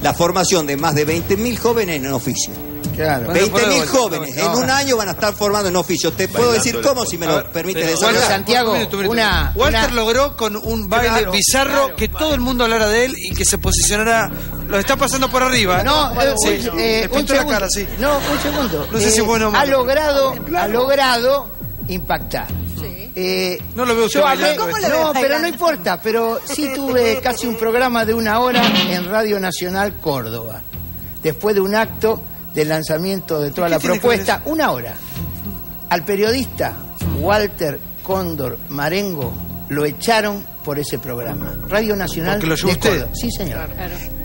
la formación de más de 20.000 jóvenes en oficio. Claro. 20.000 jóvenes en un año van a estar formando en oficio. Te puedo decir cómo, si me A lo permite pero- desarrollar. Walter, un minuto, un minuto. una- Walter una- logró con un baile Claro, bizarro claro, que todo el mundo hablara de él y que se posicionara. Lo está pasando por arriba. No, eh, sí, un- eh, un pintó la segundo. cara, sí. No, un segundo. No sé Eh, si es bueno o ha logrado, ha logrado impactar. Eh, No lo veo yo hablé- bailando ¿Cómo esto. lo ve No, pero no importa, pero sí tuve casi un programa de una hora en Radio Nacional Córdoba, después de un acto del lanzamiento de toda ¿Y la propuesta, una hora. Al periodista Walter Cóndor Marengo lo echaron por ese programa. Radio Nacional lo llevó de usted. Córdoba. Sí, señor.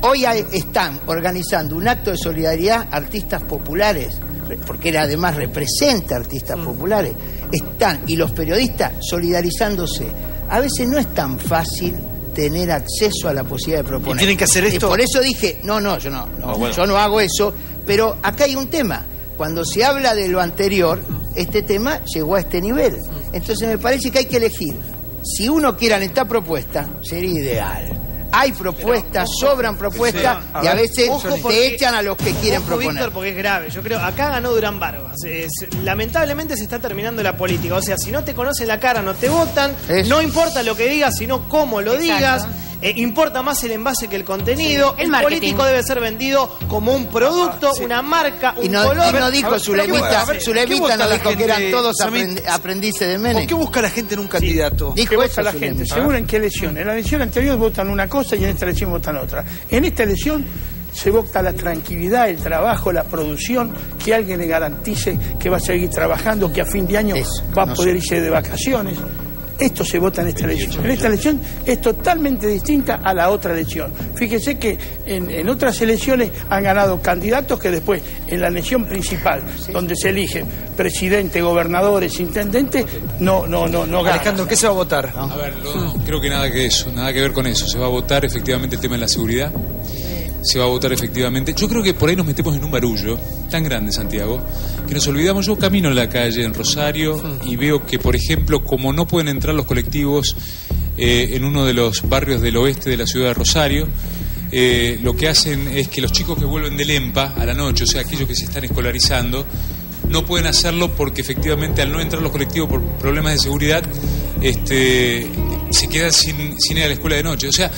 Hoy hay- están organizando un acto de solidaridad artistas populares, porque él además representa artistas Mm. populares, están, y los periodistas solidarizándose. A veces no es tan fácil tener acceso a la posibilidad de proponer. ¿Y tienen que hacer Y esto? por eso dije, no, no, yo no, no, Ah, bueno. yo no hago eso, pero acá hay un tema. Cuando se habla de lo anterior, este tema llegó a este nivel. Entonces me parece que hay que elegir. Si uno quiere alentar propuesta, sería ideal. Hay propuestas, sobran propuestas Sí. y a veces ojo, te porque- echan a los que quieren Ojo, proponer. Víctor, porque es grave. Yo creo, acá ganó Durán Barbas. Es- lamentablemente se está terminando la política. O sea, si no te conocen la cara, no te votan. No importa lo que digas, sino cómo lo Exacto. digas. Eh, importa más el envase que el contenido. Sí, el el marketing. político debe ser vendido como un producto, una marca, un Y no, color. y no dijo Zulemita, ¿qué Zulemita vota no la dijo que eran todos aprendices de Menem. ¿Por qué busca la gente en un candidato? ¿Qué Dijo vota eso la gente? Según en qué elección. En la elección anterior votan una cosa y en esta elección votan otra. En esta elección se vota la tranquilidad, el trabajo, la producción, que alguien le garantice que va a seguir trabajando, que a fin de año va a no poder irse de vacaciones. Esto se vota en esta elección. En esta elección es totalmente distinta a la otra elección. Fíjese que en, en otras elecciones han ganado candidatos que después, en la elección principal, donde se eligen presidente, gobernadores, intendentes, no, no, no, no ganan. Alejandro, ¿qué se va a votar? A ver, no, creo que nada que eso, nada que ver con eso. Se va a votar efectivamente el tema de la seguridad. Se va a votar efectivamente. Yo creo que por ahí nos metemos en un barullo tan grande, Santiago, que nos olvidamos. Yo camino en la calle en Rosario y veo que, por ejemplo, como no pueden entrar los colectivos eh, en uno de los barrios del oeste de la ciudad de Rosario, eh, lo que hacen es que los chicos que vuelven del EMPA a la noche, o sea, aquellos que se están escolarizando, no pueden hacerlo porque efectivamente al no entrar los colectivos por problemas de seguridad, este, se quedan sin, sin ir a la escuela de noche. O sea,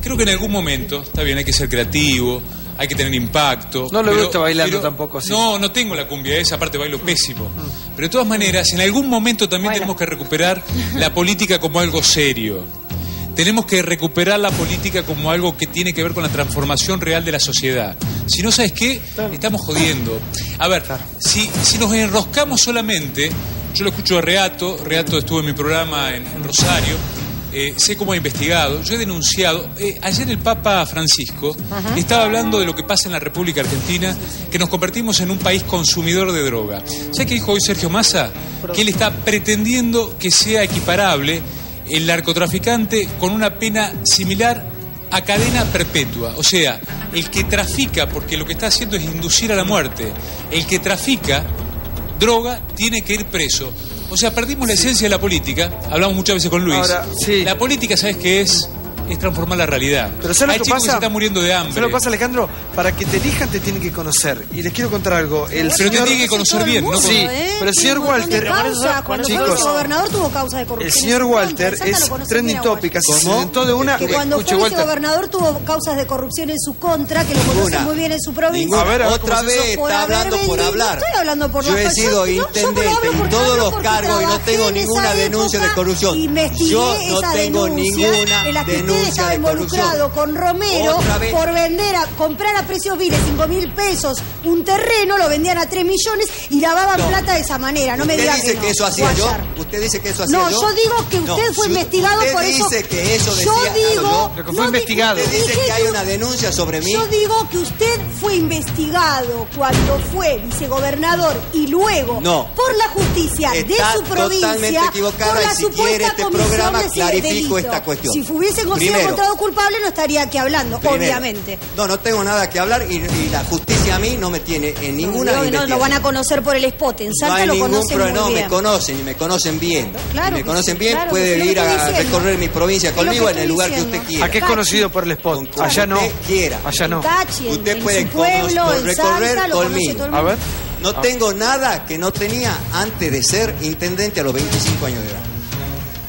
creo que en algún momento, está bien, hay que ser creativo, hay que tener impacto. No lo pero- usted bailando pero- tampoco así. No, no tengo la cumbia esa, aparte bailo pésimo. Pero de todas maneras, en algún momento también tenemos que recuperar la política como algo serio. Tenemos que recuperar la política como algo que tiene que ver con la transformación real de la sociedad. Si no, ¿sabes qué? Estamos jodiendo. A ver, si, si nos enroscamos solamente, yo lo escucho de Reato, Reato estuvo en mi programa en, en Rosario, eh, sé cómo ha investigado, yo he denunciado. eh, ayer el Papa Francisco estaba hablando de lo que pasa en la República Argentina, que nos convertimos en un país consumidor de droga. ¿Sabes qué dijo hoy Sergio Massa? Que él está pretendiendo que sea equiparable el narcotraficante con una pena similar a cadena perpetua. O sea, el que trafica, porque lo que está haciendo es inducir a la muerte, el que trafica droga tiene que ir preso. O sea, perdimos la esencia de la política. Hablamos muchas veces con Luis. Ahora, La política, ¿sabes qué es? Es transformar la realidad. Pero ¿sabes Hay lo que chicos pasa? que se están muriendo de hambre. ¿Sabes lo que pasa, Alejandro? Para que te elijan te tienen que conocer. Y les quiero contar algo. El Pero te señor- tiene que conocer bien, ¿no? Sí, ¿eh? pero el señor Walter... Causa, cuando fue Chicos, vicegobernador tuvo causa de corrupción. el señor. Walter es trending bien a topic, así se sentó de una... Que cuando Escuche, fue Walter. vicegobernador tuvo causas de corrupción en su contra, que lo conocen Ninguna. muy bien en su provincia. Ninguna. A ver, a ver, Otra ¿cómo es vez está haber hablando por vendido- hablar. Estoy hablando por Yo he sido personas, no, yo intendente hablo en porque todos hablo los porque cargos y no trabajé tengo en esa ninguna denuncia de época corrupción. Yo no tengo ninguna en que usted estaba involucrado con Romero por vender a comprar a precios viles 5 mil pesos un terreno, lo vendían a 3 millones y lavaban No. plata de esa manera. No me diga dice que, que, no. eso hacía yo. Usted dice que eso hacía No, yo. yo digo que usted No, fue si investigado usted por eso. dice que eso decía yo digo. Lo que fue no, investigado. Usted dice que hay una denuncia sobre mí. Yo digo que usted fue investigado cuando fue vicegobernador y luego No. por la justicia Está de su provincia totalmente equivocada por la y si supuesta quiere este comisión programa, clarifico delito. esta cuestión. Si hubiese No sido Primero. encontrado culpable no estaría aquí hablando, Primero. obviamente. No, no tengo nada que hablar y, y la justicia a mí no me tiene en ninguna No, no, lo van a conocer por el spot. En No Salta hay lo ningún conocen problema, muy no, bien. me conocen y me conocen bien. Claro y me conocen bien, claro puede ir a diciendo. recorrer mi provincia conmigo en el lugar que usted quiera. Aquí es conocido por el spot. Allá no. usted quiera. Allá no. Usted en puede su pueblo, cono- en recorrer Salta, conmigo. todo el A ver. No tengo nada que no tenía antes de ser intendente a los 25 años de edad.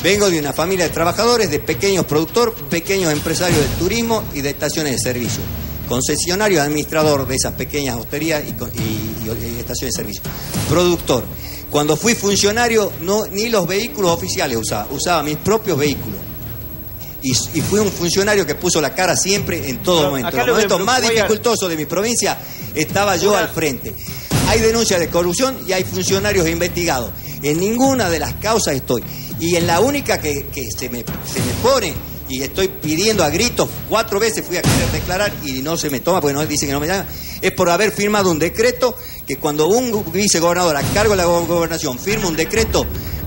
Vengo de una familia de trabajadores, de pequeños productores, pequeños empresarios del turismo y de estaciones de servicio. Concesionario administrador de esas pequeñas hosterías y, estaciones de servicio. Productor. Cuando fui funcionario, no, ni los vehículos oficiales usaba, usaba mis propios vehículos. Y, y fui un funcionario que puso la cara siempre en todo Pero momento. En lo los momentos me más dificultosos de mi provincia estaba yo al frente. Hay denuncias de corrupción y hay funcionarios investigados. En ninguna de las causas estoy. Y en la única que, que se, me, se me pone y estoy pidiendo a gritos, cuatro veces fui a querer declarar y no se me toma porque no dice que no me llama, es por haber firmado un decreto que cuando un vicegobernador a cargo de la go- gobernación firma un decreto,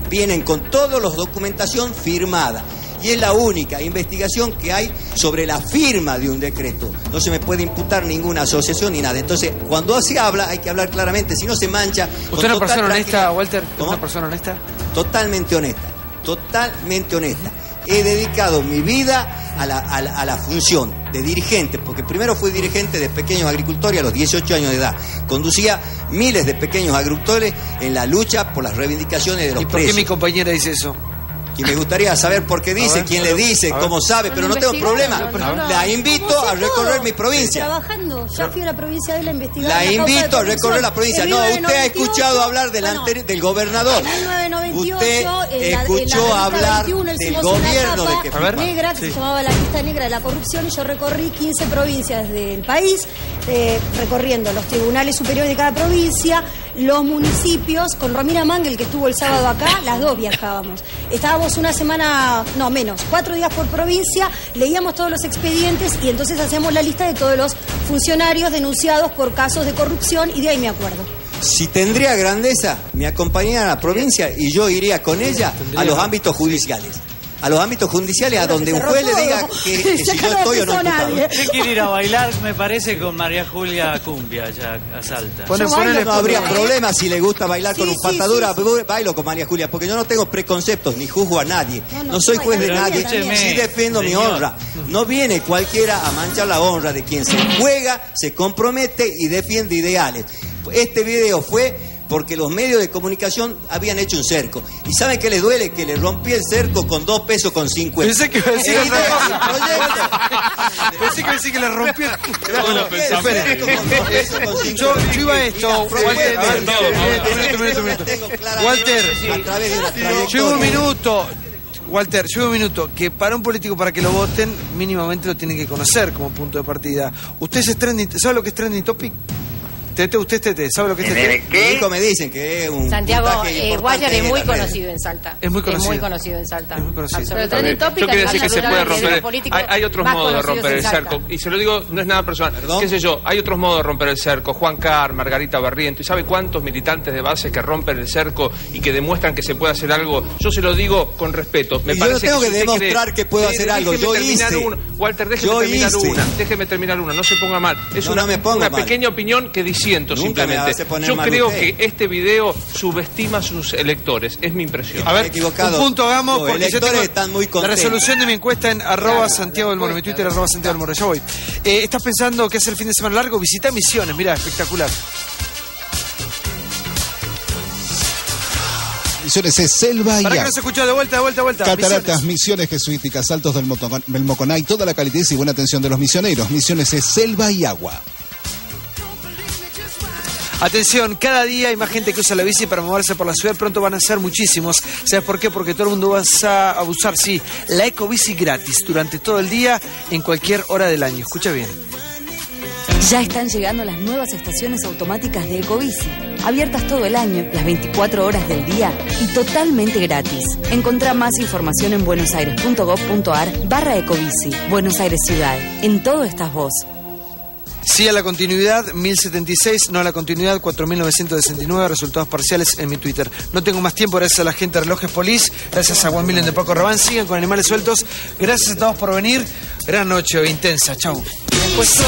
vienen con toda la documentación firmada. Y es la única investigación que hay sobre la firma de un decreto. No se me puede imputar ninguna asociación ni nada. Entonces, cuando se habla, hay que hablar claramente, si no se mancha. ¿Usted es una persona honesta. Walter? ¿Es una persona honesta? Totalmente honesta, totalmente honesta. He dedicado mi vida a la, a la- a la función de dirigente, porque primero fui dirigente de pequeños agricultores a los 18 años de edad. Conducía miles de pequeños agricultores en la lucha por las reivindicaciones de los ¿Y por qué mi compañera dice eso? Y me gustaría saber por qué dice, ver, quién le dice, cómo sabe, pero no tengo problema. La invito ¿Cómo sé a recorrer todo? mi provincia. Trabajando, ya fui a la provincia de la investigación. La invito a recorrer la provincia. No, usted ha escuchado hablar del, del gobernador. En 1998, Usted en la- en la escuchó hablar 21 del gobierno de que negra que Sí. se llamaba la lista negra de la corrupción y yo recorrí 15 provincias del país, eh, recorriendo los tribunales superiores de cada provincia, los municipios, con Romina Mangel que estuvo el sábado acá, las dos viajábamos. Estábamos una semana, no menos, cuatro días por provincia, leíamos todos los expedientes y entonces hacíamos la lista de todos los funcionarios denunciados por casos de corrupción y de ahí me acuerdo. Si tendría grandeza, me acompañaría a la provincia y yo iría con ella a los ámbitos judiciales. A los ámbitos judiciales, a donde un juez le diga que, que si Ya yo no estoy o no nadie. Usted quiere ir a bailar, me parece, con María Julia Cumbia allá a Salta. Bailo, no habría problema si le gusta bailar con un sí, patadura, sí, bailo con María Julia, porque yo no tengo preconceptos ni juzgo a nadie. No, No, no, soy juez de nadie, sí defiendo mi honra. No viene cualquiera a manchar la honra de quien se juega, se compromete y defiende ideales. Este video fue porque los medios de comunicación habían hecho un cerco. ¿Y saben qué les duele? Que le rompí el cerco con dos pesos con cincuenta. Pensé que iba a decir El otra cosa. el. Pensé que iba a decir que le rompió. Bueno, espere. Yo, yo iba a esto, Walter. Walter, a través de una trayectoria. llevo un minuto. Walter, llevo un minuto. Que para un político, para que lo voten, mínimamente lo tienen que conocer como punto de partida. ¿Usted es trending, sabe lo que es trending topic? Tete, usted es Tete, ¿sabe lo que es Tete? Mi hijo me dicen que es un Santiago eh, Guayar es muy conocido en Salta. Es muy conocido. muy conocido en Salta. Es muy conocido. Pero trending topic Yo quiero decir que se puede romper. Hay, hay otros modos de romper el cerco. Y se lo digo, no es nada personal. ¿Qué sé yo? Hay otros modos de romper el cerco. Juan Carr, Margarita Barriento. ¿Y sabe cuántos militantes de base que rompen el cerco y que demuestran que se puede hacer algo? Yo se lo digo con respeto. Me Y yo no parece tengo que demostrar que puedo hacer algo. déjeme Yo terminar hice. una. Walter, déjeme Yo terminar hice. una. Déjeme terminar una. No se ponga mal. Es No, una, no me pongo una mal. pequeña opinión que Nunca simplemente. Yo creo usted. que este video subestima a sus electores. Es mi impresión. A ver, equivocado. un punto hagamos Los porque yo tengo están muy la resolución de mi encuesta en arroba Santiago del Moro, mi Twitter arroba Santiago del Moro, ya voy. Eh, ¿Estás pensando que es el fin de semana largo? Visita Misiones, mira, espectacular. Misiones es selva y ¿Para agua. no se escuchó de vuelta, de vuelta, de vuelta? Cataratas, Misiones. misiones jesuíticas, saltos del Moconay, toda la calidez y buena atención de los misioneros. Misiones es selva y agua. Atención, cada día hay más gente que usa la bici para moverse por la ciudad, pronto van a ser muchísimos. ¿Sabes por qué? Porque todo el mundo va a abusar, sí, la ecobici gratis durante todo el día, en cualquier hora del año. Escucha bien. Ya están llegando las nuevas estaciones automáticas de Ecobici, abiertas todo el año, las 24 horas del día y totalmente gratis. Encontrá más información en buenosaires.gov.ar barra Ecobici. Buenos Aires Ciudad. En todo estás vos. Sí a la continuidad, 1076, no a la continuidad, 4969, resultados parciales en mi Twitter. No tengo más tiempo, gracias a la gente de Relojes Polis, gracias a Juan Milen de Paco Rabán, sigan con Animales Sueltos, gracias a todos por venir, gran noche, intensa, chau. Pues